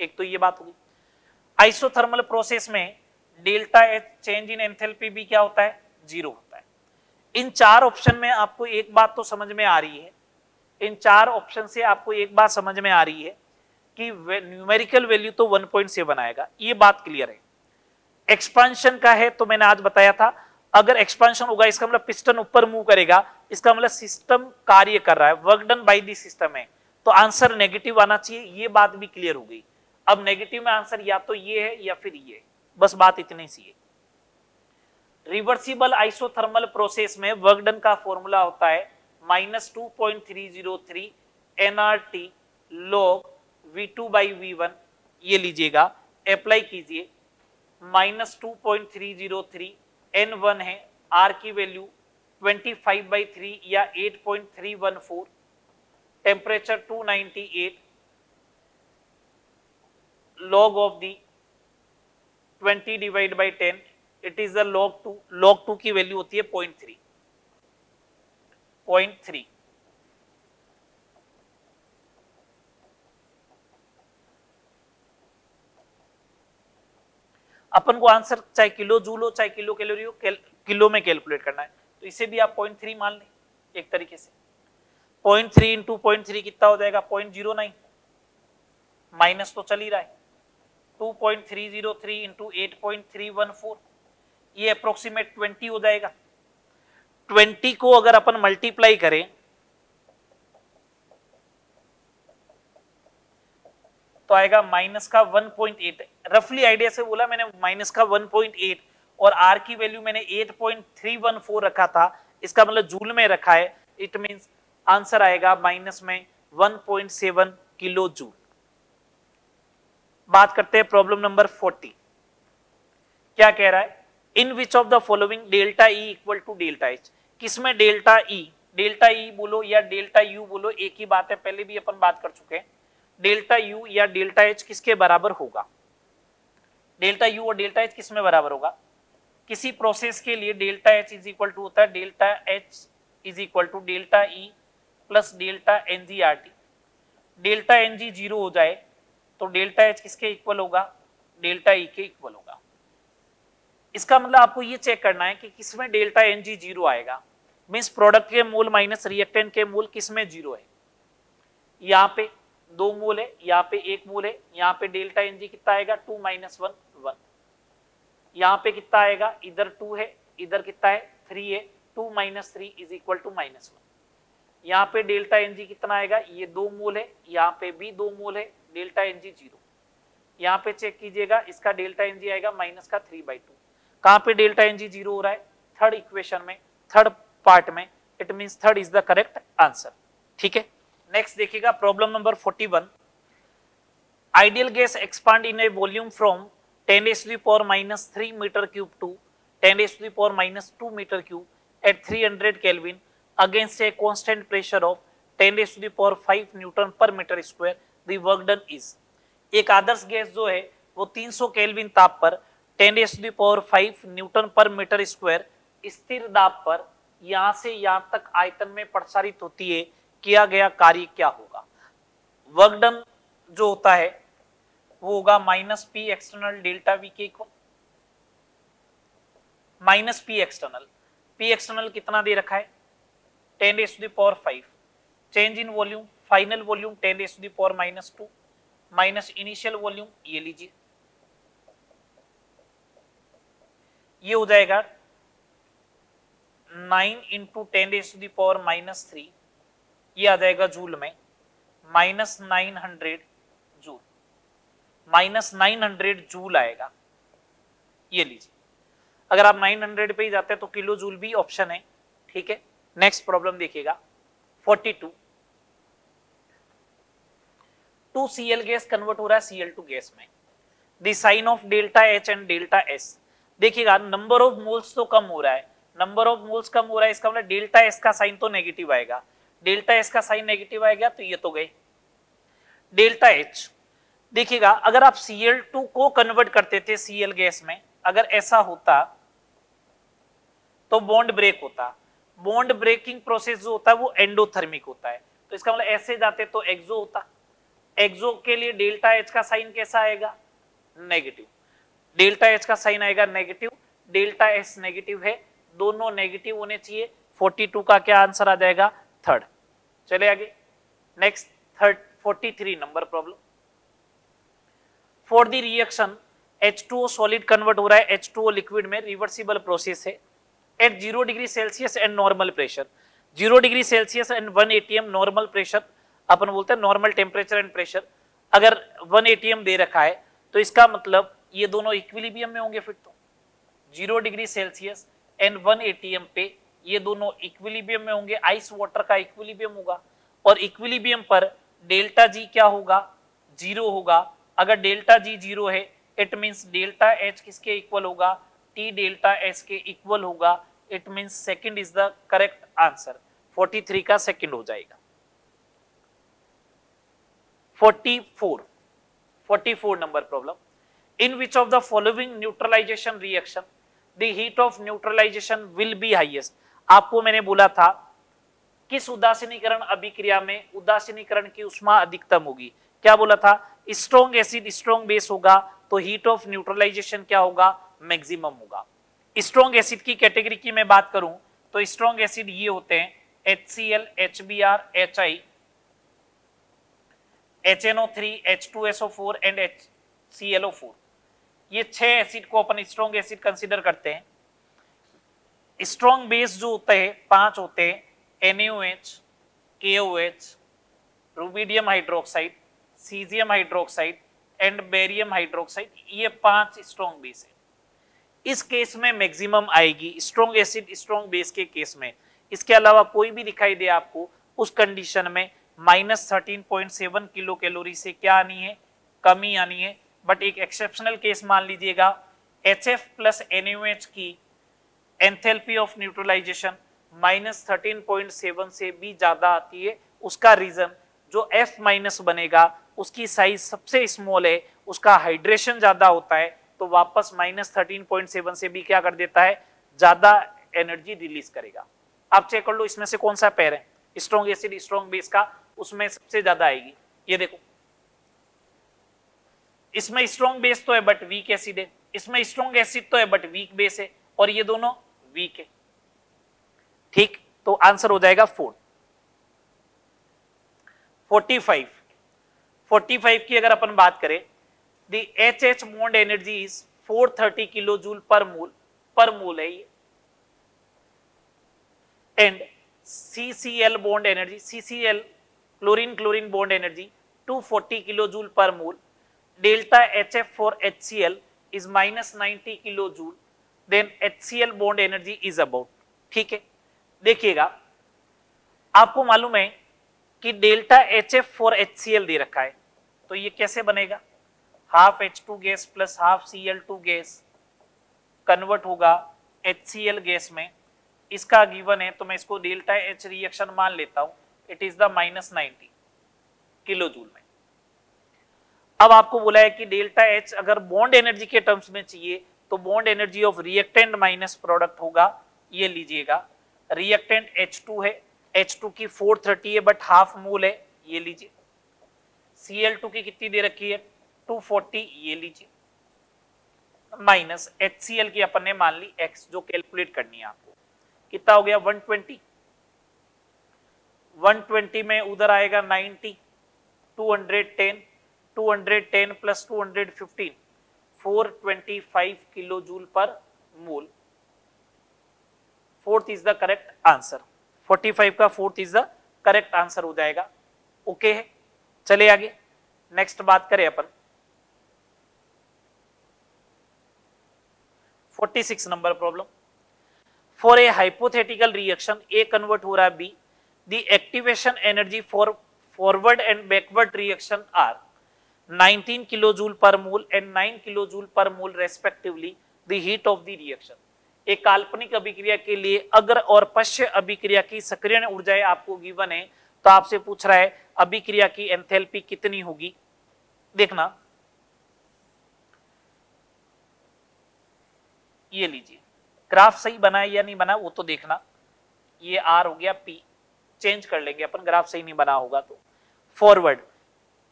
एक तो ये बात होगी आइसोथर्मल प्रोसेस में delta H change in enthalpy भी क्या होता है? ज़ीरो होता है। इन चार ऑप्शन में आपको एक बात तो समझ में आ रही है। इन चार ऑप्शन से आपको एक बात समझ में आ रही है कि न्यूमेरिकल वैल्यू तो 1.7 आएगा। ये बात क्लियर है। एक्सपांशन का है तो मैंने आज बताया था। अगर एक्सपांशन होगा, इसका मतलब पिस्टन ऊपर मूव करेगा, इसका मतलब सिस्टम कार्य कर रहा है। Work done by the system है। तो आंसर नेगेटिव आना चाहिए, ये बात भी क्लियर हो गई। अब नेगेटिव में आंसर या तो ये है या फिर ये। बस बात इतनी सी है। रिवर्सिबल आइसोथर्मल प्रोसेस में वर्क डन का फॉर्मूला होता है minus two point three zero three NRT log V two by V one ये लीजिएगा अप्लाई कीजिए। Minus two point three zero three, N one है, आर की वैल्यू 25 बाई थ्री या 8.314 temperature to 298 log of the 20 divide by 10 it is the log 2 log 2 की value होती है 0.3 0.3 अपन को आंसर चाहे किलो, जूल हो चाहे किलो कैलोरी हो किलो में कैलकुलेट करना है। तो इसे भी आप पॉइंट थ्री मान लें, एक तरीके से। Point three into point three कितना हो जाएगा? पॉइंट ज़ीरो नाइन माइनस तो चल ही रहा है। Two point three zero three into eight point three one four ये अप्रोक्सीमेट ट्वेंटी हो जाएगा। ट्वेंटी को अगर अपन मल्टीप्लाई करें तो आएगा माइनस का 1.8 रफली आइडिया से बोला मैंने माइनस का 1.8 और आर की वैल्यू मैंने 8.314 रखा था। इसका मतलब जूल में रखा है। इट मींस आंसर आएगा माइनस में 1.7 किलो जूल। बात करते हैं प्रॉब्लम नंबर 40 क्या कह रहा है? In which of the following delta E equal to delta H किसमें डेल्टा ई डेल्टा ई बोलो या डेल्टा यू बोलो, एक ही बात है, पहले भी अपन बात कर चुके हैं। डेल्टा यू या डेल्टा एच किसके बराबर होगा? डेल्टा यू और डेल्टा एच किसमें बराबर होगा? किसी प्रोसेस के लिए delta H is equal to होता है, delta H is equal to delta E plus delta N G R T. Delta N G zero हो जाए तो डेल्टा एच किसके इक्वल होगा? डेल्टा ई के इक्वल होगा। इसका मतलब आपको ये चेक करना है कि किसमें डेल्टा एन जी ज़ीरो आएगा। मीन्स प्रोडक्ट के मूल माइनस रिएक्टेंट के मूल किसमें ज़ीरो है? यहाँ पे दो मूल है, यहाँ पे एक मूल है, यहाँ पे डेल्टा एन जी कितना आएगा? Two minus one one. यहाँ पे कितना आएगा? इधर टू है, इधर कितना है? थ्री है, two minus three is equal to minus one. यहाँ पे डेल्टा एन जी कितना आएगा? ये दो मूल है, यहाँ पे भी दो मूल है, डेल्टा एन जी ज़ीरो। यहाँ पे चेक कीजिएगा, इसका डेल्टा एन जी आएगा माइनस का थ्री बाई टू। कहाँ पे डेल्टा एन जी ज़ीरो हो रहा है? थर्ड इक्वेशन में, थर्ड पार्ट में। It means third is the correct answer ठीक है? नेक्स्ट देखिएगा problem number 41 ideal gas expand in a volume from 10 raise to power minus three metre cube to 10 raise to power minus two metre cube at 300 Kelvin against a constant pressure of 10 raised to the 5 Newton per meter square, the work done is. एक आदर्श gas जो है वो 300 kelvin ताप पर 10 raise to power 5 newton per metre square स्थिर दाब पर यहाँ से यहाँ तक आयतन में प्रसारित होती है किया गया कार्य क्या होगा? वर्क डन जो होता है, वो होगा minus P external delta V के minus P external. P external कितना दे रखा है? Ten raise to power five change in volume final volume ten raise to power minus two minus initial volume ये लीजिए। ये हो जाएगा nine into ten raise to power minus three ये आ जाएगा जूल में minus nine hundred joule. Minus nine hundred joule आएगा। ये लीजिए। अगर आप 900 पे ही जाते हैं तो किलो जूल भी ऑप्शन है, ठीक है? नेक्स्ट प्रॉब्लम देखिएगा। 42 टू। सीएल गैस कन्वर्ट हो रहा है सीएल टू गैस में। The sign of delta H and delta S देखिएगा नंबर ऑफ़ मोल्स तो कम हो रहा है। नंबर ऑफ़ मोल्स कम हो रहा है, इसका मतलब डेल्टा एस का साइन तो नेगेटिव आएगा। डेल्टा एस का साइन नेगेटिव आएगा तो ये तो गए डेल्टा एच देखिएगा, अगर आप Cl2 को कन्वर्ट करते थे Cl गैस में, अगर ऐसा होता तो बॉन्ड ब्रेक होता। बॉन्ड ब्रेकिंग प्रोसेस जो होता है, वो एंडोथर्मिक होता है। तो इसका मतलब ऐसे जाते तो एक्सो होता। एक्सो के लिए डेल्टा एच का साइन कैसा आएगा? नेगेटिव डेल्टा एच का साइन आएगा नेगेटिव डेल्टा एस नेगेटिव है। दोनों नेगेटिव होने चाहिए। 42 का क्या आंसर आ जाएगा? थर्ड चले आगे। Next third 43 number problem for the reaction H2O solid convert हो रहा है। H2O लिक्विड में रिवर्सिबल प्रोसेस है। At zero degree Celsius and normal pressure zero degree Celsius and one ATM normal pressure अपन बोलते हैं नॉर्मल टेम्परेचर एंड प्रेशर अगर one ATM दे रखा है तो इसका मतलब ये दोनों इक्विलिबियम में होंगे फिर तो। Zero degree Celsius and one ATM पे ये दोनों इक्विलिबियम में होंगे आइस वाटर का इक्विलिबियम होगा और इक्विलिबियम पर डेल्टा जी क्या होगा? ज़ीरो होगा। अगर डेल्टा जी ज़ीरो है इट मीन्स डेल्टा एच किसके इक्वल होगा? टी डेल्टा एस के इक्वल होगा। It mean second is the correct answer 43 का सेकेंड हो जाएगा। 44 44 number problem in which of the following neutralisation reaction the heat of neutralisation will be highest आपको मैंने बोला था किस उदासीनीकरण अभिक्रिया में उदासीनीकरण की उष्मा अधिकतम होगी? क्या बोला था? स्ट्रॉन्ग एसिड स्ट्रॉन्ग बेस होगा तो हीट ऑफ़ न्यूट्रलाइजेशन क्या होगा? मैक्सिमम होगा। स्ट्रॉन्ग एसिड की कैटेगरी की मैं बात करूँ तो स्ट्रॉन्ग एसिड ये होते हैं H C L H B R H I H N O three H two S O four and H C L O four ये छह एसिड को अपन स्ट्रॉन्ग एसिड कंसिडर करते हैं। स्ट्रॉन्ग बेस जो होते हैं, पाँच होते हैं NH KOH rubidium hydroxide caesium hydroxide and barium hydroxide ये पाँच स्ट्रॉन्ग बेस है। इस केस में मैक्सिमम आएगी स्ट्रॉन्ग एसिड स्ट्रॉन्ग बेस के केस में। इसके अलावा कोई भी दिखाई दे आपको, उस कंडीशन में minus thirteen point seven kilo calorie से क्या आनी है, कमी आनी है। बट एक एक्सेप्शनल केस मान लीजिएगा एच एफ़ प्लस एनयूएच की enthalpy of neutralisation minus thirteen point seven से भी ज़्यादा आती है। उसका रीजन जो एफ़ माइनस बनेगा, उसकी साइज़ सबसे स्मॉल है, उसका हाइड्रेशन ज़्यादा होता है तो वापस माइनस थर्टीन पॉइंट सेवन से भी क्या कर देता है? ज़्यादा एनर्जी रिलीज़ करेगा। आप चेक कर लो, इसमें से कौन सा पैर है? स्ट्रॉन्ग एसिड स्ट्रॉन्ग बेस का, उसमें सबसे ज़्यादा आएगी। ये देखो। इसमें स्ट्रॉन्ग बेस तो है बट वीक एसिड है। इसमें स्ट्रॉन्ग एसिड तो है बट वीक बेस है। और ये दोनों वीक है। ठीक? तो आंसर हो जाएगा four forty five forty five की अगर अपन बात करें the H H bond energy is four thirty kilo joule per mole per mole है and C C L bond energy C C L chlorine chlorine bond energy two forty kilo joule per mole delta H F for H C L is minus ninety kilo joule then HCl bond energy is about, ठीक है? देखिएगा, आपको मालूम है कि delta H F for H C L दे रखा है तो ये कैसे बनेगा? Half H two gas plus half C L two gas convert होगा एच सी एल गैस में। इसका गिवन है तो मैं इसको डेल्टा एच रिएक्शन मान लेता हूँ it is the minus ninety kilo joule में। अब आपको बोला है कि डेल्टा एच अगर बॉन्ड एनर्जी के टर्म्स में चाहिए तो bond energy of reactant minus product होगा, ये लीजिएगा। रिएक्टेंट H2 है H2 की 430 है बट हाफ़ मूल है, ये लीजिए। Cl2 की कितनी दे रखी है? 240 ये लीजिए। माइनस HCl की अपन ने मान ली X, जो कैलकुलेट करनी है आपको। कितना हो गया? 120 120 में उधर आएगा 90 210 210 plus 215 425 kilo joule per mole. Fourth is the correct answer. 45 का fourth is the correct answer हो जाएगा। ओके है? चले आगे। नेक्स्ट बात करें अपन। 46 number problem. For a hypothetical reaction A convert हो रहा है, B. The activation energy for forward and backward reaction are. 19 kilojoule per mole and 9 kilojoule per mole respectively the heat of the reaction एक काल्पनिक अभिक्रिया के लिए अग्र और पश्च अभिक्रिया की सक्रिय ऊर्जाएँ आपको गिवन है तो आपसे पूछ रहा है, अभिक्रिया की एंथैल्पी कितनी होगी? देखना। ये लीजिए। ग्राफ सही बना है या नहीं बना, वो तो देखना। ये आर हो गया पी चेंज कर लेंगे, अपन ग्राफ सही नहीं बना होगा तो। फॉरवर्ड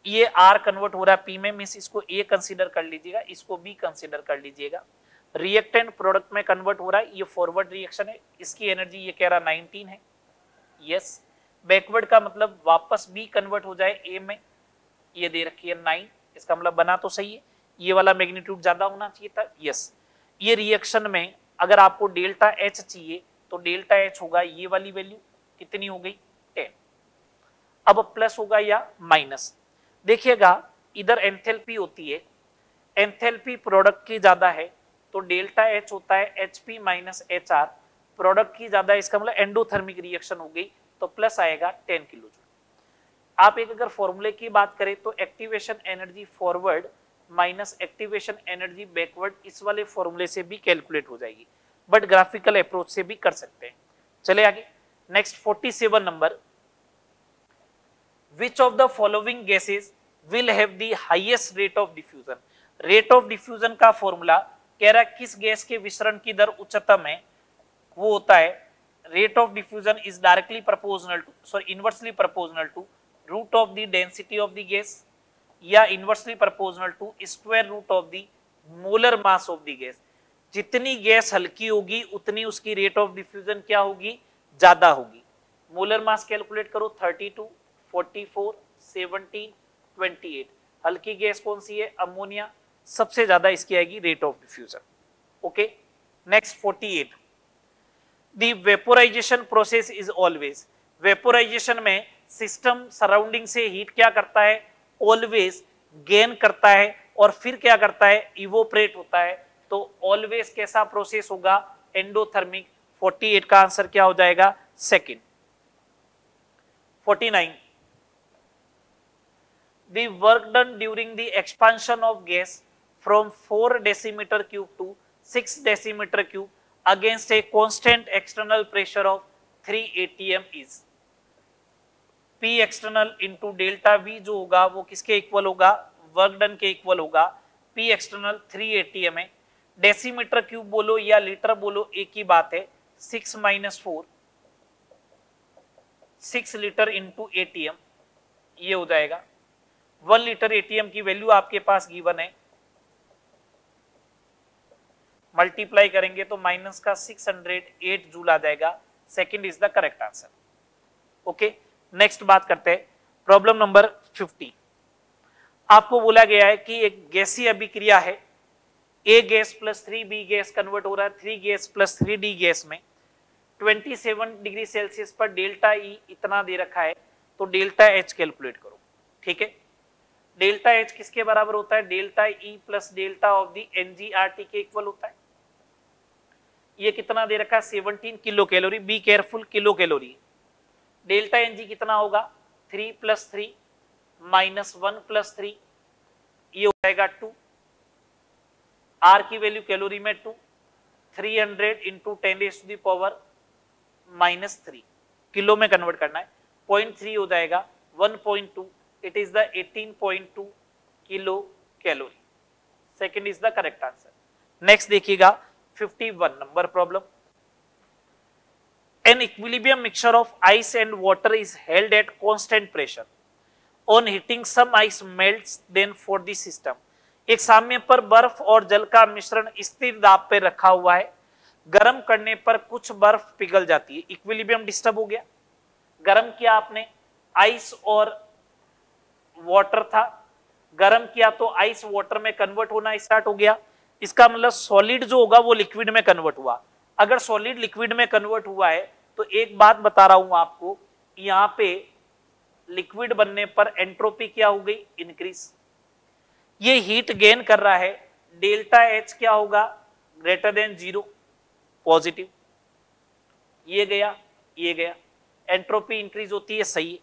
ये आर कन्वर्ट हो रहा है पी में मीन इसको ए कंसीडर कर लीजिएगा, इसको बी कंसीडर कर लीजिएगा। रिएक्टेंट प्रोडक्ट में कन्वर्ट हो रहा है, ये फॉरवर्ड रिएक्शन है, इसकी एनर्जी ये कह रहा नाइनटीन है। यस बैकवर्ड का मतलब वापस बी कन्वर्ट हो जाए ए में, ये दे रखी है नाइन इसका मतलब बना तो सही है। ये वाला मैग्नीट्यूड ज़्यादा होना चाहिए था यस ये रिएक्शन में अगर आपको डेल्टा एच चाहिए तो डेल्टा एच होगा, ये वाली वैल्यू कितनी हो गई? टेन अब प्लस होगा या माइनस देखिएगा, इधर एंथेल्पी होती है एंथेल्पी प्रोडक्ट की ज़्यादा है तो डेल्टा एच होता है H P minus H R product की ज़्यादा इसका मतलब एंडोथर्मिक रिएक्शन हो गई तो प्लस आएगा टेन किलो जूल। आप एक अगर फॉर्मूले की बात करें तो activation energy forward minus activation energy backward इस वाले फॉर्मूले से भी कैलकुलेट हो जाएगी बट ग्राफिकल अप्रोच से भी कर सकते हैं। चले आगे next 47 number which of the following gases will have the highest rate of diffusion rate of diffusion का फॉर्मूला कह रहा है किस गैस के विसरण की दर उच्चतम है? वो होता है rate of diffusion is directly proportional to sorry inversely proportional to root of the density of the gas या inversely proportional to square root of the molar mass of the gas जितनी गैस हल्की होगी उतनी उसकी rate of diffusion क्या होगी? ज़्यादा होगी। मोलर मास कैलकुलेट करो 32, 44, 17, 28 हल्की गैस कौन सी है? अमोनिया। सबसे ज़्यादा इसकी आएगी rate of diffusion okay next 48 the vaporization process is always vaporization में सिस्टम सराउंडिंग से हीट क्या करता है? ऑलवेज गेन करता है और फिर क्या करता है? इवोपरेट होता है। तो ऑलवेज कैसा प्रोसेस होगा? एंडोथर्मिक 48 का आंसर क्या हो जाएगा? Second 49 the work done during the expansion of gas from 4 decimeter cube to 6 decimeter cube against a constant external pressure of 3 atm is P external into delta V जो होगा वो किसके equal होगा work done के equal होगा P external 3 atm है decimetre cube बोलो या लीटर बोलो एक ही बात है 6 minus four six litre into ATM ये हो जाएगा वन लीटर एटीएम की वैल्यू आपके पास गिवन है। मल्टीप्लाई करेंगे तो माइनस का 608 जूल आ जाएगा। Second is the correct answer okay next बात करते हैं। प्रॉब्लम नंबर 50 आपको बोला गया है कि एक गैसीय अभिक्रिया है। A gas plus three B gas convert हो रहा है। Three gas plus three D gas में। 27 डिग्री सेल्सियस पर डेल्टा ई e इतना दे रखा है। तो डेल्टा एच कैलकुलेट करो। ठीक है? डेल्टा एच किसके बराबर होता है? Delta E plus delta of the NGRT के इक्वल होता है। ये कितना दे रखा है? 17 kilo calorie be careful kilo calorie delta NG कितना होगा? Three plus three, minus one plus three, ये हो जाएगा टू। आर की वैल्यू कैलोरी में two. Three hundred into ten S to the power minus three. Kilo में convert करना है। पॉइंट थ्री हो जाएगा one point two. The eighteen point two kilo calorie second is the correct answer next देखिएगा fifty one number problem An equilibrium mixture of ice and water is held at constant pressure. On heating, some ice melts then for the system. एक साम्य पर बर्फ़ और जल का मिश्रण स्थिर दाब पे रखा हुआ है। गर्म करने पर कुछ बर्फ़ पिघल जाती है। इक्विलिब्रियम डिस्टर्ब हो गया। गर्म किया आपने। आइस और वाटर था। गर्म किया तो आइस वाटर में कन्वर्ट होना स्टार्ट हो गया। इसका मतलब सॉलिड जो होगा वो लिक्विड में कन्वर्ट हुआ। अगर सॉलिड लिक्विड में कन्वर्ट हुआ है तो एक बात बता रहा हूँ आपको, यहाँ पे लिक्विड बनने पर एंट्रोपी क्या हो गई? इंक्रीज ये हीट गेन कर रहा है। डेल्टा एच क्या होगा? ग्रेटर देन ज़ीरो पॉजिटिव ये गया ये गया। एंट्रोपी इंक्रीज होती है, सही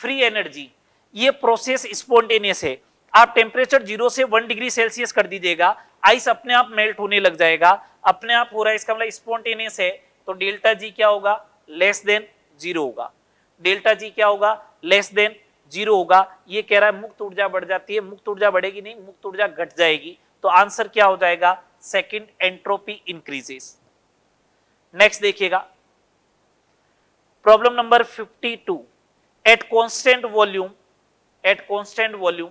फ्री एनर्जी ये प्रोसेस स्पॉन्टेनियस है। आप टेम्परेचर ज़ीरो से वन डिग्री सेल्सियस कर दीजिएगा। आइस अपने आप मेल्ट होने लग जाएगा। अपने आप हो रहा है, इसका मतलब स्पॉन्टेनियस है। तो डेल्टा जी क्या होगा? लेस देन ज़ीरो होगा। डेल्टा जी क्या होगा? लेस देन ज़ीरो होगा। ये कह रहा है, मुक्त ऊर्जा बढ़ जाती है। मुक्त ऊर्जा बढ़ेगी नहीं, मुक्त ऊर्जा घट जाएगी। तो आंसर क्या हो जाएगा? सेकंड एंट्रोपी इंक्रीजेस नेक्स्ट देखिएगा। Problem number 52 at constant volume at constant volume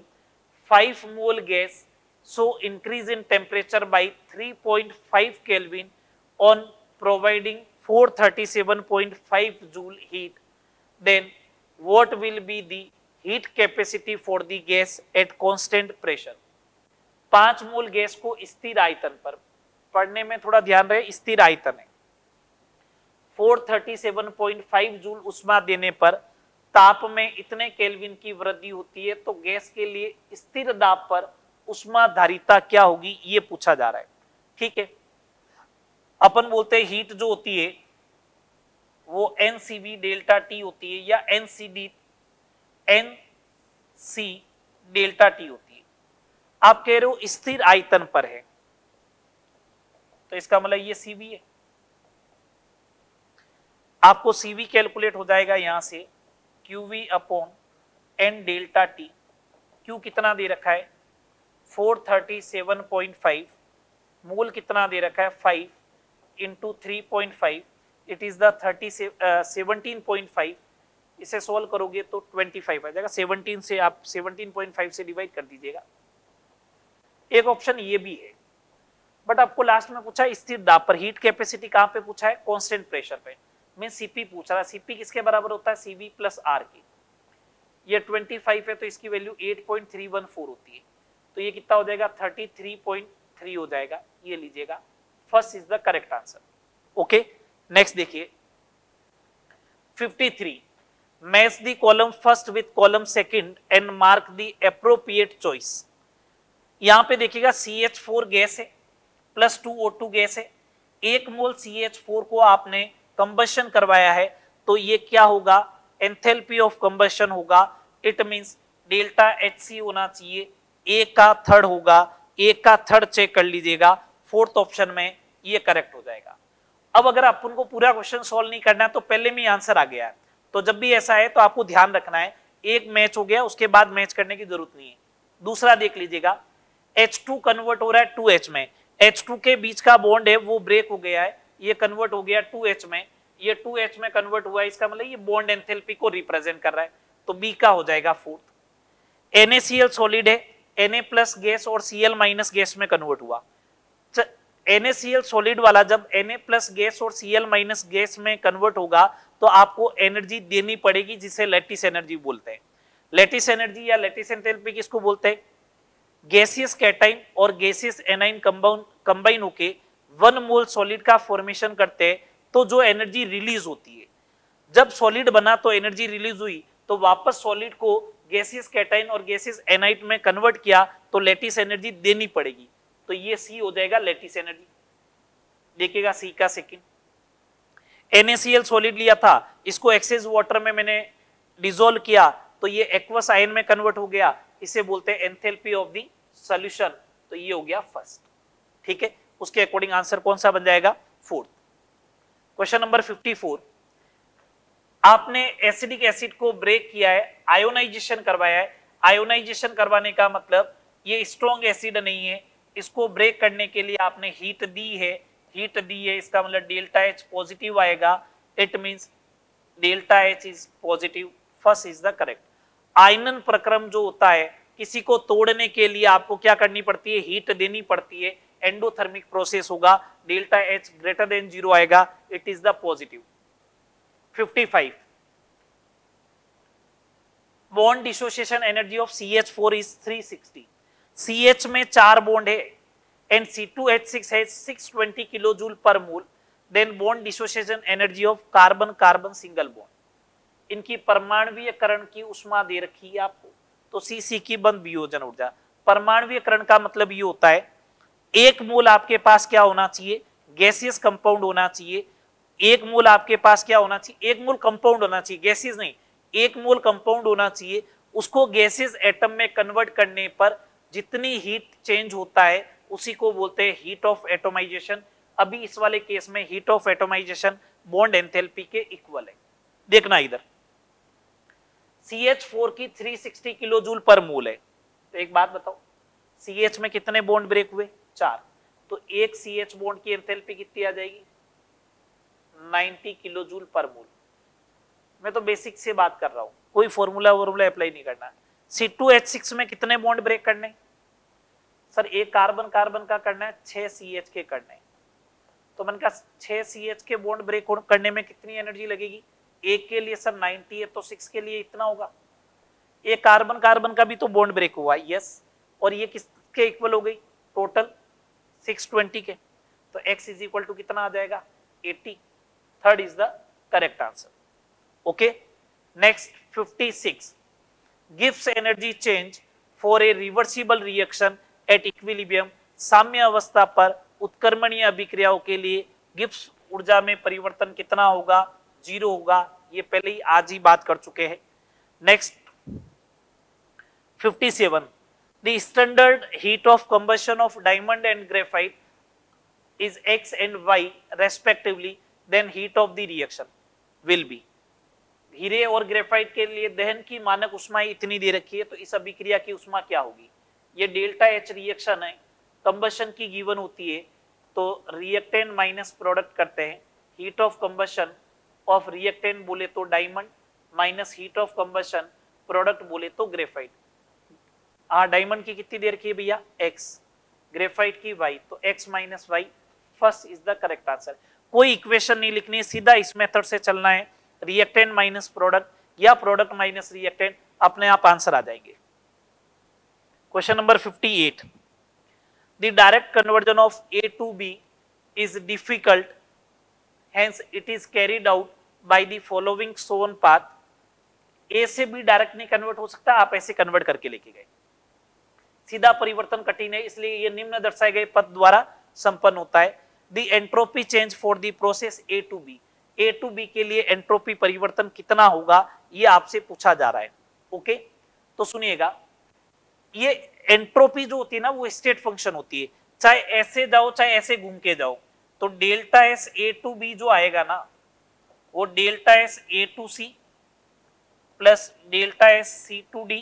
5 mole gas so increase in temperature by 3.5 kelvin on providing 437.5 joule heat then what will be the heat capacity for the gas at constant pressure पाँच मोल gas को स्थिर आयतन पर पढ़ने में थोड़ा ध्यान रहे स्थिर आयतन है 437.5 जूल उष्मा देने पर ताप में इतने केल्विन की वृद्धि होती है तो गैस के लिए स्थिर दाब पर उष्मा धारिता क्या होगी, ये पूछा जा रहा है। ठीक है? अपन बोलते हैं हीट जो होती है, वो N C B delta T होती है या N C D N C delta T होती है। आप कह रहे हो स्थिर आयतन पर है तो इसका मतलब ये सीवी है। आपको सीवी कैलकुलेट हो जाएगा यहाँ से। Q V upon N delta T Q कितना दे रखा है? 437.5 मूल कितना दे रखा है? 5 into three point five it is the thirty seventeen point five इसे सोल्व करोगे तो 25 आ जाएगा। 17 से आप 17.5 से डिवाइड कर दीजिएगा। एक ऑप्शन ये भी है। बट आपको लास्ट में पूछा स्थिर दाब पर हीट कैपेसिटी कहाँ पे पूछा है? कांस्टेंट प्रेशर पे। मैं सीपी पूछ रहा सीपी किसके बराबर होता है? सीवी प्लस आर की। ये 25 है तो इसकी वैल्यू 8.314 होती है। तो ये कितना हो जाएगा? 33.3 हो जाएगा। ये लीजिएगा। First is the correct answer okay next देखिए। 53 match the column first with column second and mark the appropriate choice यहाँ पे देखिएगा CH4 गैस है plus two O two gas है। एक मोल CH4 को आपने कंबशन करवाया है तो ये क्या होगा? एंथैल्पी ऑफ़ कंबशन होगा। It means delta H C होना चाहिए। एक का थर्ड होगा। एक का थर्ड चेक कर लीजिएगा। फोर्थ ऑप्शन में ये करेक्ट हो जाएगा। अब अगर अपन को पूरा क्वेश्चन सॉल्व नहीं करना है तो पहले में आंसर आ गया है। तो जब भी ऐसा है तो आपको ध्यान रखना है। एक मैच हो गया, उसके बाद मैच करने की ज़रूरत नहीं है। दूसरा देख लीजिएगा। H2 कन्वर्ट हो रहा है 2H में। H2 के बीच का बॉन्ड है, वो ब्रेक हो गया है। ये कन्वर्ट हो गया 2H में। ये 2H में कन्वर्ट हुआ, इसका मतलब ये बॉन्ड एंथैल्पी को रिप्रेजेंट कर रहा है। तो बी का हो जाएगा फोर्थ NaCl सॉलिड है। Na प्लस गैस और Cl माइनस गैस में कन्वर्ट हुआ। NaCl सॉलिड वाला जब Na प्लस गैस और Cl माइनस गैस में कन्वर्ट होगा तो आपको एनर्जी देनी पड़ेगी जिसे लेटिस एनर्जी बोलते हैं। लेटिस एनर्जी या लेटिस एंथैल्पी किसको बोलते हैं? गैसियस कैटाइन और गैसियस एनाइन कंबाइन होके वन मोल सॉलिड का फॉर्मेशन करते हैं तो जो एनर्जी रिलीज़ होती है। जब सॉलिड बना तो एनर्जी रिलीज़ हुई तो वापस सॉलिड को गैसियस कैटाइन और गैसियस एनाइट में कन्वर्ट किया तो लेटिस एनर्जी देनी पड़ेगी। तो ये सी हो जाएगा लेटिस एनर्जी देखिएगा सी का सेकेंड NaCl सॉलिड लिया था, इसको एक्सेस वाटर में मैंने डिजोल्व किया तो ये एक्वस आयन में कन्वर्ट हो गया। इसे बोलते हैं एंथैल्पी ऑफ़ द सॉल्यूशन तो ये हो गया फ़र्स्ट ठीक है? उसके अकॉर्डिंग आंसर कौन सा बन जाएगा? फोर्थ क्वेश्चन नंबर 54 आपने एसिडिक एसिड को ब्रेक किया है आयोनाइजेशन करवाया है। आयोनाइजेशन करवाने का मतलब ये स्ट्रॉन्ग एसिड नहीं है। इसको ब्रेक करने के लिए आपने हीट दी है। हीट दी है, इसका मतलब डेल्टा एच पॉजिटिव आएगा। It means delta H is positive first is the correct आयनन प्रक्रम जो होता है, किसी को तोड़ने के लिए आपको क्या करनी पड़ती है? हीट देनी पड़ती है। एंडोथर्मिक प्रोसेस होगा delta H greater than zero आएगा it is the positive 55 bond dissociation energy of CH4 is 360 CH में चार बॉन्ड है एंड C2H6 है 620 kilo joule per mole then bond dissociation energy of carbon carbon single bond इनकी परमाणवीय करण की उष्मा दे रखी है आपको। तो सी सी की बंद वियोजन ऊर्जा। परमाणवीय करण का मतलब ये होता है एक मोल आपके पास क्या होना चाहिए? गैसियस कंपाउंड होना चाहिए। एक मोल आपके पास क्या होना चाहिए? एक मोल कंपाउंड होना चाहिए। गैसियस नहीं, एक मोल कंपाउंड होना चाहिए। उसको गैसियस एटम में कन्वर्ट करने पर जितनी हीट चेंज होता है, उसी को बोलते हैं हीट ऑफ़ एटोमाइजेशन अभी इस वाले केस में heat of atomisation bond enthalpy के इक्वल है। देखना इधर। CH4 की 360 किलो जूल पर मोल है। तो एक बात बताओ CH में कितने बॉन्ड ब्रेक हुए? चार। तो एक CH बॉन्ड की एंथैल्पी कितनी आ जाएगी? 90 किलो जूल पर मोल। मैं तो बेसिक से बात कर रहा हूँ। कोई फॉर्मूला वॉर्मूला अप्लाई नहीं करना। C2H6 में कितने बॉन्ड ब्रेक करने? सर, एक कार्बन कार्बन का करना है, छह सी एच के करने। तो मैंने कहा, छह सी एच के बॉन्ड ब्रेक करने में कितनी एनर्जी लगेगी? एक के लिए सर 90 है तो सिक्स के लिए इतना होगा। एक कार्बन कार्बन का भी तो बॉन्ड ब्रेक हुआ यस और ये किसके इक्वल हो गई? टोटल 620 के तो x इज़ इक्वल टू कितना आ जाएगा? 80 third is the correct answer okay next 56 gives energy change for a reversible reaction at equilibrium साम्य अवस्था पर उत्क्रमणीय अभिक्रियाओं के लिए गिब्स ऊर्जा में परिवर्तन कितना होगा? ज़ीरो होगा। ये पहले ही आज ही बात कर चुके हैं। Next 57 the standard heat of combustion of diamond and graphite is x and y respectively, then heat of the reaction will be. हीरे और ग्रेफाइट के लिए दहन की मानक उष्मा इतनी दे रखी है तो इस अभिक्रिया की उष्मा क्या होगी? ये डेल्टा एच रिएक्शन है कंबशन की गिवन होती है तो रिएक्टेंट माइनस प्रोडक्ट करते हैं heat of combustion of reactant बोले तो diamond minus heat of combustion product बोले तो ग्रेफाइट हाँ डायमंड की कितनी देर की है भैया? एक्स ग्रेफाइट की वाई तो X minus Y first is the correct answer कोई इक्वेशन नहीं लिखनी है सीधा इस मेथड से चलना है। रिएक्टेंट माइनस प्रोडक्ट या प्रोडक्ट माइनस रिएक्टेंट अपने आप आंसर आ जाएँगे। Question number 58 the direct conversion of A to B is difficult hence, it is carried out by the following shown path. A से बी डायरेक्ट नहीं convert हो सकता, आप ऐसे कन्वर्ट करके लेके गए। सीधा परिवर्तन कठिन है, इसलिए ये निम्न दर्शाए गए पद द्वारा संपन्न होता है। The entropy change for the process A to B A to B के लिए एंट्रोपी परिवर्तन कितना होगा, ये आपसे पूछा जा रहा है। ओके तो सुनिएगा। ये एंट्रोपी जो होती है ना, वो स्टेट फ़ंक्शन होती है। चाहे ऐसे जाओ, चाहे ऐसे घूम के जाओ तो delta S A to B जो आएगा ना, वो delta S A to C plus delta S C to D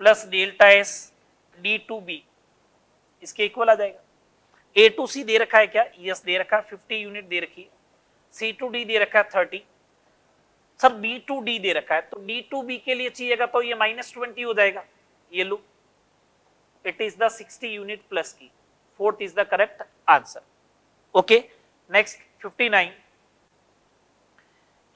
plus delta S D to B, इसके इक्वल आ जाएगा। ए टू सी दे रखा है क्या? यस दे रखा है। फिफ्टी यूनिट दे रखी है। सी टू डी दे रखा है thirty sir B two D दे रखा है। तो डी टू बी के लिए चाहिएगा तो ये माइनस ट्वेंटी हो जाएगा। ये लो। It is the sixty unit plus की fourth is the correct answer okay next 59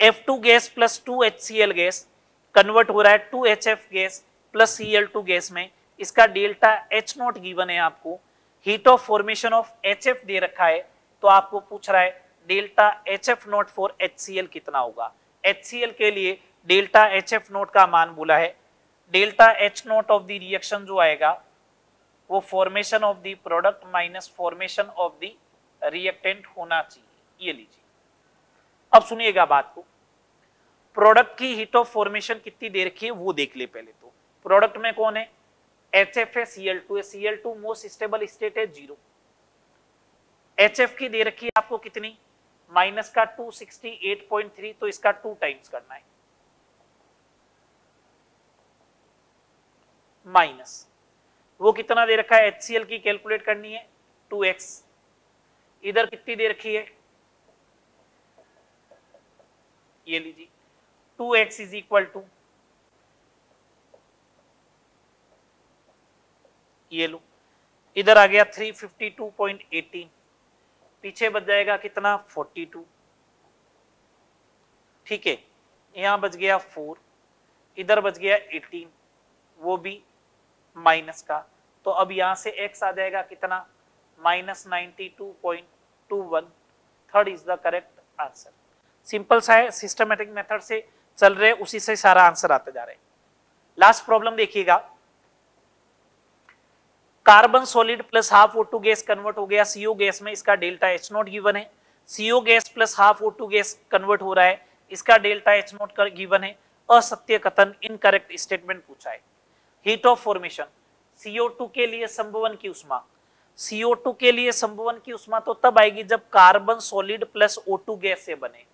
F2 gas plus two H C L gas convert हो रहा है two H F gas plus C L two gas में। इसका delta H not given है आपको। Heat of formation of HF दे रखा है तो आपको पूछ रहा है, delta H F nought for HCl कितना होगा? HCl के लिए डेल्टा एच एफ़ नोट का मान बोला है। Delta H nought of the reaction जो आएगा, वो formation of the product minus formation of the reactant होना चाहिए। ये लीजिए। अब सुनिएगा बात को। प्रोडक्ट की हीट ऑफ़ फॉर्मेशन कितनी देर की है, वो देख ले पहले तो। प्रोडक्ट में कौन है? H F most stable state है ज़ीरो एफ़ की दे रखी है आपको कितनी? माइनस का 268.3 तो इसका टू टाइम्स करना है. माइनस वो कितना दे रखा है? एचसीएल की कैलकुलेट करनी है 2x इधर कितनी दे रखी है? ये लीजिए. 2x x is equal to ये लो। इधर आ गया 352.18 पीछे बच जाएगा कितना? 42 ठीक है, यहाँ बच गया 4 इधर बच गया 18 वो भी माइनस का। तो अब यहाँ से x आ जाएगा कितना? Minus ninety third is the correct answer simple सा है सिस्टमेटिक मेथड से चल रहे, उसी से सारा आंसर आते जा रहे हैं। लास्ट प्रॉब्लम देखिएगा। Carbon solid plus half O two gas convert हो गया। सीओ गैस में इसका डेल्टा एच नोट गिवन है। CO gas plus half O two gas convert हो रहा है। इसका डेल्टा एच नोट गिवन है। असत्य कथन इनकरेक्ट स्टेटमेंट पूछा है। हीट ऑफ़ फॉर्मेशन CO2 के लिए संभवन की उष्मा। CO2 के लिए संभवन की उष्मा तो तब आएगी जब carbon solid plus O2 gas से बने।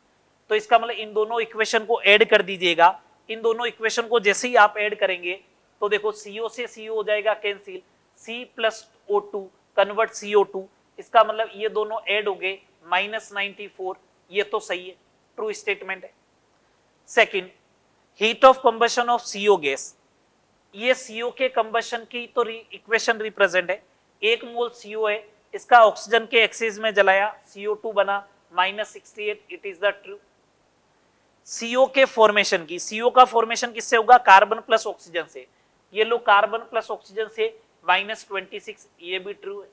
तो इसका मतलब इन दोनों इक्वेशन को ऐड कर दीजिएगा। इन दोनों इक्वेशन को जैसे ही आप ऐड करेंगे तो देखो CO से CO हो जाएगा cancel C plus O two convert CO2 इसका मतलब ये दोनों ऐड हो गए माइनस नाइनटी फोर ये तो सही है ट्रू स्टेटमेंट है। Second heat of combustion of CO gas ये सीओ के कंबशन की तो इक्वेशन रिप्रेजेंट है। एक मोल सीओ है, इसका ऑक्सीजन के एक्सेस में जलाया सीओ टू बना minus sixty eight it is the true CO के फॉर्मेशन की सीओ का फॉर्मेशन किससे होगा? कार्बन प्लस ऑक्सीजन से। ये लो कार्बन प्लस ऑक्सीजन से माइनस ट्वेंटी सिक्स, ये भी ट्रू है।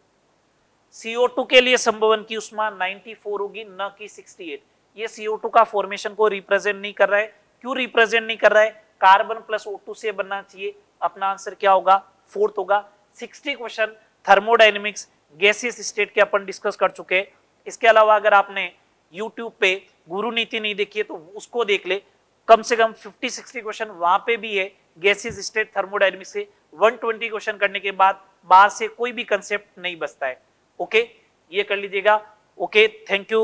सीओ टू के लिए संभवन की उष्मा 94 होगी, न कि 68 ये सीओ टू का फॉर्मेशन को रिप्रेजेंट नहीं कर रहा है। क्यों रिप्रेजेंट नहीं कर रहा है? कार्बन प्लस ओ टू से बनना चाहिए। अपना आंसर क्या होगा? फोर्थ होगा। Sixty question thermodynamics gaseous state के अपन डिस्कस कर चुके इसके अलावा अगर आपने यूट्यूब पे गुरु नीति नहीं देखी है तो उसको देख ले। कम से कम 50 60 क्वेश्चन वहाँ पे भी है। गैसियस स्टेट थर्मोडाइनमिक से 120 क्वेश्चन करने के बाद बाहर से कोई भी कंसेप्ट नहीं बचता है। ओके ये कर लीजिएगा। Okay thank you